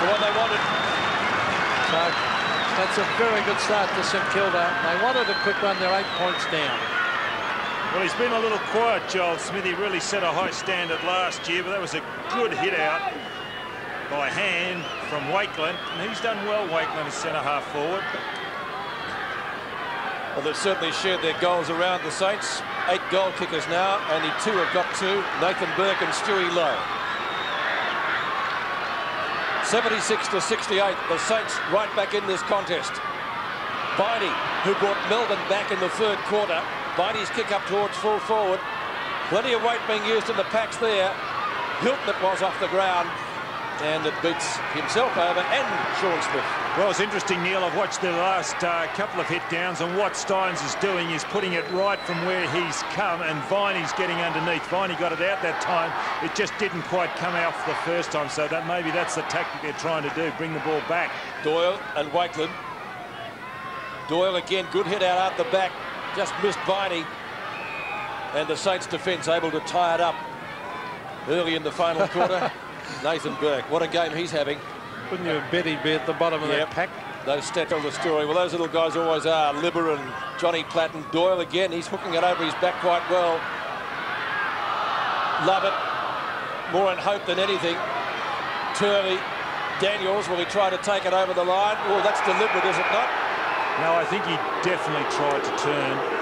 For what they wanted. So that's a very good start to St Kilda. They wanted a quick run. They're eight points down. Well, he's been a little quiet, Joel Smith. He really set a high standard last year, but that was a good hit out by hand from Wakelin. And he's done well, Wakelin, as centre half forward. Well, they've certainly shared their goals around the Saints. Eight goal kickers now. Only two have got two. Nathan Burke and Stewie Loewe. 76 to 68. The Saints right back in this contest. Viney, who brought Melbourne back in the third quarter. Viney's kick up towards full forward. Plenty of weight being used in the packs there. Hilton it was off the ground and it beats himself over and Shaun Smith. Well, it's interesting, Neil. I've watched the last uh, couple of hit downs, and what Stynes is doing is putting it right from where he's come, and Viney's getting underneath. Viney got it out that time. It just didn't quite come out for the first time, so that maybe that's the tactic they're trying to do, bring the ball back. Doyle and Wakelin. Doyle again, good hit out out the back, just missed Viney. And the Saints defence able to tie it up early in the final quarter. Nathan Burke, what a game he's having. Wouldn't you bet he'd be at the bottom of yep. that pack? Those stats tell the story. Well, those little guys always are. Libber and Johnny Platten. Doyle again, he's hooking it over his back quite well. Love it. More in hope than anything. Turley, Daniels, will he try to take it over the line? Well, that's deliberate, is it not? No, I think he definitely tried to turn.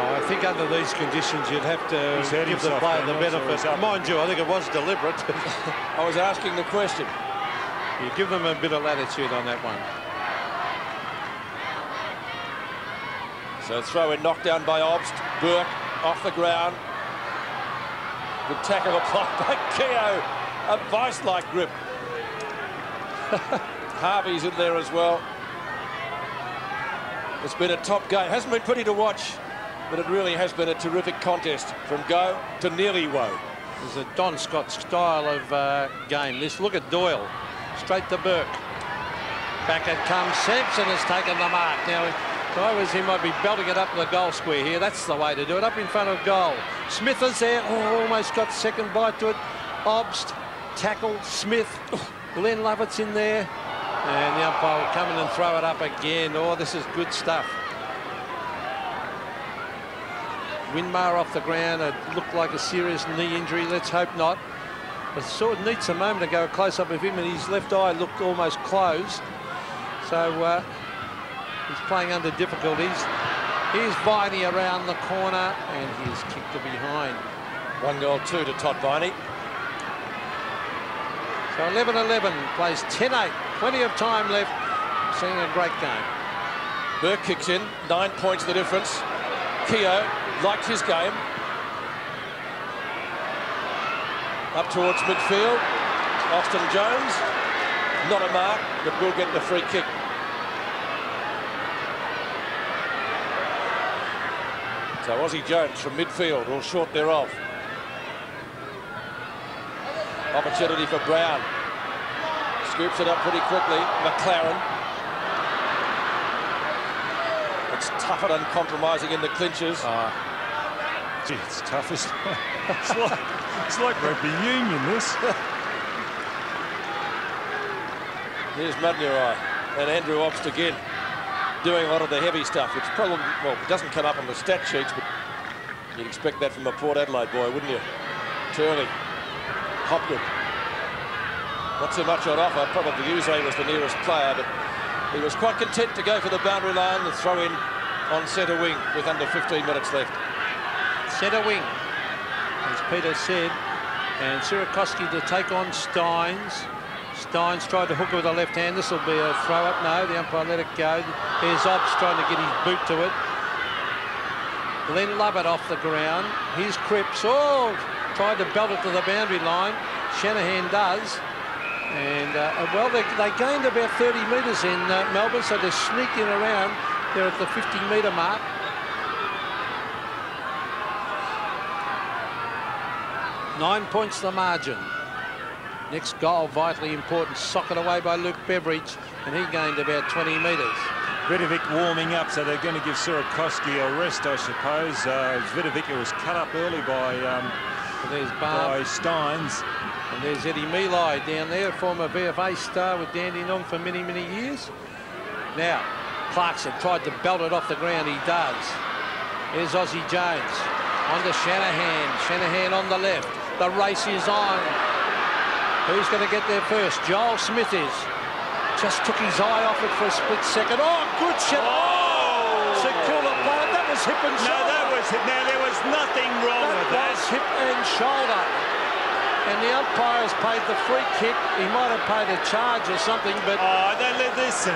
Oh, I think under these conditions you'd have to give the player the benefit. Mind you, I think it was deliberate. I was asking the question. You give them a bit of latitude on that one. So throw in knocked down by Obst. Burke off the ground. Good tackle applied by Keogh. A vice-like grip. Harvey's in there as well. It's been a top game. Hasn't been pretty to watch but it really has been a terrific contest from go to nearly woe. There's a Don Scott style of uh, game. This look at Doyle, straight to Burke. Back it comes. Sampson has taken the mark. Now, if I was him, I'd be belting it up the goal square here. That's the way to do it, up in front of goal. Smith is there. Oh, almost got second bite to it. Obst, tackle, Smith. Glenn Lovett's in there. And the umpire will come in and throw it up again. Oh, this is good stuff. Winmar off the ground. It looked like a serious knee injury. Let's hope not. I saw Neitz a moment ago, go close up of him, and his left eye looked almost closed. So uh, he's playing under difficulties. Here's Viney around the corner, and he's kicked to behind. One goal, two to Todd Viney. So 11-11, plays 10-8. Plenty of time left. Seeing a great game. Burke kicks in, nine points the difference. Keogh liked his game. Up towards midfield. Austinn Jones. Not a mark, but will get the free kick. So Aussie Jones from midfield or short thereof. Opportunity for Brown. Scoops it up pretty quickly. McLaren it's tough and uncompromising in the clinches. Uh, gee, it's tough. It's, it's, like, it's like rugby union, this. Here's Madnurai and Andrew Obst again doing a lot of the heavy stuff, which probably, well, it doesn't come up on the stat sheets, but you'd expect that from a Port Adelaide boy, wouldn't you? Turley, Hopgood. Not so much on offer, probably Yze was the nearest player, but he was quite content to go for the boundary line and throw in on centre wing with under 15 minutes left. Centre wing, as Peter said, and Sierakowski to take on Stynes. Stynes tried to hook it with a left hand. This will be a throw up. No, the umpire let it go. Here's Obst trying to get his boot to it. Glenn Lovett off the ground. Here's Cripps. Oh, tried to belt it to the boundary line. Shanahan does. And, uh, well, they, they, gained about 30 metres in uh, Melbourne, so they're sneaking around. They're at the 50-metre mark. Nine points the margin. Next goal, vitally important. Socket away by Luke Beveridge, and he gained about 20 metres. Vidovic warming up, so they're going to give Sierakowski a rest, I suppose. Uh, Vidovic was cut up early by, um, there's by Stynes. And there's Eddie Milai down there, former VFA star with Dandenong for many, many years. Now, Clarkson tried to belt it off the ground. He does. Here's Aussie Jones. On to Shanahan. Shanahan on the left. The race is on. Who's going to get there first? Joel Smith is. Just took his eye off it for a split second. Oh, good shot. Oh! Secure the player. That was hip and shoulder. No, that was hip. Now, there was nothing wrong that with that. was hip and shoulder. and the umpire's paid the free kick. He might have paid a charge or something, but Oh, they listen.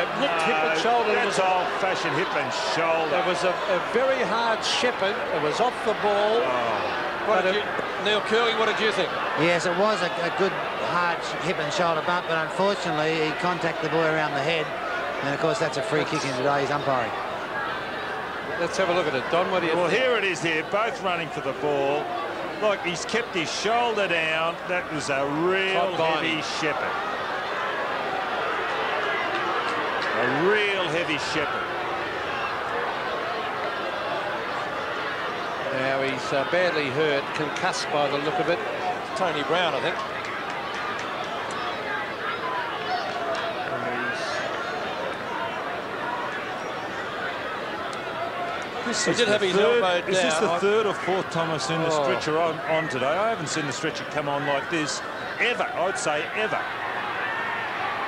it looked hip and shoulder. It That's was, old-fashioned hip and shoulder. it was a, a very hard shepherd. It was off the ball. Oh. What But it- Neil Kerley, what did you think? Yes, it was a, a good hard hip and shoulder bump, but unfortunately he contacted the boy around the head. And of course that's a free kick in today's umpiring. Let's have a look at it. Don, what do you Well, think? here it is here, both running for the ball. Look, he's kept his shoulder down. That was a real heavy shepherd. A real heavy shepherd. He's uh, badly hurt, concussed by the look of it. Tony Brown, I think. This He is did the have his third- elbow Is this the I- third or fourth time I've seen the Oh. stretcher on, on today? I haven't seen the stretcher come on like this ever. I'd say ever.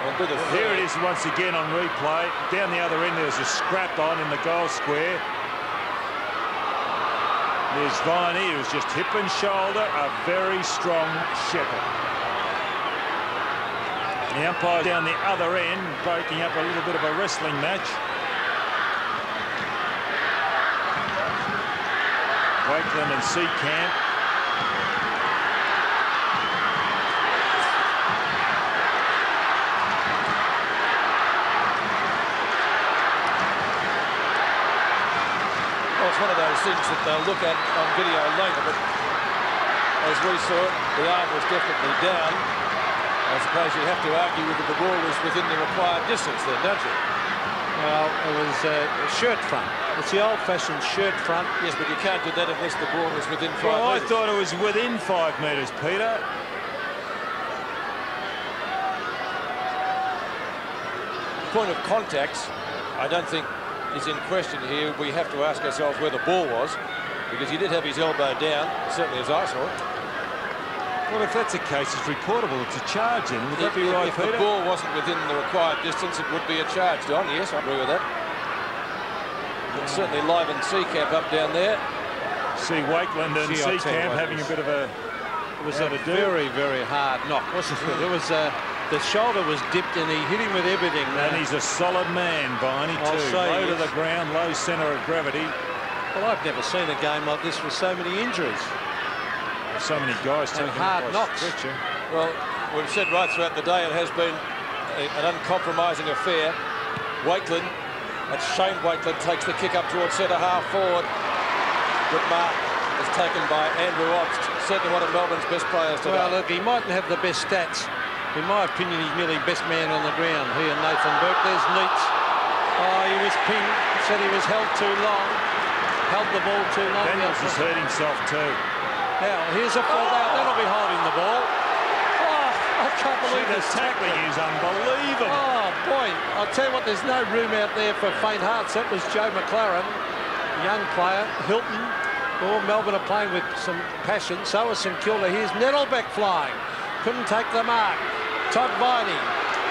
Well, Here it is once again on replay. Down the other end, there was a scrap on in the goal square. There's Viney, who's just hip and shoulder, a very strong shepherd. The umpire down the other end, breaking up a little bit of a wrestling match. Wakelin and Seecamp. It's one of those things that they'll look at on video later, but as we saw it, the arm was definitely down. I suppose you have to argue whether the ball was within the required distance then, don't you? Well, it was uh, a shirt front. It's the old-fashioned shirt front. Yes, but you can't do that unless the ball was within five Well, I thought it was within five metres, Peter. point of contacts, I don't think is in question here. We have to ask ourselves where the ball was, because he did have his elbow down, certainly as I saw it. Well, if that's the case, it's reportable. It's a charge then. Would that If, be right, if Peter? the ball wasn't within the required distance, it would be a charge, Don. Yes, I agree with that. But certainly live and Seecamp up down there. See Wakelin and Gee, I'll tell you Seecamp having a bit of a... It was Had a do. very, very hard knock, wasn't it? It was uh, the shoulder was dipped and he hit him with everything. And he's a solid man, Viney, I'll too. say Low to the ground, low centre of gravity. well, I've never seen a game like this with so many injuries. So many guys And taking hard knocks. stretcher. Well, we've said right throughout the day it has been a, an uncompromising affair. Wakelin, that's Shane Wakelin, takes the kick up towards centre half forward. Good mark is taken by Andrew Obst, certainly one of Melbourne's best players today. Well, look, he mightn't have the best stats. In my opinion, he's nearly best man on the ground. He and Nathan Burke. There's Neitz. Oh, he was pinned. Said he was held too long. Held the ball too long. Daniels has hurt himself, too. Now, here's a fall out. That'll be holding the ball. Oh, I can't believe The this tackling is unbelievable. Oh, boy. I'll tell you what, there's no room out there for faint hearts. That was Joe McLaren, young player. Hilton. Oh, Melbourne are playing with some passion. So is St Kilda. Here's Nettelbeck flying. Couldn't take the mark. Viney.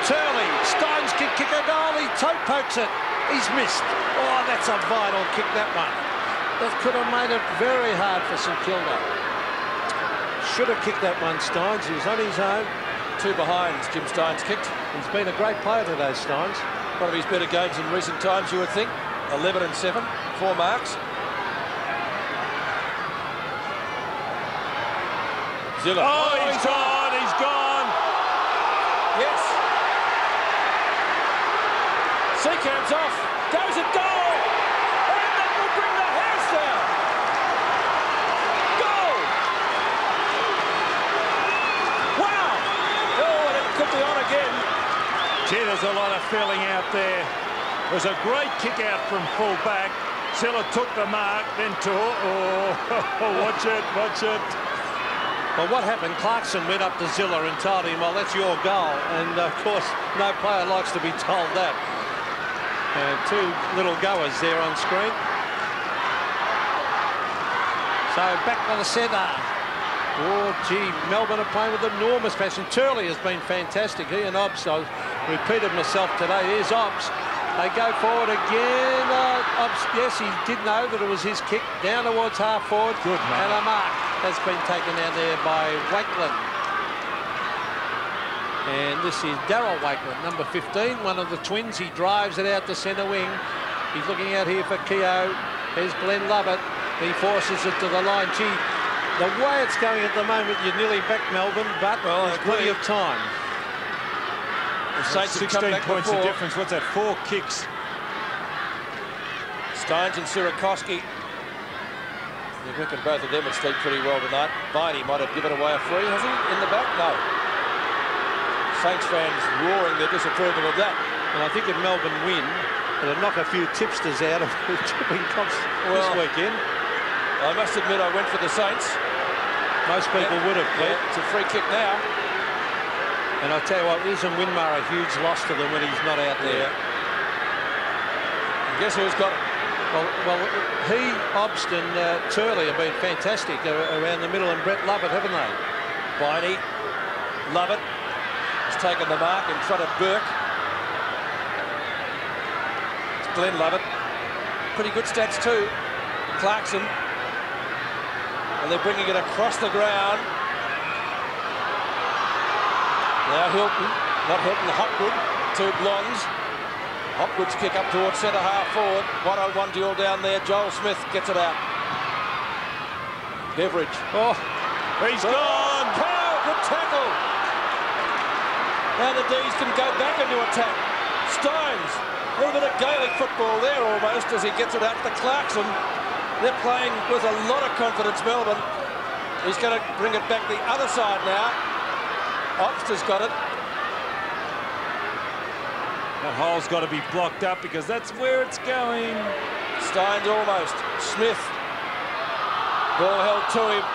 Turley. Stynes can kick a goal. He toe pokes it. He's missed. Oh, that's a vital kick, that one. That could have made it very hard for St Kilda. Should have kicked that one, Stynes. He was on his own. Two behinds, Jim Stynes kicked. He's been a great player today, Stynes. One of his better games in recent times, you would think. 11 and 7, four marks. Zilla. Oh, he's oh, he's gone. Yes. Seecamp's off. Goes at goal. And that will bring the house down. Goal. Wow. Oh, and it could be on again. Gee, there's a lot of feeling out there. It was a great kick out from full back. Silla took the mark, then to oh, watch it, watch it. Well, what happened? Clarkson went up to Zilla and told him, well, that's your goal. And, of course, no player likes to be told that. And two little goers there on screen. So back by the centre. Oh, gee, Melbourne are playing with enormous passion. Turley has been fantastic. He and Obst, I repeated myself today. Here's Obst. They go forward again. Uh, Obst, yes, he did know that it was his kick down towards half forward. Good mark. And a mark. has been taken down there by Wakelin. And this is Daryl Wakelin, number 15, one of the twins. He drives it out to centre wing. He's looking out here for Keogh. There's Glenn Lovett. He forces it to the line. Gee, the way it's going at the moment, you're nearly back Melbourne, but well, there's plenty of time. The Saints 16 points before. of difference. What's that? Four kicks. Stynes and Sierakowski. I reckon both of them would sleep pretty well tonight. Viney might have given away a free, has he? In the back? No. Saints fans roaring their disapproval of that. And I think if Melbourne win, it'll knock a few tipsters out of the tipping comps well, this weekend. I must admit I went for the Saints. Most people yeah, would have. Yeah, it's a free kick now. And I tell you what, isn't Winmar a huge loss to them when he's not out there? Yeah. Guess who's got it? Well, well he, Obst and uh, Turley have been fantastic around the middle and Brett Lovett, haven't they? Viney, Lovett has taken the mark in front of Burke. It's Glenn Lovett. Pretty good stats too. Clarkson. And they're bringing it across the ground. Now Hilton, not Hilton, Hopgood, two blondes. Hopgood's kick up towards centre half forward. One-on-one oh duel down there. Joel Smith gets it out. Beveridge. Oh, he's oh, gone. Pow, good tackle. Now the D's can go back into attack. Stynes, a little bit of Gaelic football there almost as he gets it out to Clarkson. They're playing with a lot of confidence, Melbourne. He's going to bring it back the other side now. Obster's got it. That hole's got to be blocked up because that's where it's going. Stynes almost. Smith. Ball held to him.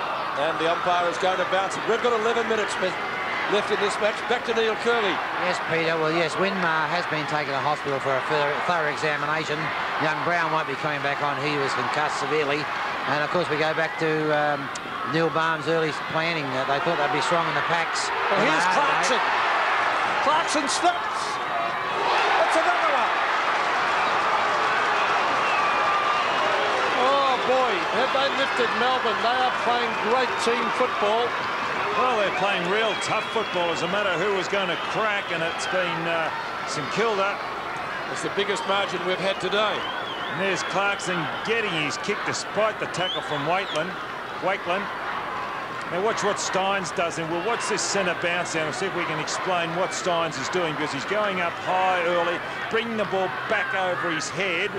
And the umpire is going to bounce it. We've got 11 minutes left in this match. Back to Neil Kerley. Yes, Peter. Well, yes, Winmar has been taken to hospital for a thorough examination. Young Brown won't be coming back on. He was concussed severely. And, of course, we go back to um, Neil Balme's early planning. Uh, they thought they'd be strong in the packs. Well, here's Clarkson. Clarkson slipped. Have they lifted Melbourne? They are playing great team football. Well, they're playing real tough football. As a matter who was going to crack, and it's been uh, St Kilda. It's the biggest margin we've had today. And there's Clarkson getting his kick despite the tackle from Wakelin. Wakelin. Now watch what Stynes does, and we'll watch this centre bounce down and see if we can explain what Stynes is doing because he's going up high early, bringing the ball back over his head.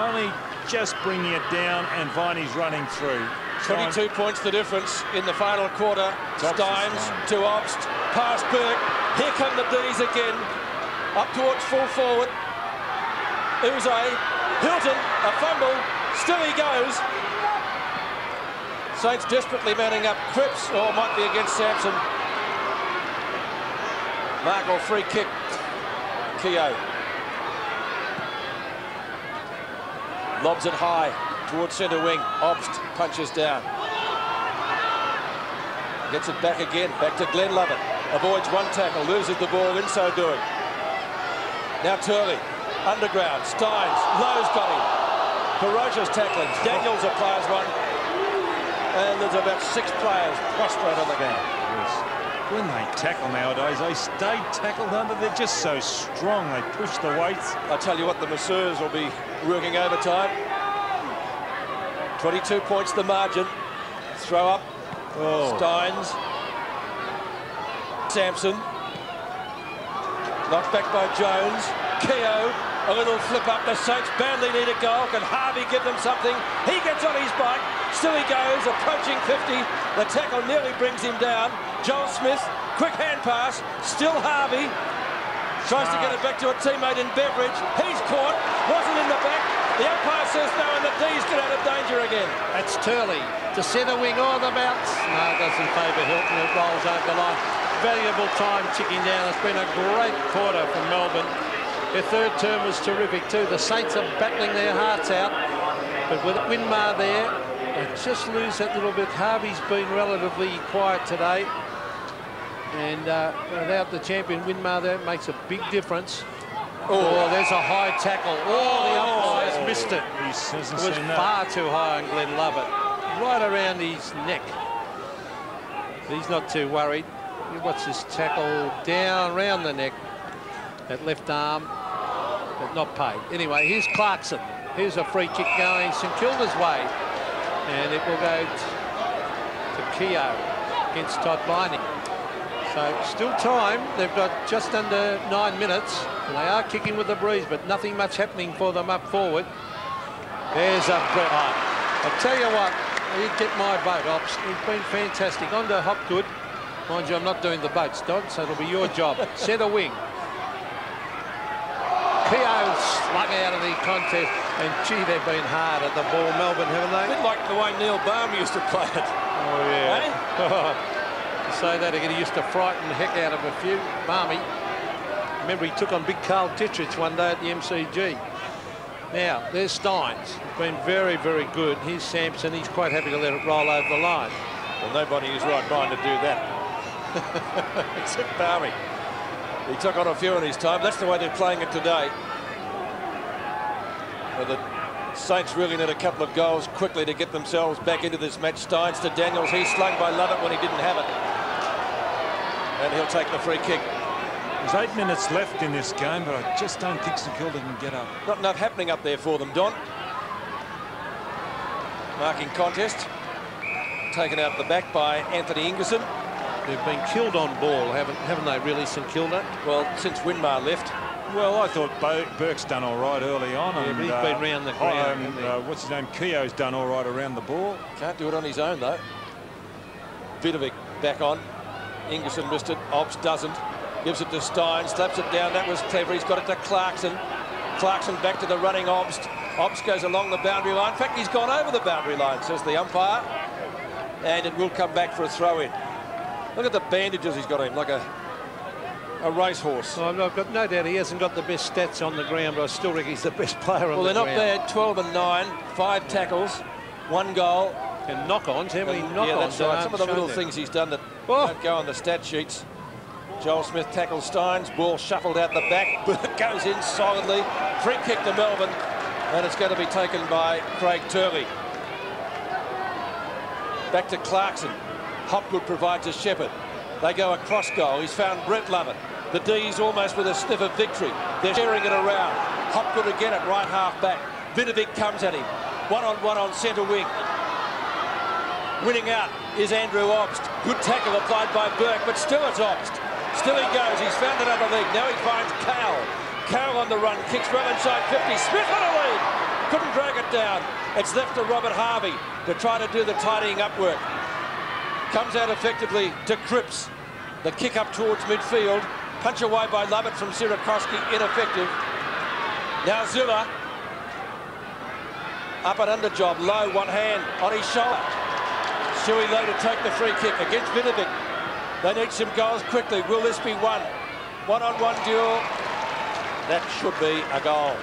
Only just bringing it down, and Viney's running through. 22 points the difference in the final quarter. Stynes to Obst, past Burke. Here come the D's again. Up towards full forward. Uze, Hilton, a fumble. Still he goes. Saints desperately manning up. Cripps, or oh, might be against Sampson. Mark or free kick. Keogh. Lobs it high towards centre wing. Obst punches down. Gets it back again. Back to Glenn Lovett. Avoids one tackle. Loses the ball in so doing. Now Turley. Underground. Stynes. Lowe's got him. Ferocious tackling. Daniels applies one. And there's about six players prostrate on the ground. Yes. When they tackle nowadays, they stay tackled under. They're just so strong. They push the weights. I tell you what, the masseurs will be working overtime. 22 points the margin. Throw up. Oh. Stynes. Sampson. Knocked back by Jones. Keogh. A little flip up. The Saints badly need a goal. Can Harvey give them something? He gets on his bike. Still he goes, approaching 50. The tackle nearly brings him down. Joel Smith, quick hand pass. Still Harvey. Tries to get ah. it back to a teammate in Beveridge. He's caught. Wasn't in the back. The umpire says no, and the D's get out of danger again. That's Turley to centre wing or the bounce. No, it doesn't favour Hilton. It rolls over the line. Valuable time ticking down. It's been a great quarter for Melbourne. Their third term was terrific too. The Saints are battling their hearts out. But with Winmar there, they just lose that little bit. Harvey's been relatively quiet today. And uh, without the champion Winmar there, it makes a big difference. Oh, there's a high tackle. Oh, the umpire's oh, missed it. It was far too high on Glenn Lovett. right around his neck. He's not too worried. He watches this tackle down around the neck. That left arm, but not paid. Anyway, here's Clarkson. Here's a free kick going St Kilda's way. And it will go to Keogh against Todd Viney. So still time. They've got just under nine minutes. And they are kicking with the breeze, but nothing much happening for them up forward. There's a Brett Hart. I'll tell you what, he'd get my vote, Obst. He's been fantastic. On to Hopgood. Mind you, I'm not doing the boats, Don, so it'll be your job. Centre wing. Keogh slung out of the contest. And gee, they've been hard at the ball, Melbourne, haven't A they? bit like the way Neil Balme used to play it. Oh, yeah. To say that again, he used to frighten the heck out of a few. Barmy. Remember, he took on big Carl Ditterich one day at the MCG. Now, there's Stynes. He's been very, very good. Here's Sampson. He's quite happy to let it roll over the line. Well, nobody is right mind to do that. Except Barmy. He took on a few in his time. That's the way they're playing it today. Well, the Saints really need a couple of goals quickly to get themselves back into this match. Stynes to Daniels. He's slung by Lovett when he didn't have it. And he'll take the free kick. There's eight minutes left in this game, but I just don't think St Kilda can get up. Not enough happening up there for them, Don. Marking contest. Taken out the back by Anthony Ingerson. They've been killed on ball, haven't haven't they, really, St Kilda? Well, since Winmar left. Well, I thought Bo Burke's done all right early on. Yeah, and, but he's been round the ground, um, uh, what's his name? Keogh's done all right around the ball. Can't do it on his own, though. Vidovic back on. Ingerson missed it. Obst doesn't. Gives it to Stynes. Slaps it down. That was clever. He's got it to Clarkson. Clarkson back to the running Obst. Obst goes along the boundary line. In fact, he's gone over the boundary line, says the umpire. And it will come back for a throw-in. Look at the bandages he's got on him, like a, a racehorse. Oh, well, I've got no doubt he hasn't got the best stats on the ground, but I still reckon he's the best player on Well, the they're not bad. 12 and 9. Five tackles. One goal. And knock-ons, how many knock-ons? yeah, that's right. Some of the little there? things he's done that Oh. don't go on the stat sheets. Joel Smith tackles Stynes. Ball shuffled out the back. Burke goes in solidly. Free kick to Melbourne. And it's going to be taken by Craig Turley. Back to Clarkson. Hopgood provides a shepherd. They go across goal. He's found Brett Lovett. The D's almost with a sniff of victory. They're sharing it around. Hopgood again at right half back. Vidovic comes at him. One on one on centre wing. Winning out is Andrew Obst. Good tackle applied by Burke, but still it's Obst. Still he goes. He's found another lead. Now he finds Cowell. Cowell on the run. Kicks well inside 50. Smith on a lead. Couldn't drag it down. It's left to Robert Harvey to try to do the tidying up work. Comes out effectively to Cripps. The kick up towards midfield. Punch away by Lovett from Sierakowski. Ineffective. Now Zilla. Up and under job. Loewe, one hand on his shoulder. Stewie Loewe to take the free kick against Vidovic. They need some goals quickly. Will this be one? One-on-one duel. That should be a goal.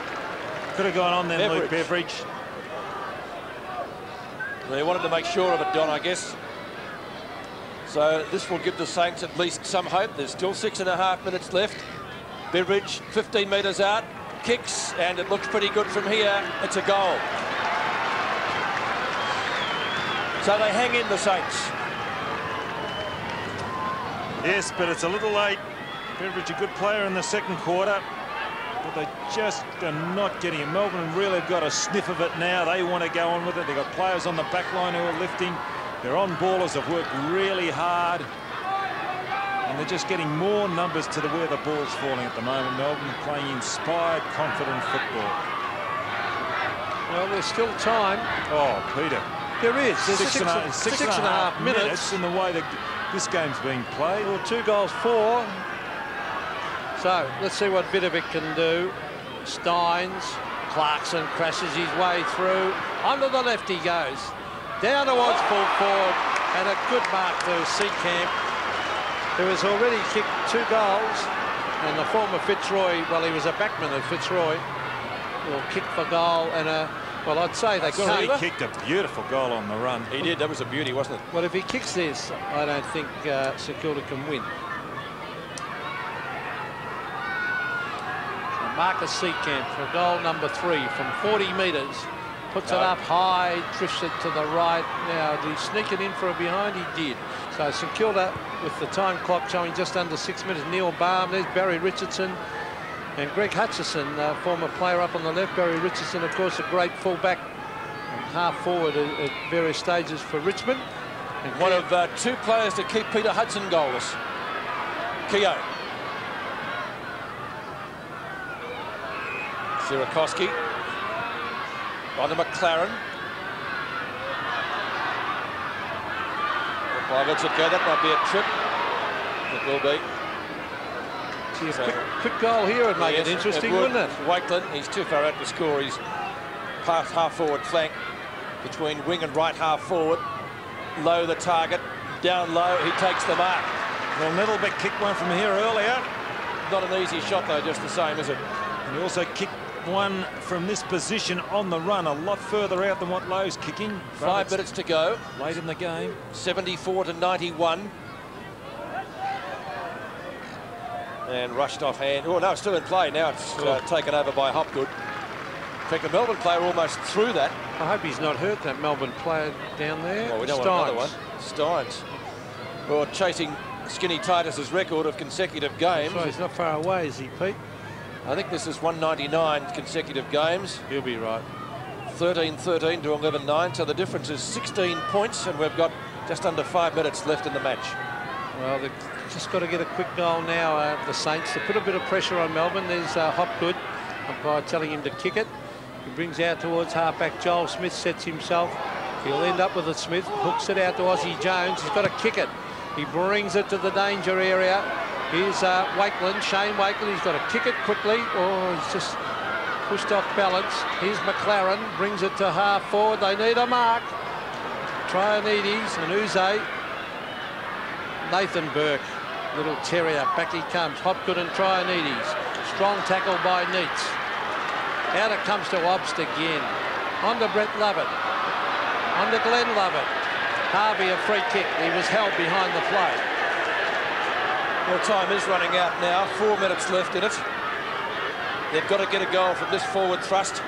Could have gone on then, Luke Beveridge. Beveridge. They wanted to make sure of it, Don, I guess. So this will give the Saints at least some hope. There's still six and a half minutes left. Beveridge, 15 metres out, kicks, and it looks pretty good from here. It's a goal. So they hang in the Saints. Yes, but it's a little late. Beveridge, a good player in the second quarter. But they just are not getting it. Melbourne really have got a sniff of it now. They want to go on with it. They've got players on the back line who are lifting. Their on-ballers have worked really hard. And they're just getting more numbers to the where the ball's falling at the moment. Melbourne playing inspired, confident football. Well, there's still time. Oh, Peter. There is. There's Six six, and a- six six and a half minutes. minutes in the way that this game's being played. Well, two goals, four. So let's see what Vidovic can do. Stynes, Clarkson crashes his way through. Under the left he goes. Down towards full forward. And a good mark to Seecamp, who has already kicked two goals. And the former Fitzroy, well, he was a backman of Fitzroy, will kick for goal. And a, well, I'd say they So can't. he kicked a beautiful goal on the run. He did. That was a beauty, wasn't it? Well, if he kicks this, I don't think uh, St Kilda can win. So Marcus Seecamp for goal number three from 40 metres. puts No. it up high, drifts it to the right. Now, did he sneak it in for a behind? He did. So St Kilda, with the time clock showing just under six minutes, Neil Balme, there's Barry Richardson, and Greg Hutchison, uh, former player up on the left. Barry Richardson, of course, a great fullback and half forward at, at various stages for Richmond. And One of uh, two players to keep Peter Hudson goalless. Keogh. Sierakowski. On to McLaren. Five lets it go. That might be a trip. It will be. See, a So- quick, quick goal here would make Yes, it interesting, would. wouldn't it? Wakelin, he's too far out to score. He's past half forward flank between wing and right half forward. Loewe the target, down low, he takes the mark. Well, Nettelbeck kicked one from here earlier. Not an easy shot though, just the same, is it? And he also kicked one from this position on the run, a lot further out than what Loewe's kicking. Five minutes to go, Late in the game. 74 to 91. And rushed off hand. Oh, no, it's still in play. Now it's uh, taken over by Hopgood. In fact, the Melbourne player almost threw that. I hope he's not hurt, that Melbourne player down there. Well, we don't want another one. Stynes. Well, chasing Skinny Titus's record of consecutive games. So he's not far away, is he, Pete? I think this is 199 consecutive games. He'll be right. 13-13 to 11-9. So the difference is 16 points, and we've got just under five minutes left in the match. Well, they've just got to get a quick goal now, uh, the Saints, to put a bit of pressure on Melbourne. There's uh, Hopgood, umpire telling him to kick it. He brings out towards halfback. Joel Smith sets himself. He'll end up with it, Smith. Hooks it out to Aussie Jones. He's got to kick it. He brings it to the danger area. Here's uh, Wakelin, Shane Wakelin. He's got to kick it quickly. Oh, he's just pushed off balance. Here's McLaren, brings it to half forward. They need a mark. Traianides and Yze Nathan Burke, little terrier, back he comes. Hopgood and Traianides. Strong tackle by Neitz. Out it comes to Obst again. On to Brett Lovett. On to Glenn Lovett. Harvey a free kick. He was held behind the play. Well, time is running out now. Four minutes left in it. They've got to get a goal from this forward thrust.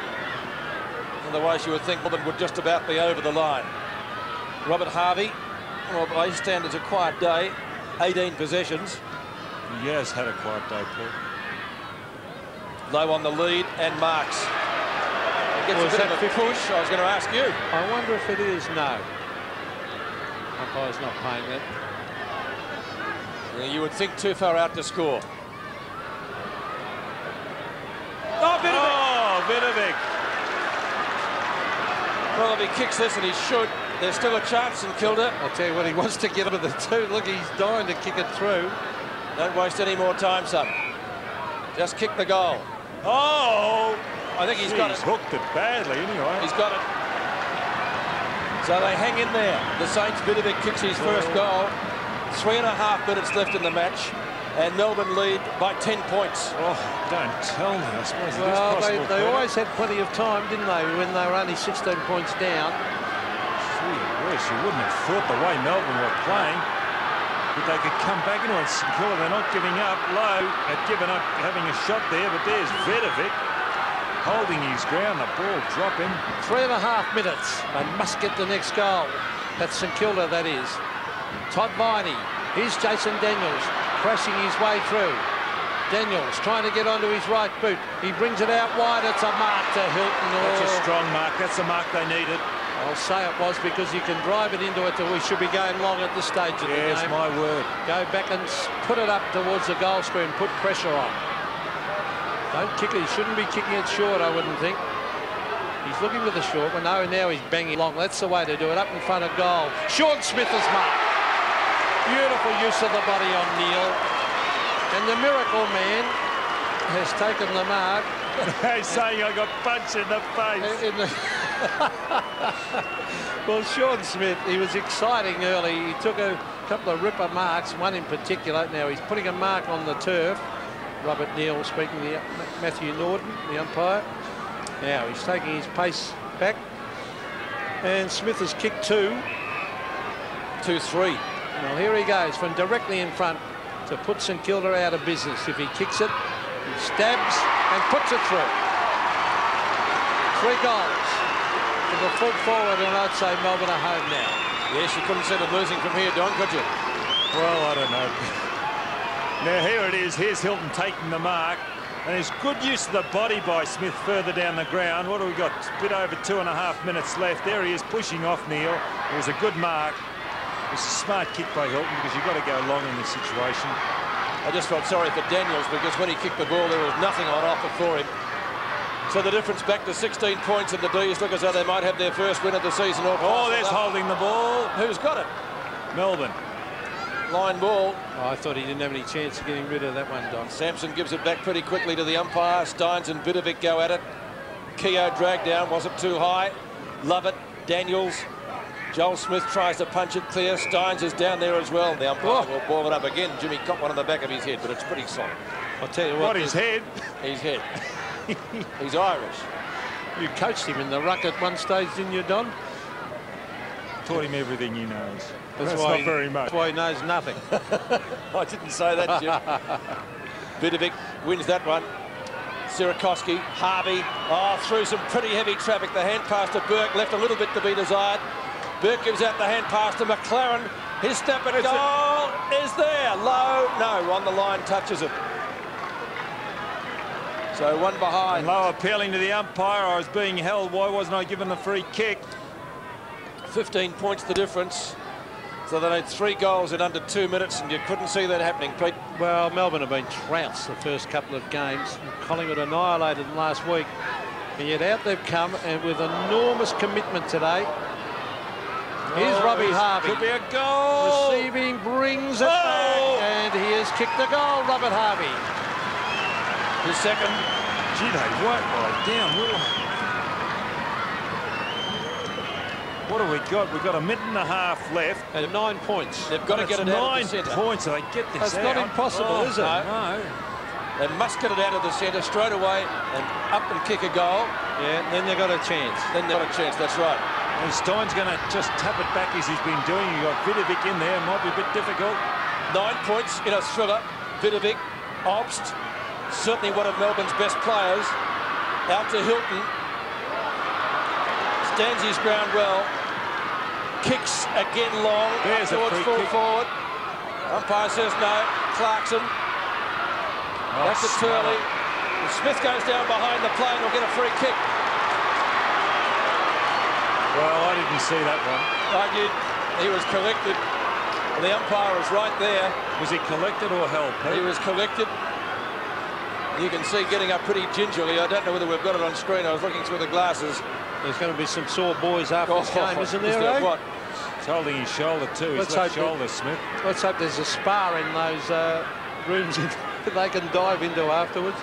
Otherwise, you would think Melbourne would just about be over the line. Robert Harvey, well, by his standards, a quiet day. 18 possessions. He has had a quiet day, Paul. Loewe on the lead and marks. He gets Was a bit that of a 50? push. I was going to ask you. I wonder if it is. No. Umpire's not paying it. Yeah, You would think too far out to score. Oh, Vidovic! Oh, Vidovic. Well, if he kicks this, and he should, there's still a chance in Kilda. I'll tell you what, he wants to get over the two. Look, he's dying to kick it through. Don't waste any more time, son. Just kick the goal. Oh! I think he's got it. He's hooked it badly anyway. He's got it. So they hang in there. The Saints, Vidovic kicks his first goal. Three and a half minutes left in the match. And Melbourne lead by 10 points. Oh, don't tell me. I suppose Well, they, possible. they Peter. always had plenty of time, didn't they, when they were only 16 points down. You wouldn't have thought the way Melbourne were playing that they could come back into it. St Kilda, they're not giving up. Loewe had given up having a shot there, but there's Vidovic holding his ground. The ball dropping. Three and a half minutes. They must get the next goal. That's St Kilda, that is. Todd Viney. Here's Jason Daniels crashing his way through. Daniels trying to get onto his right boot. He brings it out wide. It's a mark to Hilton. That's a Oh, strong mark. That's the mark they needed. I'll say it was because you can drive it into it. That we should be going long at this stage of Yes, the game. my word. Go back and put it up towards the goal screen. Put pressure on. Don't kick it. He shouldn't be kicking it short, I wouldn't think. He's looking for the short one. No, now he's banging long. That's the way to do it. Up in front of goal. Shaun Smith is marked. Beautiful use of the body on Neil. And the Miracle Man has taken the mark. He's saying I got punched in the face. In the well, Shaun Smith, he was exciting early. He took a couple of ripper marks, one in particular. Now he's putting a mark on the turf. Robert Neal speaking to Matthew Norton, the umpire. Now he's taking his pace back. And Smith has kicked two. 2-3. Well, here he goes from directly in front to put St Kilda out of business. If he kicks it, he stabs and puts it through. Three goals. With a full forward, and I'd say Melbourne are home now. Yes, you couldn't see them losing from here, Don, could you? Well, I don't know. Now, here it is. Here's Hilton taking the mark. And there's good use of the body by Smith further down the ground. What do we got? A bit over two and a half minutes left. There he is pushing off Neil. It was a good mark. It was a smart kick by Hilton because you've got to go long in this situation. I just felt sorry for Daniels because when he kicked the ball, there was nothing on offer for him. So the difference back to 16 points, and the D's look as though they might have their first win of the season. Oh, there's holding the ball. Who's got it? Melbourne. Line ball. Oh, I thought he didn't have any chance of getting rid of that one, Don. Sampson gives it back pretty quickly to the umpire. Stynes and Vidovic go at it. Keogh dragged down. Was it too high? Lovett. Daniels. Joel Smith tries to punch it clear. Stynes is down there as well. The umpire Oh. will ball it up again. Jimmy caught one on the back of his head, but it's pretty solid. I'll tell you what. What, his head? His head. He's Irish. You coached him in the ruck at one stage, didn't you, Don? Taught him everything he knows. That's, That's why not he, very much. That's why he knows nothing. I didn't say that, Jim. Vidovic wins that one. Sierakowski, Harvey, oh, through some pretty heavy traffic. The hand pass to Burke left a little bit to be desired. Burke gives out the hand pass to McLaren. His step at goal is there. Loewe, no, on the line, touches it. So one behind. Loewe appealing to the umpire. I was being held. Why wasn't I given the free kick? 15 points the difference. So they had three goals in under two minutes, and you couldn't see that happening, Pete. Well, Melbourne have been trounced the first couple of games. Collingwood annihilated them last week. And yet out they've come, and with enormous commitment today. Here's Oh, Robbie this Harvey. Could be a goal. Receiving, brings it Oh! back, and he has kicked the goal, Robert Harvey. His second. Gee, they work right down. Little. What have we got? We've got a minute and a half left. And nine points. They've got to get it out nine of the centre. points. They get this That's out. not impossible, Oh, is it? No. They must get it out of the centre straight away and up and kick a goal. Yeah, then they've got a chance. Then they've got a chance. That's right. And Stynes' going to just tap it back as he's been doing. You've got Vidovic in there. Might be a bit difficult. Nine points in a thriller. Vidovic, Obst, certainly one of Melbourne's best players. Out to Hilton. Stands his ground well. Kicks again long. There's a towards free full kick. forward. Umpire says no. Clarkson. Oh, That's a Turley. Smith goes down behind the plane. Will get a free kick. Well, I didn't see that one. I did. he was collected. The umpire was right there. Was he collected or held? He was collected. You can see getting up pretty gingerly. I don't know whether we've got it on screen. I was looking through the glasses. There's going to be some sore boys after this game, isn't there, Oh, eh? What? He's holding his shoulder too. His Let's left hope shoulder, Smith. Let's hope there's a spa in those uh, rooms that they can dive into afterwards.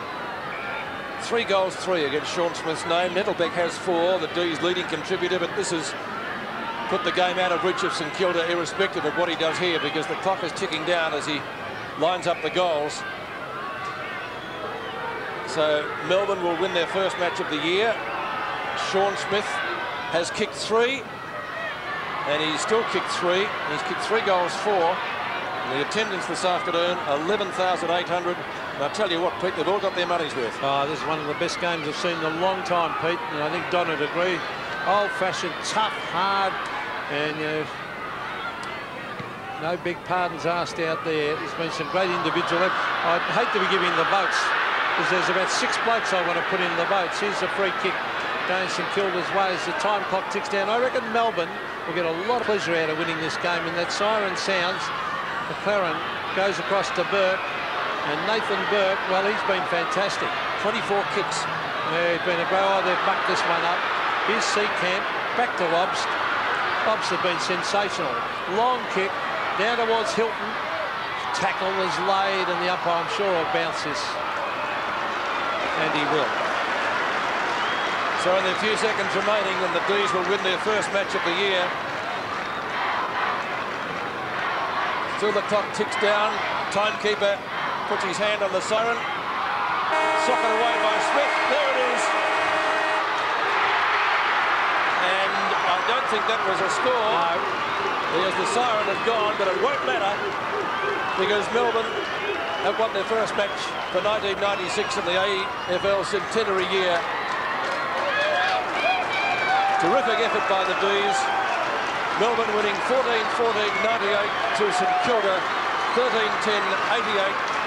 Three goals, three against Shaun Smith's name. Nettelbeck has four, the D's leading contributor, but this has put the game out of reach of St Kilda, irrespective of what he does here, because the clock is ticking down as he lines up the goals. So Melbourne will win their first match of the year. Shaun Smith has kicked three, and he's still kicked three. He's kicked three goals, four. The attendance this afternoon, 11,800. And I tell you what, Pete, they've all got their money's worth. Oh, this is one of the best games I've seen in a long time, Pete. And I think Don would agree. Old-fashioned, tough, hard, and no big pardons asked out there. There's been some great individual. I'd hate to be giving the votes because there's about six blokes I want to put in the votes. Here's a free kick going St Kilda's way as the time clock ticks down. I reckon Melbourne will get a lot of pleasure out of winning this game. And that siren sounds. McLaren goes across to Burke. And Nathan Burke, well, he's been fantastic. 24 kicks. Yeah, he's been a great. They've bucked this one up. Here's Seecamp, back to Obst. Obst have been sensational. Long kick, down towards Hilton. Tackle is laid, and the umpire, I'm sure, will bounce this. And he will. So in the few seconds remaining, and the D's will win their first match of the year. Still the clock ticks down. Timekeeper puts his hand on the siren. Socket away by Smith. There it is. And I don't think that was a score. Because the siren has gone, but it won't matter because Melbourne have won their first match for 1996 in the AFL centenary year. Terrific effort by the Bees. Melbourne winning 14-14, 98 to St Kilda, 13-10, 88